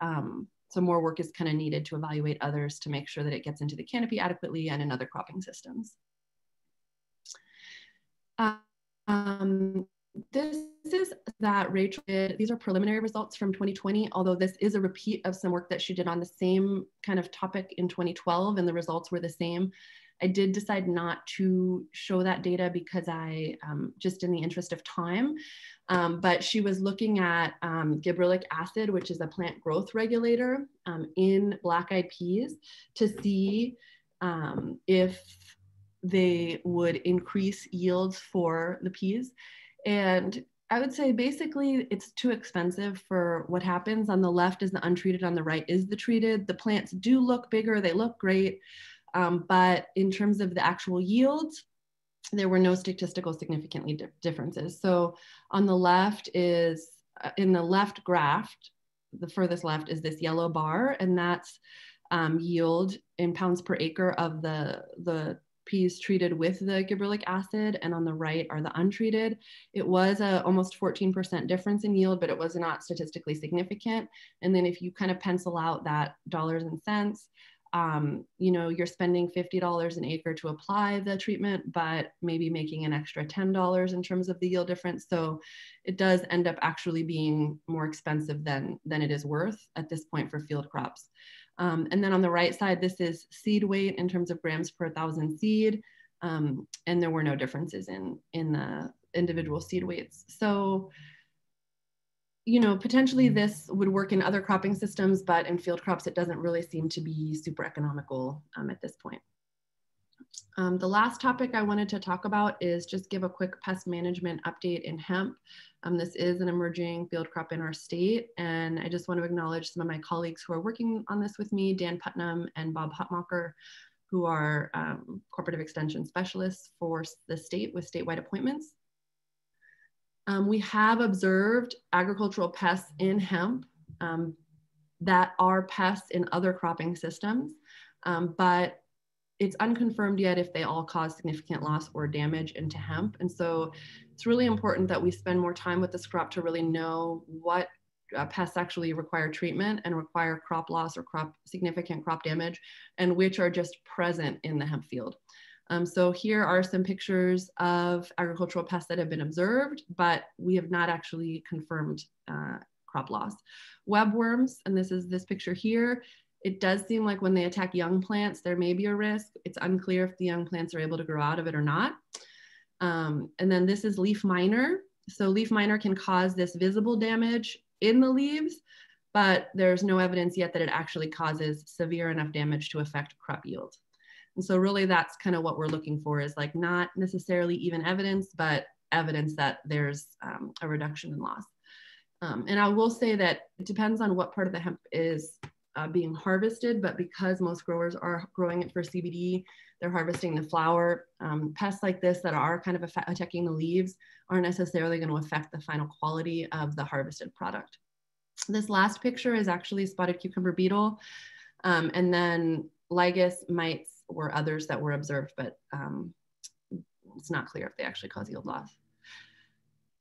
A: um, some more work is kind of needed to evaluate others to make sure that it gets into the canopy adequately and in other cropping systems. Um, this is that Rachel did, these are preliminary results from 2020, although this is a repeat of some work that she did on the same kind of topic in 2012 and the results were the same. I did decide not to show that data because I, um, just in the interest of time, um, but she was looking at um, gibberellic acid, which is a plant growth regulator um, in black-eyed peas to see um, if they would increase yields for the peas. And I would say basically it's too expensive for what happens. On the left is the untreated, on the right is the treated. The plants do look bigger, they look great. Um, but in terms of the actual yields, there were no statistical significantly di differences. So on the left is, uh, in the left graph, the furthest left is this yellow bar, and that's um, yield in pounds per acre of the, the peas treated with the gibberellic acid and on the right are the untreated. It was a almost 14% difference in yield, but it was not statistically significant. And then if you kind of pencil out that dollars and cents, um, you know, you're spending $50 an acre to apply the treatment, but maybe making an extra $10 in terms of the yield difference. So it does end up actually being more expensive than, than it is worth at this point for field crops. Um, and then on the right side, this is seed weight in terms of grams per thousand seed. Um, and there were no differences in, in the individual seed weights. So, you know, potentially this would work in other cropping systems, but in field crops, it doesn't really seem to be super economical um, at this point. Um, the last topic I wanted to talk about is just give a quick pest management update in hemp. Um, this is an emerging field crop in our state, and I just want to acknowledge some of my colleagues who are working on this with me, Dan Putnam and Bob Hutmacher, who are um, cooperative extension specialists for the state with statewide appointments. Um, we have observed agricultural pests in hemp um, that are pests in other cropping systems, um, but it's unconfirmed yet if they all cause significant loss or damage into hemp. And so it's really important that we spend more time with this crop to really know what uh, pests actually require treatment and require crop loss or crop significant crop damage and which are just present in the hemp field. Um, so here are some pictures of agricultural pests that have been observed, but we have not actually confirmed uh, crop loss. Webworms, and this is this picture here, it does seem like when they attack young plants, there may be a risk. It's unclear if the young plants are able to grow out of it or not. Um, and then this is leaf miner. So leaf miner can cause this visible damage in the leaves, but there's no evidence yet that it actually causes severe enough damage to affect crop yield. And so really that's kind of what we're looking for is like not necessarily even evidence, but evidence that there's um, a reduction in loss. Um, and I will say that it depends on what part of the hemp is uh, being harvested, but because most growers are growing it for CBD, they're harvesting the flower. Um, pests like this that are kind of attacking the leaves aren't necessarily going to affect the final quality of the harvested product. This last picture is actually spotted cucumber beetle. Um, and then lygus, mites were others that were observed, but um, it's not clear if they actually cause yield loss.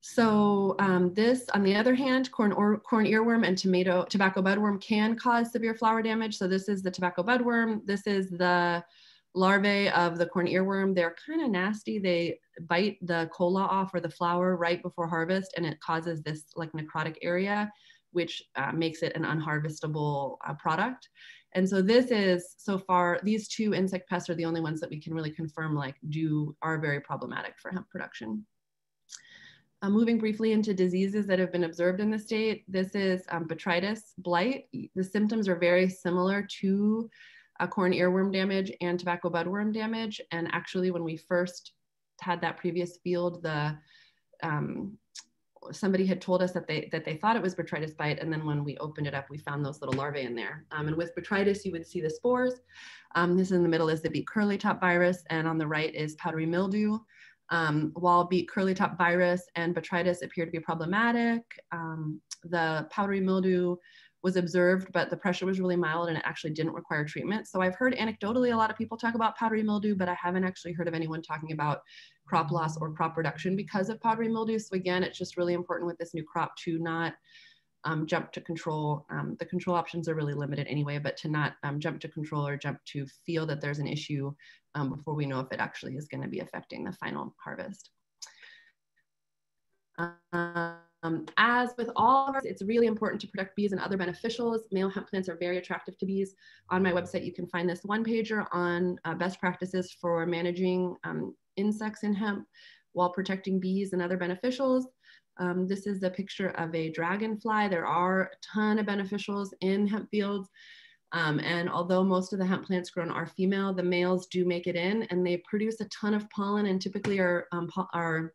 A: So um, this, on the other hand, corn, or, corn earworm and tomato, tobacco budworm can cause severe flower damage. So this is the tobacco budworm. This is the larvae of the corn earworm. They're kind of nasty. They bite the cola off or the flower right before harvest and it causes this like necrotic area, which uh, makes it an unharvestable uh, product. And so this is so far, these two insect pests are the only ones that we can really confirm like do are very problematic for hemp production. Uh, moving briefly into diseases that have been observed in the state, this is um, botrytis blight. The symptoms are very similar to uh, corn earworm damage and tobacco budworm damage. And actually, when we first had that previous field, the um, somebody had told us that they that they thought it was botrytis blight, and then when we opened it up, we found those little larvae in there. Um, and with botrytis, you would see the spores. Um, this in the middle is the beet curly top virus, and on the right is powdery mildew. Um, while beet curly top virus and botrytis appear to be problematic, um, the powdery mildew was observed, but the pressure was really mild and it actually didn't require treatment. So I've heard anecdotally a lot of people talk about powdery mildew, but I haven't actually heard of anyone talking about crop loss or crop reduction because of powdery mildew. So again, it's just really important with this new crop to not um, jump to control. Um, the control options are really limited anyway, but to not um, jump to control or jump to feel that there's an issue um, before we know if it actually is going to be affecting the final harvest. Um, as with all it's really important to protect bees and other beneficials. Male hemp plants are very attractive to bees. On my website, you can find this one pager on uh, best practices for managing um, insects in hemp while protecting bees and other beneficials. Um, this is a picture of a dragonfly. There are a ton of beneficials in hemp fields. Um, and although most of the hemp plants grown are female, the males do make it in and they produce a ton of pollen and typically are, um, are,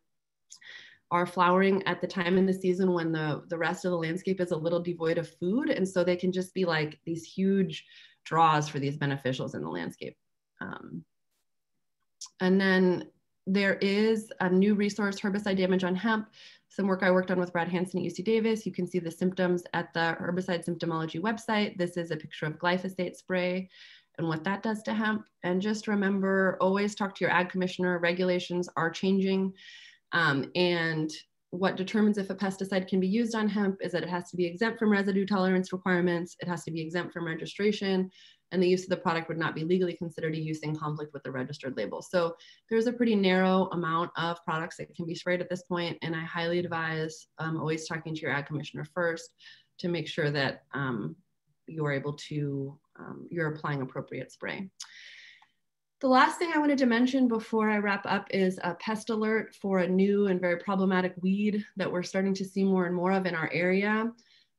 A: are flowering at the time in the season when the, the rest of the landscape is a little devoid of food. And so they can just be like these huge draws for these beneficials in the landscape. Um, and then there is a new resource, herbicide damage on hemp, some work I worked on with Brad Hanson at UC Davis. You can see the symptoms at the herbicide symptomology website. This is a picture of glyphosate spray and what that does to hemp. And just remember, always talk to your ag commissioner. Regulations are changing. Um, and what determines if a pesticide can be used on hemp is that it has to be exempt from residue tolerance requirements. It has to be exempt from registration and the use of the product would not be legally considered a use in conflict with the registered label. So there's a pretty narrow amount of products that can be sprayed at this point, and I highly advise um, always talking to your ag commissioner first to make sure that um, you're able to, um, you're applying appropriate spray. The last thing I wanted to mention before I wrap up is a pest alert for a new and very problematic weed that we're starting to see more and more of in our area.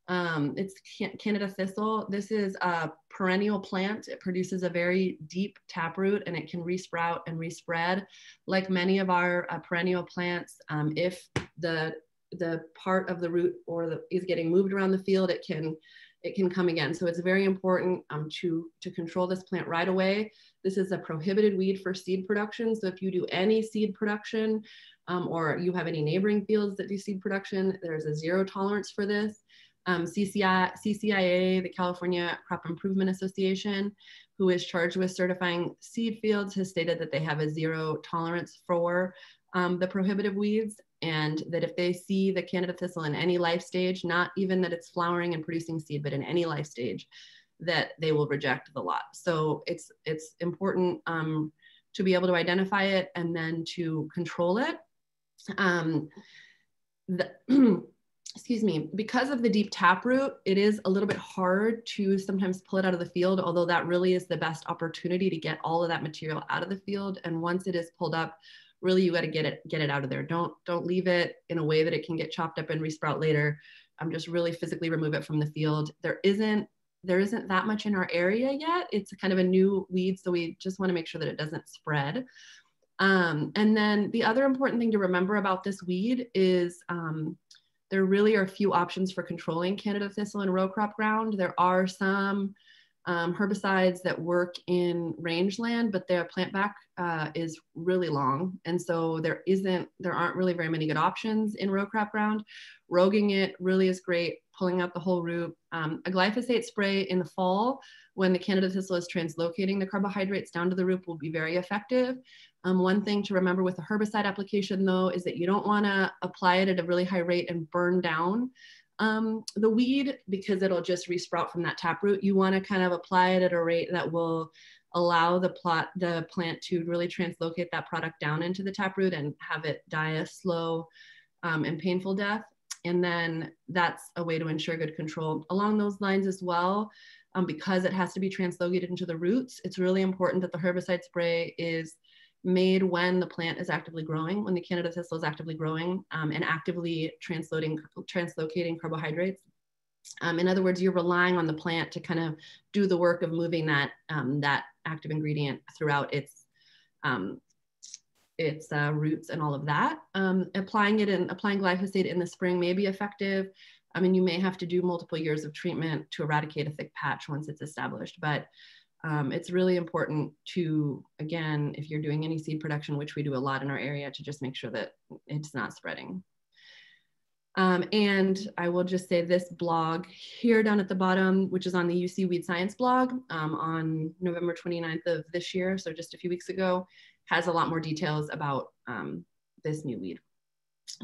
A: Um, it's Canada thistle. This is a perennial plant. It produces a very deep taproot and it can resprout and respread. Like many of our uh, perennial plants, um, if the the part of the root or the, is getting moved around the field, it can it can come again. So it's very important um, to, to control this plant right away. This is a prohibited weed for seed production. So if you do any seed production um, or you have any neighboring fields that do seed production, there's a zero tolerance for this. Um, CCI, CCIA, the California Crop Improvement Association, who is charged with certifying seed fields, has stated that they have a zero tolerance for um, the prohibitive weeds and that if they see the Canada thistle in any life stage, not even that it's flowering and producing seed, but in any life stage, that they will reject the lot. So it's it's important um, to be able to identify it and then to control it. Um, the, (clears throat) excuse me, because of the deep taproot, it is a little bit hard to sometimes pull it out of the field, although that really is the best opportunity to get all of that material out of the field. And once it is pulled up, really you got to get it get it out of there. Don't don't leave it in a way that it can get chopped up and resprout later. Um, just really physically remove it from the field. There isn't there isn't that much in our area yet. It's kind of a new weed so we just want to make sure that it doesn't spread. Um, and then the other important thing to remember about this weed is um, there really are few options for controlling Canada thistle in row crop ground. There are some um, herbicides that work in rangeland, but their plant back uh, is really long. And so there isn't, there aren't really very many good options in row crop ground. Roguing it really is great, pulling out the whole root. Um, a glyphosate spray in the fall when the Canada thistle is translocating the carbohydrates down to the root will be very effective. Um, one thing to remember with a herbicide application though is that you don't wanna apply it at a really high rate and burn down um, the weed because it'll just resprout from that taproot. You want to kind of apply it at a rate that will allow the plot the plant to really translocate that product down into the taproot and have it die a slow um, and painful death. And then that's a way to ensure good control. Along those lines as well, um, because it has to be translocated into the roots, it's really important that the herbicide spray is made when the plant is actively growing, when the Canada thistle is actively growing um, and actively transloading, translocating carbohydrates. Um, in other words, you're relying on the plant to kind of do the work of moving that, um, that active ingredient throughout its, um, its uh, roots and all of that. Um, applying it and applying glyphosate in the spring may be effective. I mean, you may have to do multiple years of treatment to eradicate a thick patch once it's established, but um, it's really important to, again, if you're doing any seed production, which we do a lot in our area, to just make sure that it's not spreading. Um, and I will just say this blog here down at the bottom, which is on the UC Weed Science blog um, on November 29th of this year, so just a few weeks ago, has a lot more details about um, this new weed.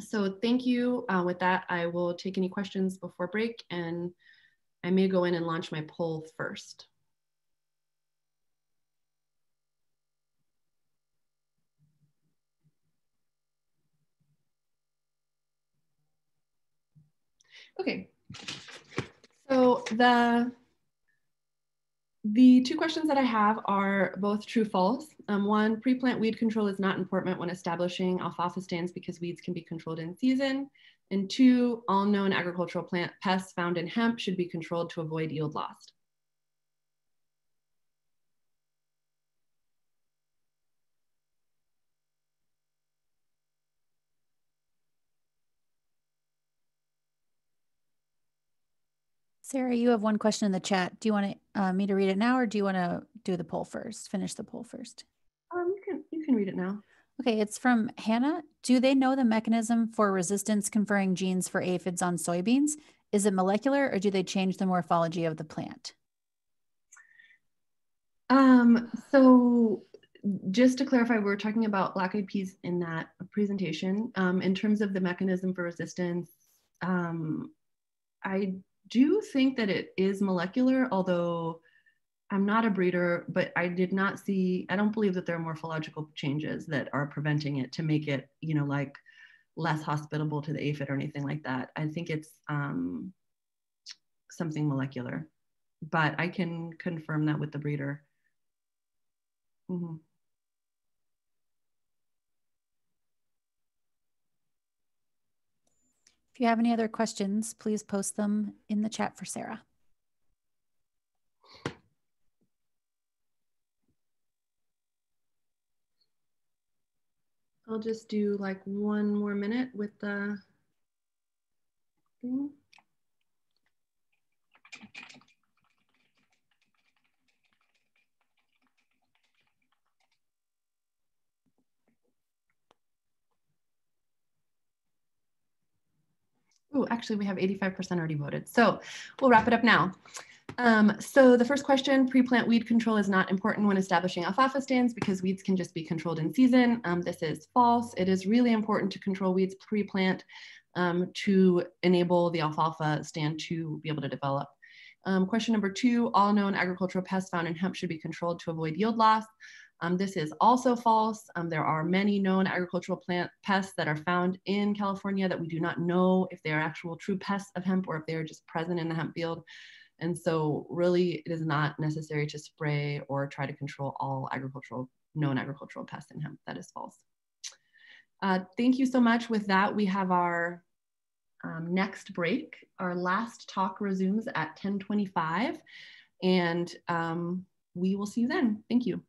A: So thank you. Uh, with that, I will take any questions before break and I may go in and launch my poll first. Okay. So the the two questions that I have are both true false. Um, one, pre-plant weed control is not important when establishing alfalfa stands because weeds can be controlled in season. And two, all known agricultural plant pests found in hemp should be controlled to avoid yield loss.
C: Sarah, you have one question in the chat. Do you want to, uh, me to read it now or do you want to do the poll first, finish the poll first?
A: Um, you, can, you can read it now.
C: Okay, it's from Hannah. Do they know the mechanism for resistance conferring genes for aphids on soybeans? Is it molecular or do they change the morphology of the plant?
A: Um, so just to clarify, we are talking about black eyed peas in that presentation. Um, in terms of the mechanism for resistance, um, I do you think that it is molecular, although I'm not a breeder, but I did not see, I don't believe that there are morphological changes that are preventing it to make it, you know, like less hospitable to the aphid or anything like that. I think it's um, something molecular. but I can confirm that with the breeder. Mm-hmm.
C: If you have any other questions, please post them in the chat for Sarah.
A: I'll just do like one more minute with the thing. Oh, actually, we have 85% already voted. So we'll wrap it up now. Um, so the first question, pre-plant weed control is not important when establishing alfalfa stands because weeds can just be controlled in season. Um, this is false. It is really important to control weeds pre-plant um, to enable the alfalfa stand to be able to develop. Um, question number two, all known agricultural pests found in hemp should be controlled to avoid yield loss. Um, this is also false. Um, there are many known agricultural plant pests that are found in California that we do not know if they are actual true pests of hemp or if they are just present in the hemp field. And so really it is not necessary to spray or try to control all agricultural, known agricultural pests in hemp. That is false. Uh, thank you so much. With that, we have our um, next break. Our last talk resumes at 1025 and um, we will see you then. Thank you.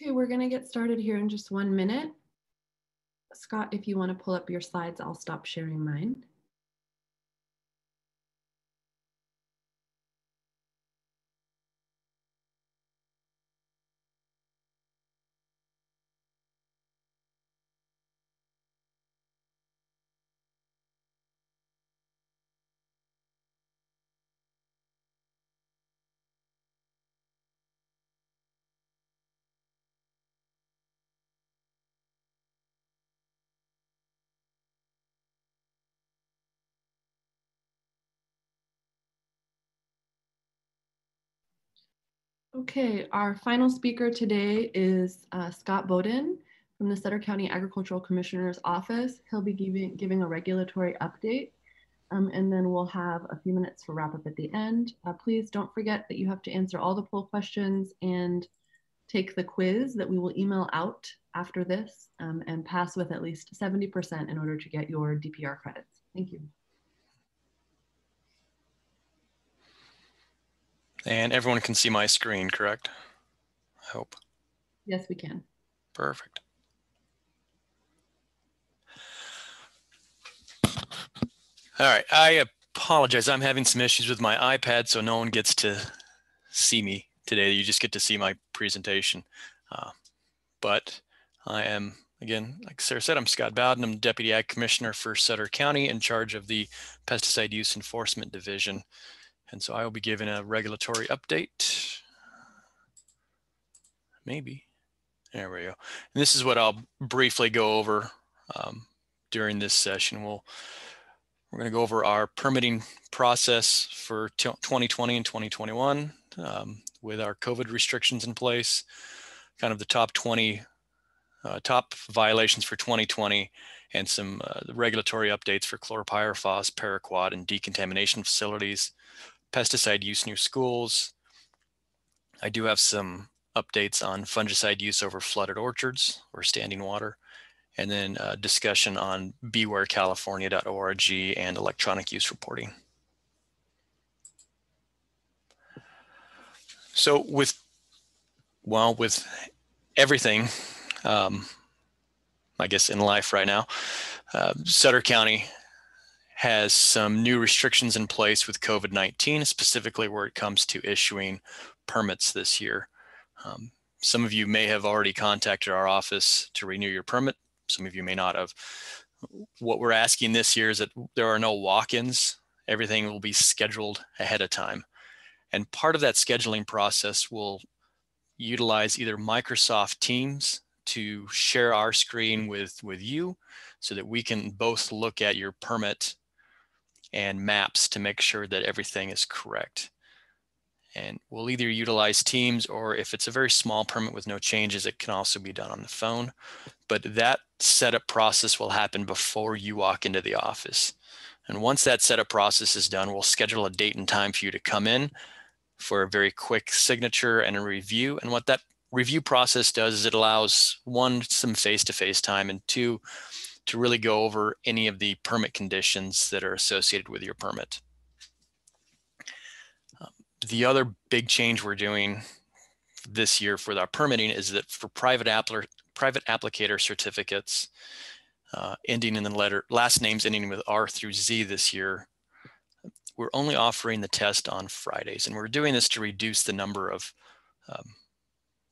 A: Okay, we're gonna get started here in just one minute. Scott, if you wanna pull up your slides, I'll stop sharing mine. Okay, our final speaker today is uh, Scott Bowden from the Sutter County Agricultural Commissioner's Office. He'll be giving, giving a regulatory update um, and then we'll have a few minutes for wrap up at the end. Uh, please don't forget that you have to answer all the poll questions and take the quiz that we will email out after this um, and pass with at least 70% in order to get your DPR credits. Thank you.
E: And everyone can see my screen, correct? I hope.
A: Yes, we can.
E: Perfect. All right, I apologize. I'm having some issues with my iPad, so no one gets to see me today. You just get to see my presentation. Uh, but I am, again, like Sarah said, I'm Scott Bowden. I'm Deputy Ag Commissioner for Sutter County in charge of the Pesticide Use Enforcement Division. And so I will be giving a regulatory update. Maybe. There we go. And this is what I'll briefly go over um, during this session. We'll, we're going to go over our permitting process for 2020 and 2021 um, with our COVID restrictions in place, kind of the top 20 uh, top violations for 2020 and some uh, regulatory updates for chlorpyrifos, paraquat, and decontamination facilities pesticide use near schools. I do have some updates on fungicide use over flooded orchards or standing water, and then a discussion on bewarecalifornia.org and electronic use reporting. So with, well, with everything, um, I guess in life right now, uh, Sutter County has some new restrictions in place with COVID 19, specifically where it comes to issuing permits this year. Um, some of you may have already contacted our office to renew your permit, some of you may not have. What we're asking this year is that there are no walk ins, everything will be scheduled ahead of time. And part of that scheduling process will utilize either Microsoft Teams to share our screen with, with you so that we can both look at your permit and maps to make sure that everything is correct. And we'll either utilize Teams or if it's a very small permit with no changes, it can also be done on the phone. But that setup process will happen before you walk into the office. And once that setup process is done, we'll schedule a date and time for you to come in for a very quick signature and a review. And what that review process does is it allows one, some face-to-face -face time, and two, to really go over any of the permit conditions that are associated with your permit. Um, the other big change we're doing this year for our permitting is that for private, appler, private applicator certificates uh, ending in the letter, last names ending with R through Z this year, we're only offering the test on Fridays. And we're doing this to reduce the number of, um,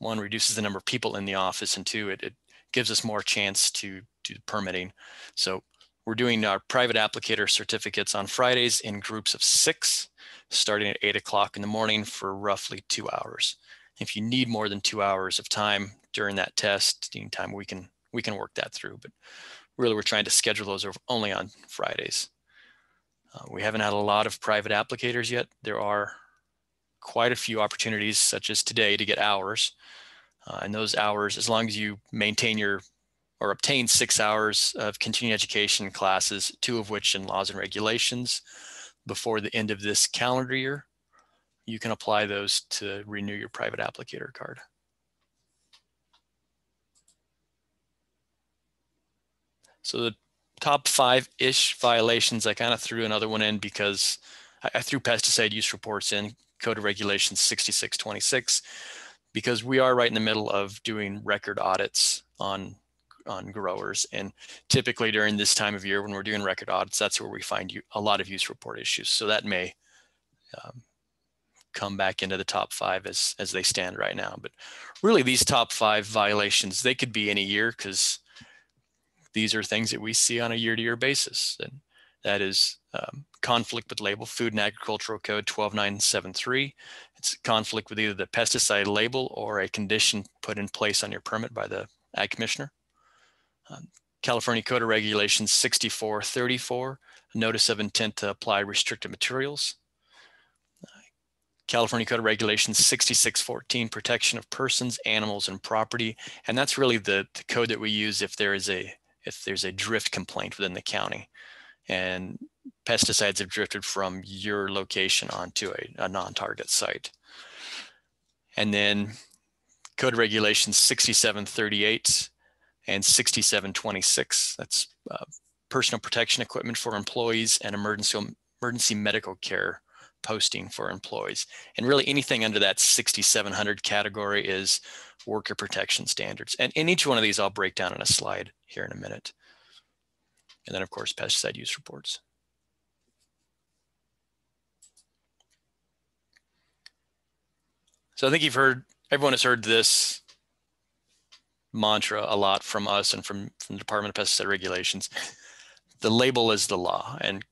E: one, reduces the number of people in the office, and two, it, it gives us more chance to do permitting. So we're doing our private applicator certificates on Fridays in groups of six, starting at eight o'clock in the morning for roughly two hours. If you need more than two hours of time during that test, time we can we can work that through. But really, we're trying to schedule those only on Fridays. Uh, we haven't had a lot of private applicators yet. There are quite a few opportunities, such as today, to get hours. Uh, and those hours, as long as you maintain your or obtain six hours of continuing education classes, two of which in laws and regulations before the end of this calendar year, you can apply those to renew your private applicator card. So the top five-ish violations, I kind of threw another one in because I, I threw pesticide use reports in, Code of Regulations 6626. Because we are right in the middle of doing record audits on on growers. And typically during this time of year when we're doing record audits, that's where we find you, a lot of use report issues. So that may um, come back into the top five as, as they stand right now. But really these top five violations, they could be any year because these are things that we see on a year to year basis. And that is um, conflict with label, Food and Agricultural Code 12973. It's conflict with either the pesticide label or a condition put in place on your permit by the Ag Commissioner. Um, California Code of Regulations 6434, notice of intent to apply restricted materials. Uh, California Code of Regulations 6614, protection of persons, animals, and property. And that's really the, the code that we use if there is a if there's a drift complaint within the county and pesticides have drifted from your location onto a, a non-target site. And then Code Regulations 6738 and 6726. That's uh, personal protection equipment for employees and emergency, emergency medical care posting for employees. And really anything under that 6700 category is worker protection standards. And in each one of these, I'll break down in a slide here in a minute. And then of course, pesticide use reports. So I think you've heard, everyone has heard this mantra a lot from us and from, from the Department of Pesticide Regulations. The label is the law and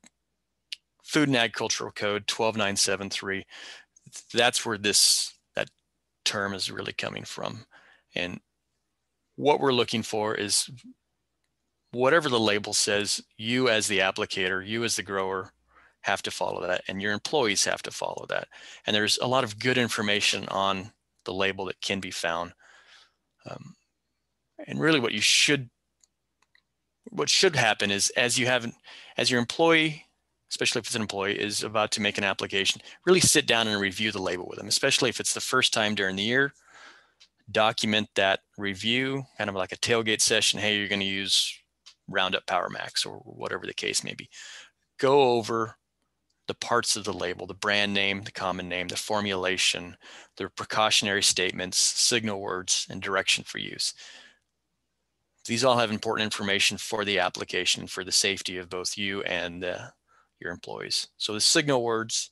E: Food and Agricultural Code 12973, that's where this, that term is really coming from. And what we're looking for is whatever the label says, you as the applicator, you as the grower have to follow that and your employees have to follow that. And there's a lot of good information on the label that can be found. Um, and really what you should what should happen is as you have as your employee especially if it's an employee is about to make an application really sit down and review the label with them especially if it's the first time during the year document that review kind of like a tailgate session hey you're going to use roundup power max or whatever the case may be go over the parts of the label the brand name the common name the formulation the precautionary statements signal words and direction for use these all have important information for the application for the safety of both you and uh, your employees. So the signal words,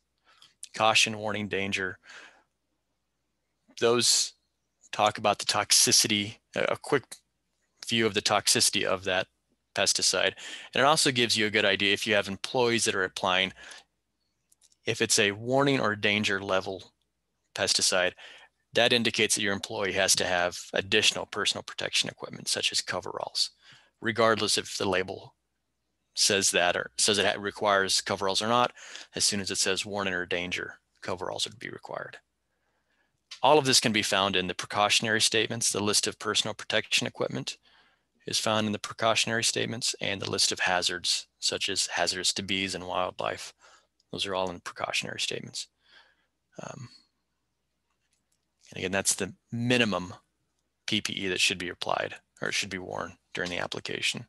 E: caution, warning, danger, those talk about the toxicity, a quick view of the toxicity of that pesticide. And it also gives you a good idea if you have employees that are applying, if it's a warning or danger level pesticide, that indicates that your employee has to have additional personal protection equipment, such as coveralls, regardless if the label says that or says it requires coveralls or not. As soon as it says warning or danger, coveralls would be required. All of this can be found in the precautionary statements. The list of personal protection equipment is found in the precautionary statements and the list of hazards, such as hazards to bees and wildlife. Those are all in precautionary statements. Um, and again, that's the minimum PPE that should be applied or should be worn during the application.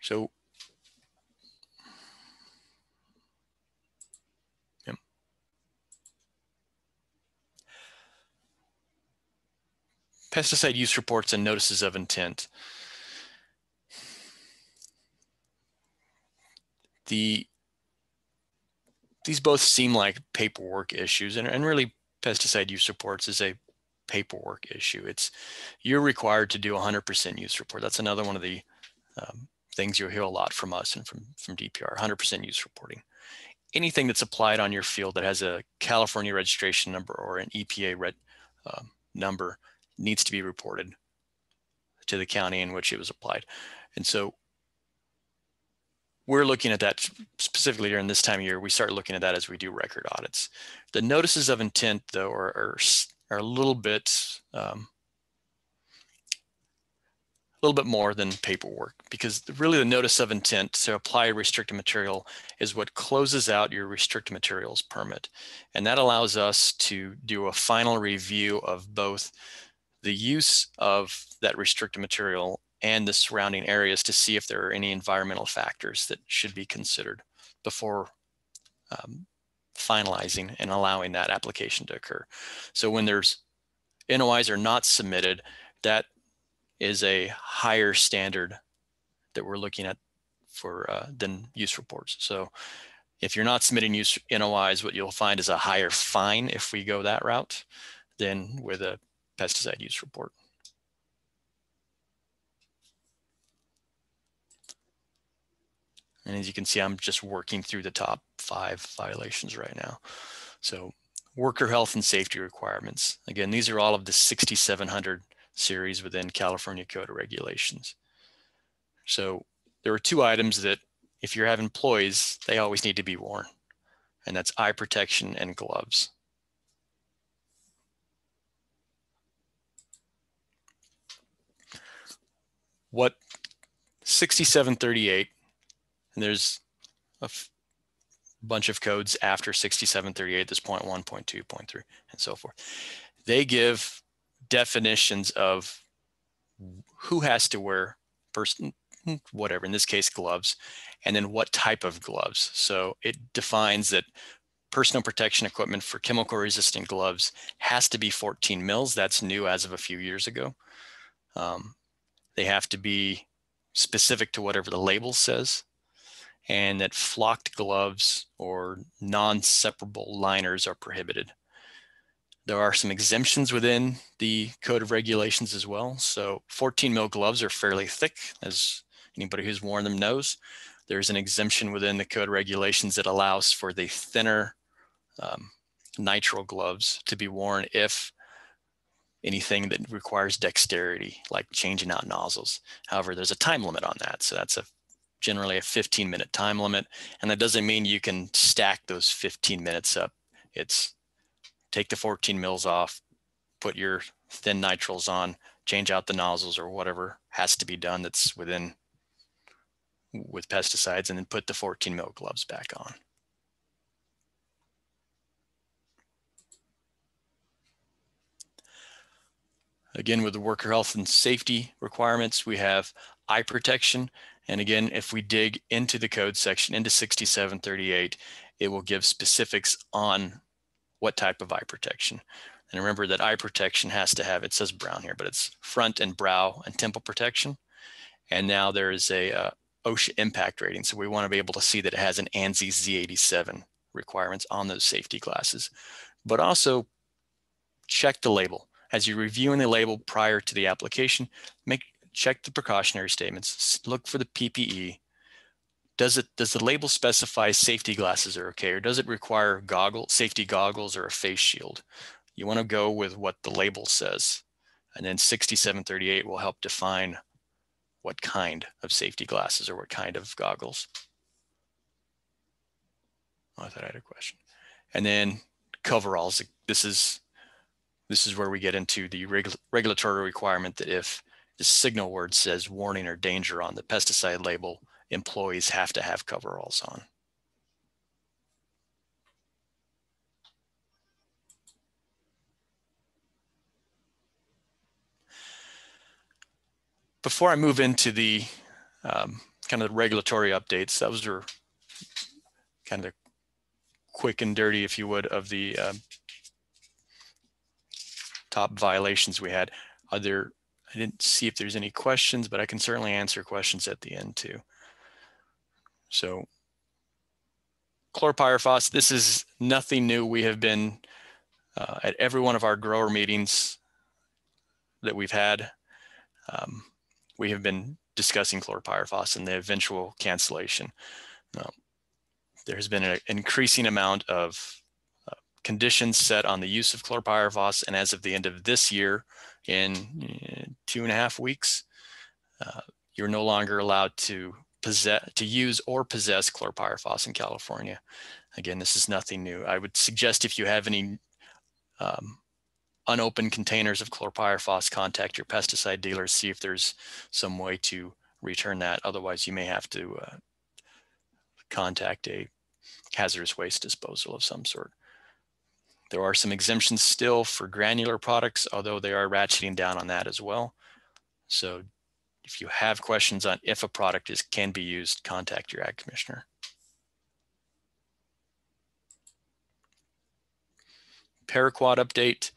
E: So pesticide use reports and notices of intent. the these both seem like paperwork issues and, and really pesticide use reports is a paperwork issue. It's you're required to do 100% use report. That's another one of the um, things you'll hear a lot from us and from, from DPR, 100% use reporting. Anything that's applied on your field that has a California registration number or an EPA red, uh, number needs to be reported to the county in which it was applied. And so we're looking at that specifically during this time of year. We start looking at that as we do record audits. The notices of intent, though, are, are, are a little bit um, a little bit more than paperwork because really the notice of intent to apply restricted material is what closes out your restricted materials permit. And that allows us to do a final review of both the use of that restricted material and the surrounding areas to see if there are any environmental factors that should be considered before um, finalizing and allowing that application to occur. So when there's NOIs are not submitted, that is a higher standard that we're looking at for uh, than use reports. So if you're not submitting use NOIs, what you'll find is a higher fine if we go that route than with a pesticide use report. And as you can see, I'm just working through the top five violations right now. So worker health and safety requirements. Again, these are all of the 6700 series within California Code of Regulations. So there are two items that if you have employees, they always need to be worn, and that's eye protection and gloves. What 6738 and there's a bunch of codes after 6738, this point one, point two, point three, and so forth. They give definitions of who has to wear person, whatever, in this case, gloves, and then what type of gloves. So it defines that personal protection equipment for chemical resistant gloves has to be 14 mils. That's new as of a few years ago. Um, they have to be specific to whatever the label says and that flocked gloves or non-separable liners are prohibited. There are some exemptions within the Code of Regulations as well. So 14 mil gloves are fairly thick, as anybody who's worn them knows. There's an exemption within the Code Regulations that allows for the thinner um, nitrile gloves to be worn if anything that requires dexterity, like changing out nozzles. However, there's a time limit on that. So that's a generally a 15 minute time limit. And that doesn't mean you can stack those 15 minutes up. It's take the 14 mils off, put your thin nitriles on, change out the nozzles or whatever has to be done that's within with pesticides and then put the 14 mil gloves back on. Again, with the worker health and safety requirements, we have eye protection. And again, if we dig into the code section, into 6738, it will give specifics on what type of eye protection. And remember that eye protection has to have, it says brown here, but it's front and brow and temple protection. And now there is a uh, OSHA impact rating. So we want to be able to see that it has an ANSI Z87 requirements on those safety glasses, but also check the label. As you're reviewing the label prior to the application, make check the precautionary statements, look for the PPE. Does it does the label specify safety glasses are okay, or does it require goggle safety goggles or a face shield? You want to go with what the label says, and then 6738 will help define what kind of safety glasses or what kind of goggles. Oh, I thought I had a question. And then coveralls. This is this is where we get into the reg regulatory requirement that if the signal word says warning or danger on the pesticide label, employees have to have coveralls on. Before I move into the um, kind of regulatory updates, those are kind of quick and dirty, if you would, of the uh, top violations we had. Are there I didn't see if there's any questions, but I can certainly answer questions at the end too. So chlorpyrifos, this is nothing new. We have been uh, at every one of our grower meetings that we've had. Um, we have been discussing chlorpyrifos and the eventual cancellation. Um, there has been an increasing amount of conditions set on the use of chlorpyrifos, and as of the end of this year, in uh, two and a half weeks, uh, you're no longer allowed to possess to use or possess chlorpyrifos in California. Again, this is nothing new. I would suggest if you have any um, unopened containers of chlorpyrifos, contact your pesticide dealer, see if there's some way to return that. Otherwise, you may have to uh, contact a hazardous waste disposal of some sort. There are some exemptions still for granular products, although they are ratcheting down on that as well. So if you have questions on if a product is can be used, contact your ag commissioner. Paraquat update.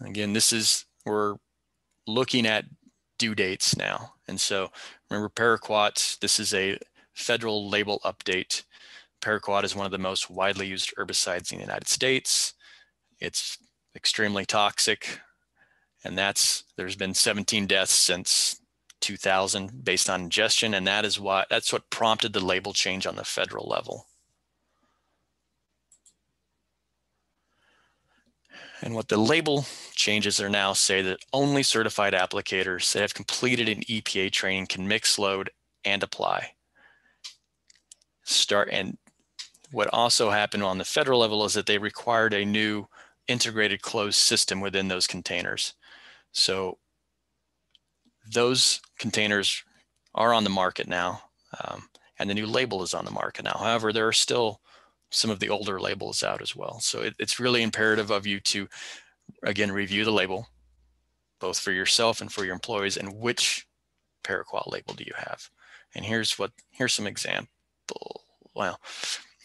E: Again, this is, we're looking at due dates now. And so remember paraquat, this is a federal label update. Paraquat is one of the most widely used herbicides in the United States. It's extremely toxic. And that's, there's been 17 deaths since 2000 based on ingestion. And that is why, that's what prompted the label change on the federal level. And what the label changes are now say that only certified applicators that have completed an EPA training can mix load and apply. Start and what also happened on the federal level is that they required a new integrated closed system within those containers. So those containers are on the market now um, and the new label is on the market now. However, there are still some of the older labels out as well. So it, it's really imperative of you to, again, review the label, both for yourself and for your employees, and which paraquat label do you have? And here's what, here's some example. Well,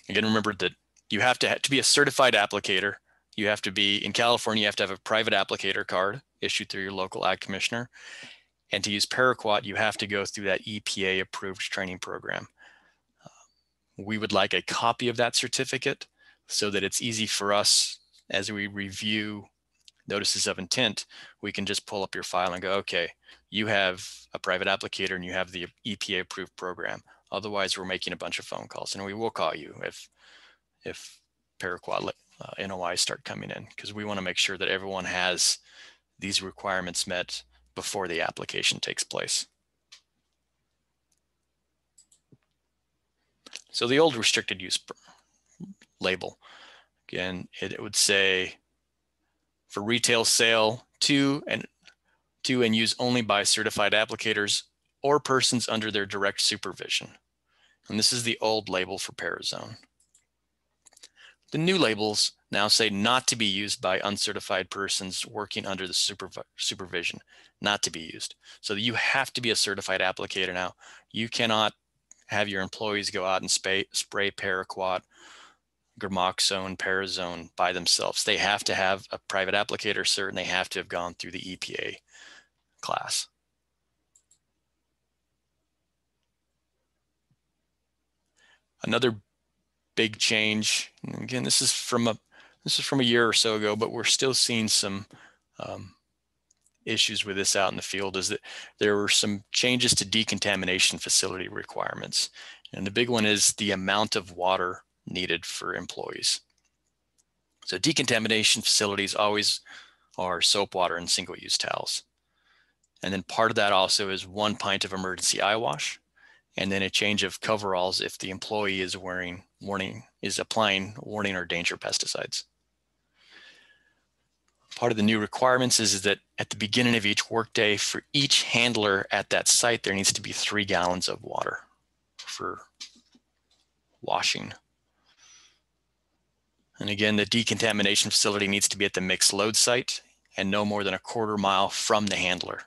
E: again, remember that you have to, have to be a certified applicator. You have to be, in California, you have to have a private applicator card issued through your local ag commissioner. And to use paraquat, you have to go through that EPA approved training program uh, we would like a copy of that certificate so that it's easy for us as we review notices of intent, we can just pull up your file and go, okay, you have a private applicator and you have the EPA approved program. Otherwise, we're making a bunch of phone calls and we will call you if, if paraquat uh, NOI start coming in because we want to make sure that everyone has these requirements met before the application takes place. So the old restricted use label, again, it, it would say for retail sale to and to and use only by certified applicators or persons under their direct supervision. And this is the old label for Parazone. The new labels now say not to be used by uncertified persons working under the superv supervision, not to be used. So you have to be a certified applicator now. You cannot have your employees go out and spray, spray paraquat, gramoxone, parazone by themselves. They have to have a private applicator cert and they have to have gone through the EPA class. Another big change, again, this is from a this is from a year or so ago, but we're still seeing some um, issues with this out in the field is that there were some changes to decontamination facility requirements. And the big one is the amount of water needed for employees. So decontamination facilities always are soap water and single-use towels. And then part of that also is one pint of emergency eye wash and then a change of coveralls if the employee is wearing warning is applying warning or danger pesticides part of the new requirements is, is that at the beginning of each workday for each handler at that site, there needs to be three gallons of water for washing. And again, the decontamination facility needs to be at the mixed load site and no more than a quarter mile from the handler.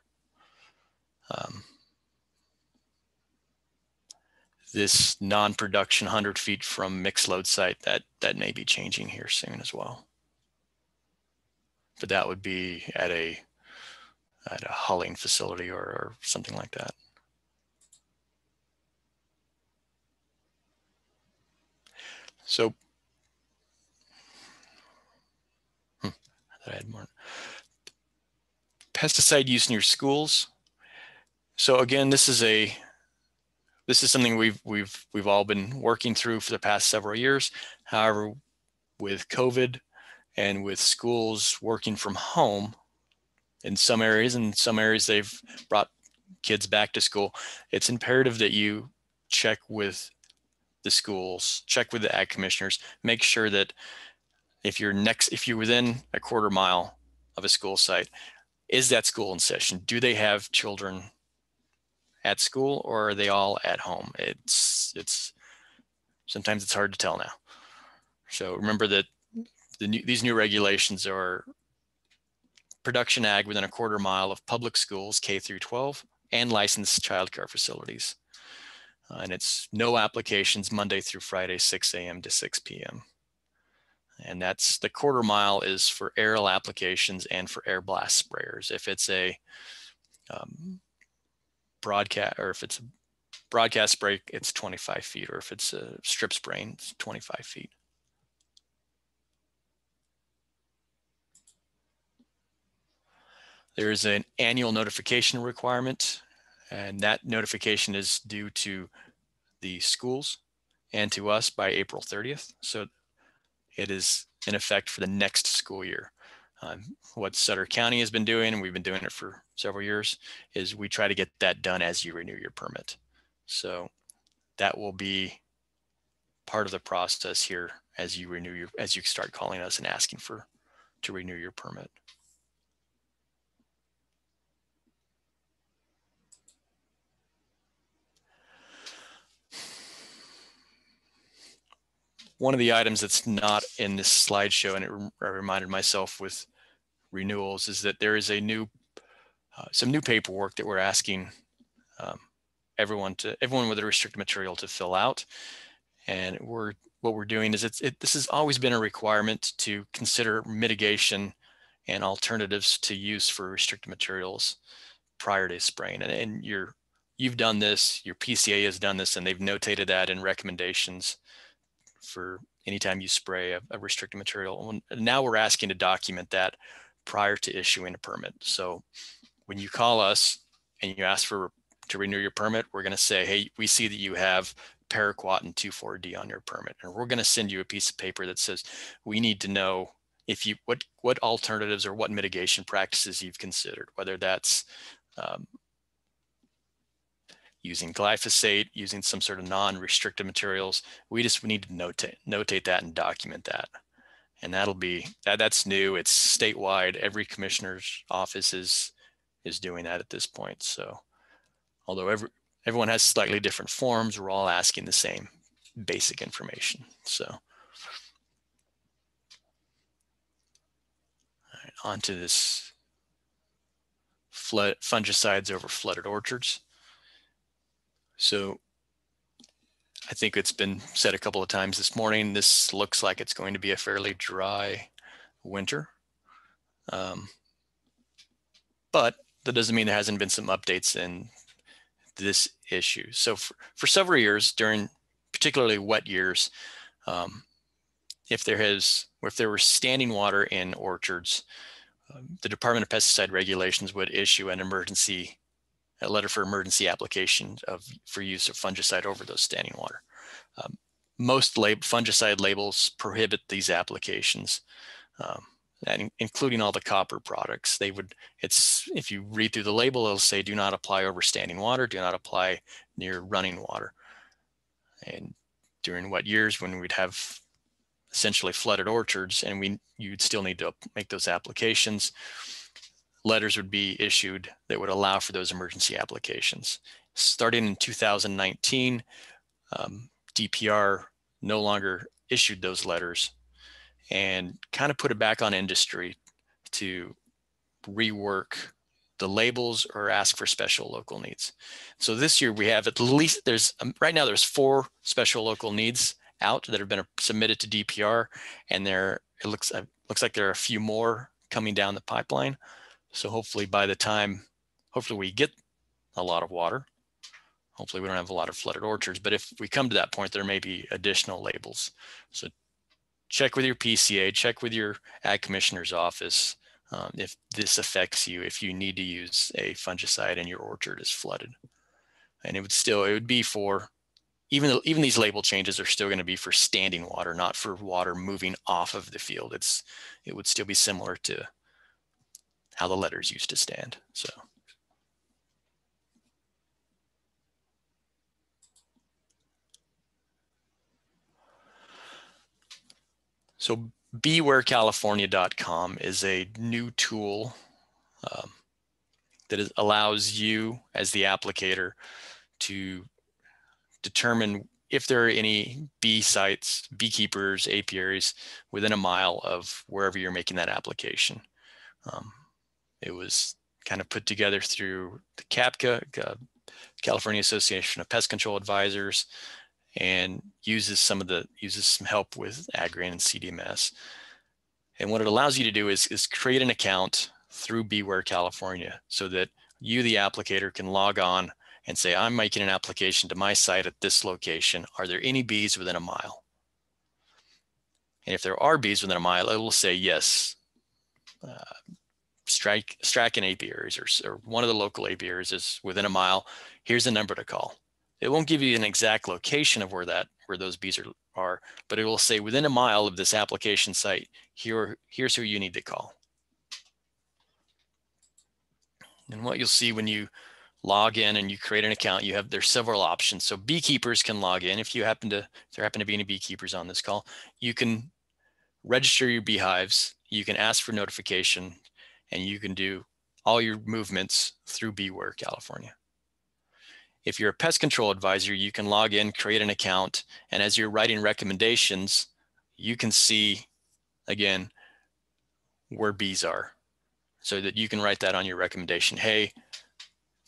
E: Um, this non-production 100 feet from mixed load site, that, that may be changing here soon as well but that would be at a at a hulling facility or, or something like that. So hmm, I had more pesticide use in your schools. So again, this is a this is something we've we've we've all been working through for the past several years. However, with COVID, and with schools working from home in some areas in some areas they've brought kids back to school it's imperative that you check with the schools check with the ag commissioners make sure that if you're next if you're within a quarter mile of a school site is that school in session do they have children at school or are they all at home it's it's sometimes it's hard to tell now so remember that the new, these new regulations are production ag within a quarter mile of public schools K through 12, and licensed childcare facilities. Uh, and it's no applications Monday through Friday, 6 a.m. to 6 p.m. And that's the quarter mile is for aerial applications and for air blast sprayers. If it's a um, broadcast or if it's a broadcast break, it's 25 feet, or if it's a strip spraying, it's 25 feet. There is an annual notification requirement, and that notification is due to the schools and to us by April 30th. So it is in effect for the next school year. Um, what Sutter County has been doing, and we've been doing it for several years, is we try to get that done as you renew your permit. So that will be part of the process here as you renew your, as you start calling us and asking for to renew your permit. One of the items that's not in this slideshow, and it, I reminded myself with renewals, is that there is a new, uh, some new paperwork that we're asking um, everyone to everyone with a restricted material to fill out. And we're what we're doing is it's it, this has always been a requirement to consider mitigation and alternatives to use for restricted materials prior to spraying. And, and you're you've done this, your PCA has done this, and they've notated that in recommendations for anytime you spray a, a restricted material. And Now we're asking to document that prior to issuing a permit. So when you call us and you ask for to renew your permit, we're going to say, hey, we see that you have paraquat and 2,4-D on your permit. And we're going to send you a piece of paper that says, we need to know if you, what, what alternatives or what mitigation practices you've considered, whether that's um, using glyphosate, using some sort of non-restricted materials. We just need to notate, notate that and document that. And that'll be, that, that's new. It's statewide. Every commissioner's office is, is doing that at this point. So although every, everyone has slightly different forms, we're all asking the same basic information. So right, on to this flood, fungicides over flooded orchards. So I think it's been said a couple of times this morning, this looks like it's going to be a fairly dry winter. Um, but that doesn't mean there hasn't been some updates in this issue. So for, for several years during particularly wet years, um, if there has, if there were standing water in orchards, um, the Department of Pesticide Regulations would issue an emergency, a letter for emergency application of for use of fungicide over those standing water. Um, most lab, fungicide labels prohibit these applications. Um, including all the copper products. They would, it's, if you read through the label, it'll say do not apply over standing water, do not apply near running water. And during what years when we'd have essentially flooded orchards and we, you'd still need to make those applications, letters would be issued that would allow for those emergency applications. Starting in 2019, um, DPR no longer issued those letters and kind of put it back on industry to rework the labels or ask for special local needs. So this year we have at least there's um, right now there's four special local needs out that have been submitted to DPR, and there it looks uh, looks like there are a few more coming down the pipeline. So hopefully by the time, hopefully we get a lot of water. Hopefully we don't have a lot of flooded orchards, but if we come to that point, there may be additional labels. So check with your PCA, check with your ag commissioner's office um, if this affects you, if you need to use a fungicide and your orchard is flooded. And it would still, it would be for, even, even these label changes are still gonna be for standing water, not for water moving off of the field. It's, it would still be similar to how the letters used to stand, so. So bewarecalifornia.com is a new tool um, that is, allows you as the applicator to determine if there are any bee sites, beekeepers, apiaries within a mile of wherever you're making that application. Um, it was kind of put together through the CAPCA, uh, California Association of Pest Control Advisors, and uses some of the uses some help with Agrian and CDMS. And what it allows you to do is, is create an account through Beware California so that you, the applicator, can log on and say, I'm making an application to my site at this location. Are there any bees within a mile? And if there are bees within a mile, it will say yes. Uh, strike Strachan apiaries or, or one of the local apiaries is within a mile. Here's the number to call. It won't give you an exact location of where that where those bees are, are but it will say within a mile of this application site, here, here's who you need to call. And what you'll see when you log in and you create an account, you have there's several options. So beekeepers can log in. If you happen to, if there happen to be any beekeepers on this call, you can register your beehives. You can ask for notification and you can do all your movements through Beware California. If you're a pest control advisor, you can log in, create an account, and as you're writing recommendations, you can see, again, where bees are so that you can write that on your recommendation. Hey,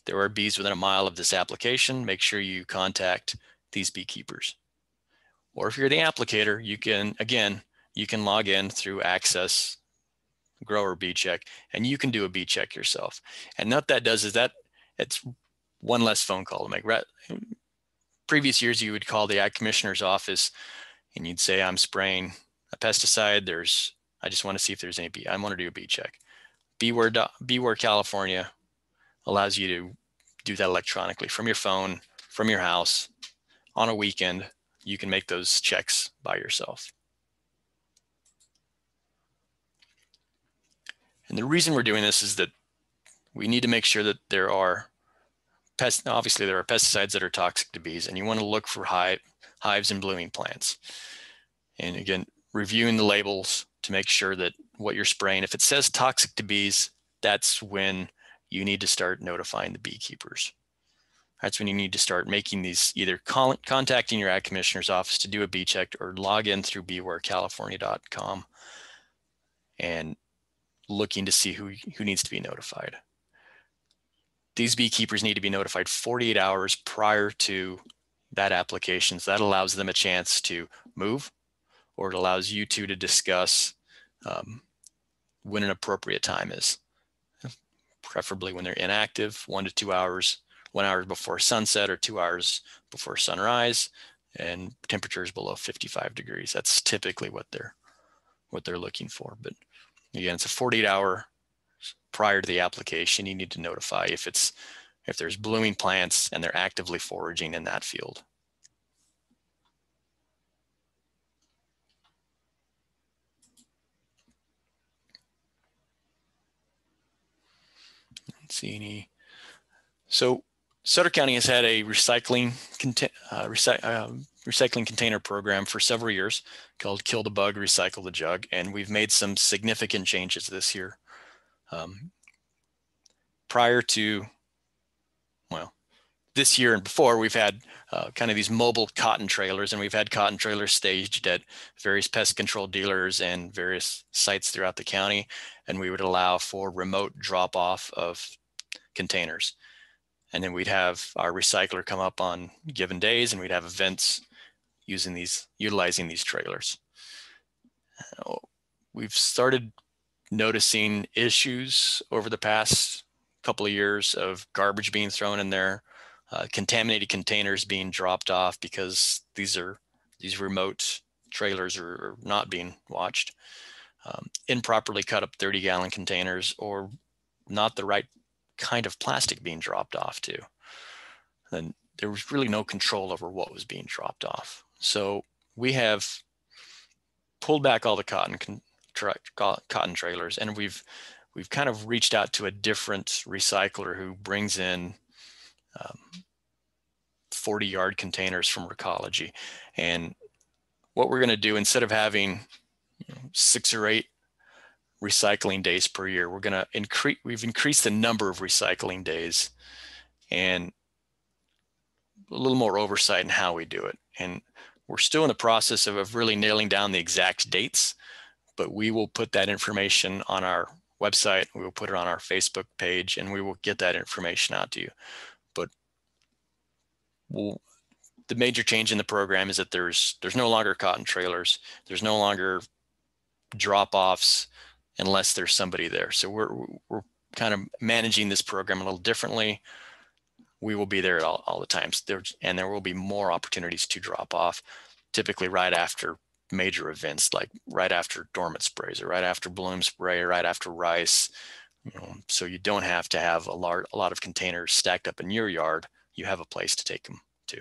E: there are bees within a mile of this application. Make sure you contact these beekeepers. Or if you're the applicator, you can, again, you can log in through Access Grower Bee Check and you can do a bee check yourself. And what that does is that it's one less phone call to make. Previous years, you would call the ag commissioner's office and you'd say, I'm spraying a pesticide. There's, I just want to see if there's any bee. I want to do a bee check. Beware, Beware California allows you to do that electronically from your phone, from your house, on a weekend. You can make those checks by yourself. And the reason we're doing this is that we need to make sure that there are pest, obviously there are pesticides that are toxic to bees and you want to look for hive, hives and blooming plants. And again, reviewing the labels to make sure that what you're spraying, if it says toxic to bees, that's when you need to start notifying the beekeepers. That's when you need to start making these either contacting your ag commissioner's office to do a bee check or log in through bewarecalifornia.com and looking to see who, who needs to be notified. These beekeepers need to be notified 48 hours prior to that application. So that allows them a chance to move or it allows you two to discuss um, when an appropriate time is, preferably when they're inactive, one to two hours, one hour before sunset or two hours before sunrise, and temperatures below 55 degrees. That's typically what they're what they're looking for. But again, it's a 48 hour prior to the application. You need to notify if it's if there's blooming plants and they're actively foraging in that field. see any. So Sutter County has had a recycling uh, recy uh, recycling container program for several years called Kill the Bug, Recycle the Jug, and we've made some significant changes this year. Um, prior to, well, this year and before, we've had uh, kind of these mobile cotton trailers, and we've had cotton trailers staged at various pest control dealers and various sites throughout the county, and we would allow for remote drop off of containers. And then we'd have our recycler come up on given days and we'd have events using these, utilizing these trailers. Uh, we've started noticing issues over the past couple of years of garbage being thrown in there, uh, contaminated containers being dropped off because these are these remote trailers are, are not being watched, um, improperly cut up 30 gallon containers or not the right kind of plastic being dropped off to. Then there was really no control over what was being dropped off. So we have pulled back all the cotton cotton trailers, and we've we've kind of reached out to a different recycler who brings in um, 40 yard containers from Recology. And what we're going to do instead of having you know, six or eight recycling days per year. We're going to increase, we've increased the number of recycling days and a little more oversight in how we do it. And we're still in the process of, of really nailing down the exact dates, but we will put that information on our website. We will put it on our Facebook page and we will get that information out to you. But we'll, the major change in the program is that there's there's no longer cotton trailers. There's no longer drop-offs unless there's somebody there. So we're we're kind of managing this program a little differently. We will be there all, all the times there, and there will be more opportunities to drop off, typically right after major events, like right after dormant sprays or right after bloom spray or right after rice. You know, so you don't have to have a, large, a lot of containers stacked up in your yard. You have a place to take them to.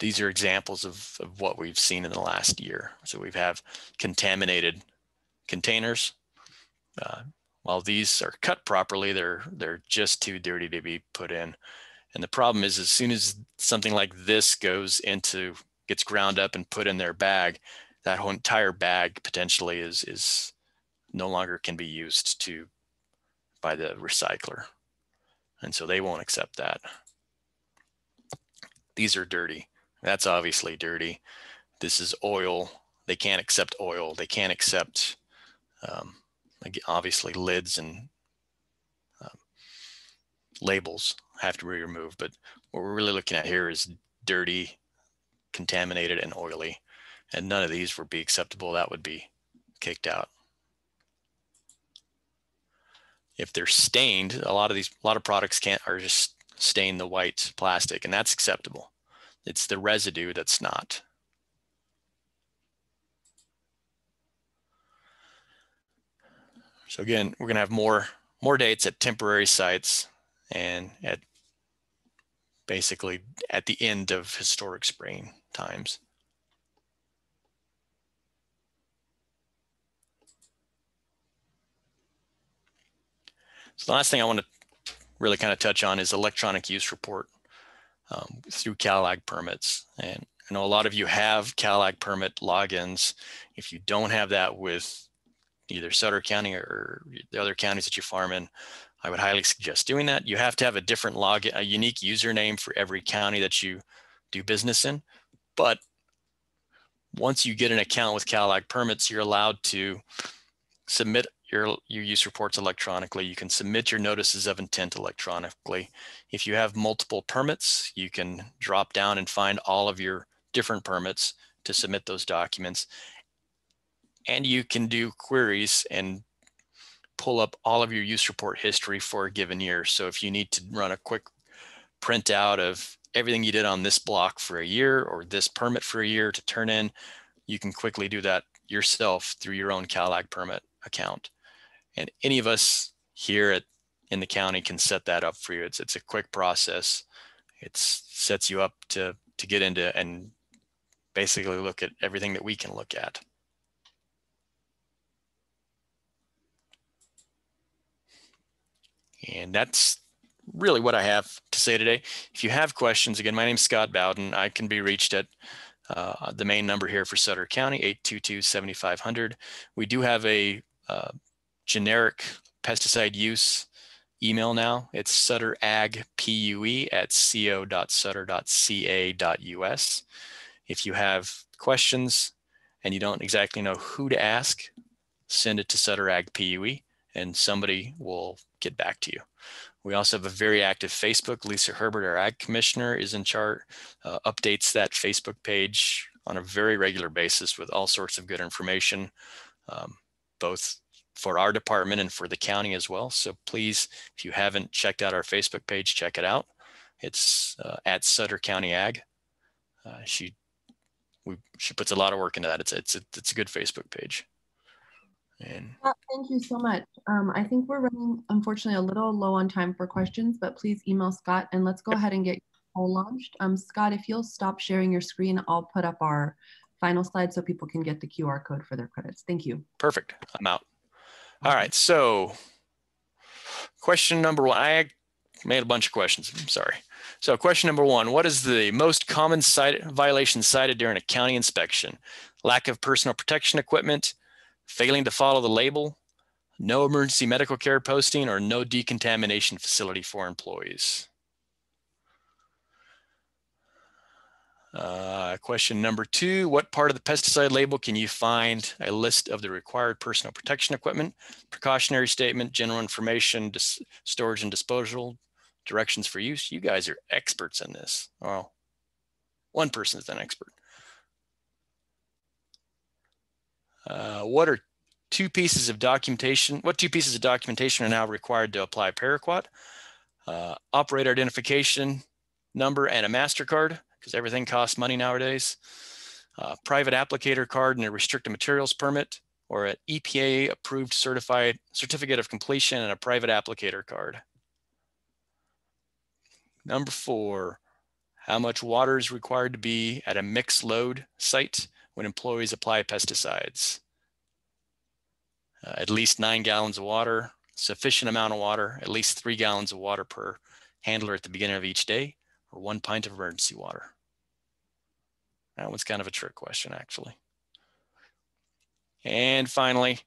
E: These are examples of, of what we've seen in the last year. So we've have contaminated containers. Uh, while these are cut properly, they're they're just too dirty to be put in. And the problem is as soon as something like this goes into, gets ground up and put in their bag, that whole entire bag potentially is, is no longer can be used to by the recycler. And so they won't accept that. These are dirty. That's obviously dirty. This is oil. They can't accept oil. They can't accept um, obviously lids and um, labels have to be removed. But what we're really looking at here is dirty, contaminated, and oily. And none of these would be acceptable. That would be kicked out. If they're stained, a lot of these, a lot of products can't are just stain the white plastic, and that's acceptable. It's the residue that's not. So again, we're gonna have more more dates at temporary sites and at basically at the end of historic spring times. So the last thing I want to really kind of touch on is electronic use report um, through CalAg permits. And I know a lot of you have CalAg permit logins. If you don't have that with either Sutter County or the other counties that you farm in, I would highly suggest doing that. You have to have a different log, a unique username for every county that you do business in. But once you get an account with CalAg permits, you're allowed to submit your, your use reports electronically. You can submit your notices of intent electronically. If you have multiple permits, you can drop down and find all of your different permits to submit those documents. And you can do queries and pull up all of your use report history for a given year. So if you need to run a quick printout of everything you did on this block for a year or this permit for a year to turn in, you can quickly do that yourself through your own CalAg permit account. And any of us here at in the county can set that up for you. It's it's a quick process. It sets you up to to get into and basically look at everything that we can look at. And that's really what I have to say today. If you have questions, again, my name is Scott Bowden. I can be reached at uh, the main number here for Sutter County, 822-7500. We do have a uh, generic pesticide use email now. It's sutteragpue at co.sutter.ca.us. If you have questions and you don't exactly know who to ask, send it to sutteragpue and somebody will get back to you. We also have a very active Facebook. Lisa Herbert, our ag commissioner, is in chart, uh, updates that Facebook page on a very regular basis with all sorts of good information, um, both for our department and for the county as well. So please, if you haven't checked out our Facebook page, check it out. It's uh, at Sutter County Ag. Uh, she we, she puts a lot of work into that. It's it's it's a good Facebook page.
A: And thank you so much. Um, I think we're running, unfortunately, a little low on time for questions, but please email Scott and let's go ahead and get poll launched. Um, Scott, if you'll stop sharing your screen, I'll put up our final slide so people can get the QR code for their credits. Thank you.
E: Perfect. I'm out. All right. So question number one, I made a bunch of questions. I'm sorry. So question number one, what is the most common site violation cited during a county inspection? Lack of personal protection equipment, failing to follow the label, no emergency medical care posting, or no decontamination facility for employees. Uh, question number two, what part of the pesticide label can you find a list of the required personal protection equipment, precautionary statement, general information, storage and disposal, directions for use? You guys are experts in this. Well, one person is an expert. Uh, what are two pieces of documentation? What two pieces of documentation are now required to apply Paraquat? Uh, operator identification number and a MasterCard because everything costs money nowadays. Uh, private applicator card and a restricted materials permit or an EPA approved certified certificate of completion and a private applicator card. Number four, how much water is required to be at a mixed load site when employees apply pesticides? Uh, at least nine gallons of water, sufficient amount of water, at least three gallons of water per handler at the beginning of each day, or one pint of emergency water. That one's kind of a trick question, actually. And finally,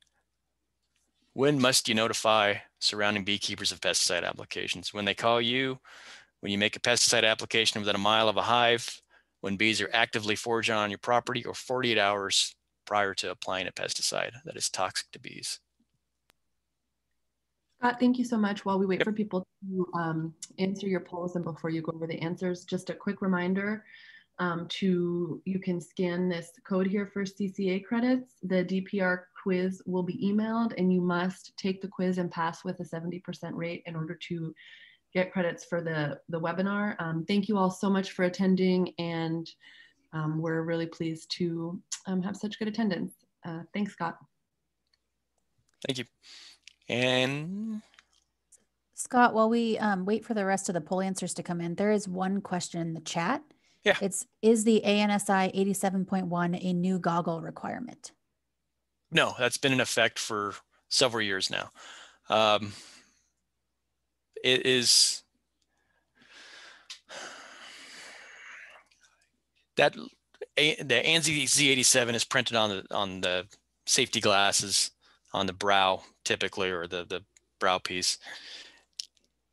E: when must you notify surrounding beekeepers of pesticide applications? When they call you, when you make a pesticide application within a mile of a hive, when bees are actively foraging on your property, or 48 hours prior to applying a pesticide that is toxic to bees.
A: Scott, thank you so much. While we wait yep. for people to um, answer your polls and before you go over the answers, just a quick reminder um, to you can scan this code here for CCA credits. The DPR quiz will be emailed and you must take the quiz and pass with a 70% rate in order to get credits for the, the webinar. Um, thank you all so much for attending and um, we're really pleased to um, have such good attendance. Uh, thanks, Scott.
E: Thank you. And
C: Scott, while we um, wait for the rest of the poll answers to come in, there is one question in the chat.
E: Yeah.
C: It's is the ANSI 87.1 a new goggle requirement?
E: No, that's been in effect for several years now. It is that the ANSI Z87 is printed on the on the safety glasses on the brow typically or the the brow piece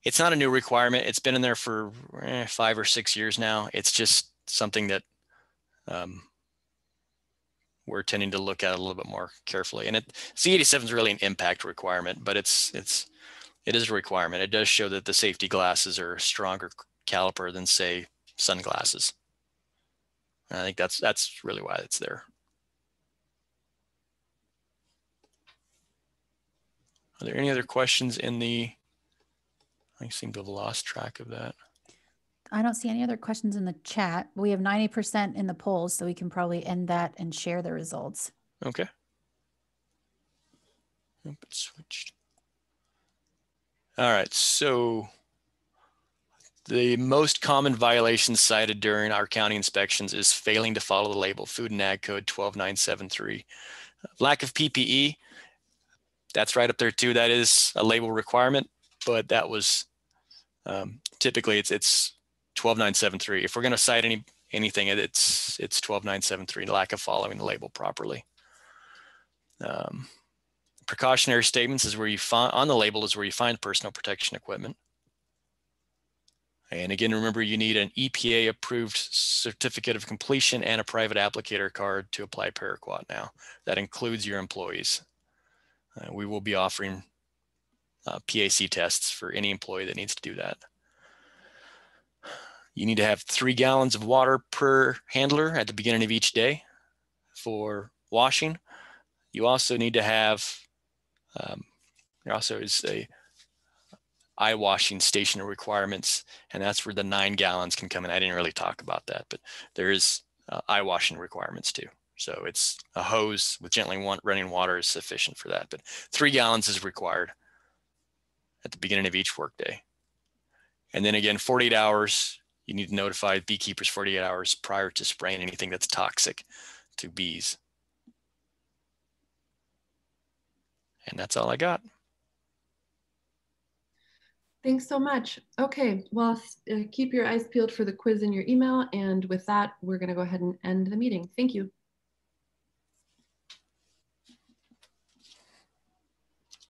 E: it's not a new requirement. It's been in there for eh, five or six years now. It's just something that um, we're tending to look at a little bit more carefully. And it Z87 is really an impact requirement, but it's it's it is a requirement. It does show that the safety glasses are a stronger caliper than say sunglasses. And I think that's that's really why it's there. Are there any other questions in the I seem to have lost track of that.
C: I don't see any other questions in the chat. We have 90% in the polls, so we can probably end that and share the results.
E: Okay. Nope, it switched. All right, so the most common violations cited during our county inspections is failing to follow the label Food and Ag Code 12973. Lack of PPE, that's right up there too. That is a label requirement but that was um, typically it's it's 12973. If we're going to cite any anything, it's it's 12973. Lack of following the label properly. Um, precautionary statements is where you find on the label is where you find personal protection equipment. And again, remember you need an EPA approved certificate of completion and a private applicator card to apply Paraquat now. That includes your employees. Uh, we will be offering uh, PAC tests for any employee that needs to do that. You need to have three gallons of water per handler at the beginning of each day for washing. You also need to have, um, there also is a eye washing station requirements, and that's where the nine gallons can come in. I didn't really talk about that, but there is uh, eye washing requirements too. So it's a hose with gently running water is sufficient for that, but three gallons is required at the beginning of each workday. And then again, 48 hours, you need to notify beekeepers 48 hours prior to spraying anything that's toxic to bees. And that's all I got.
A: Thanks so much. Okay, well, uh, keep your eyes peeled for the quiz in your email. And with that, we're going to go ahead and end the meeting. Thank you.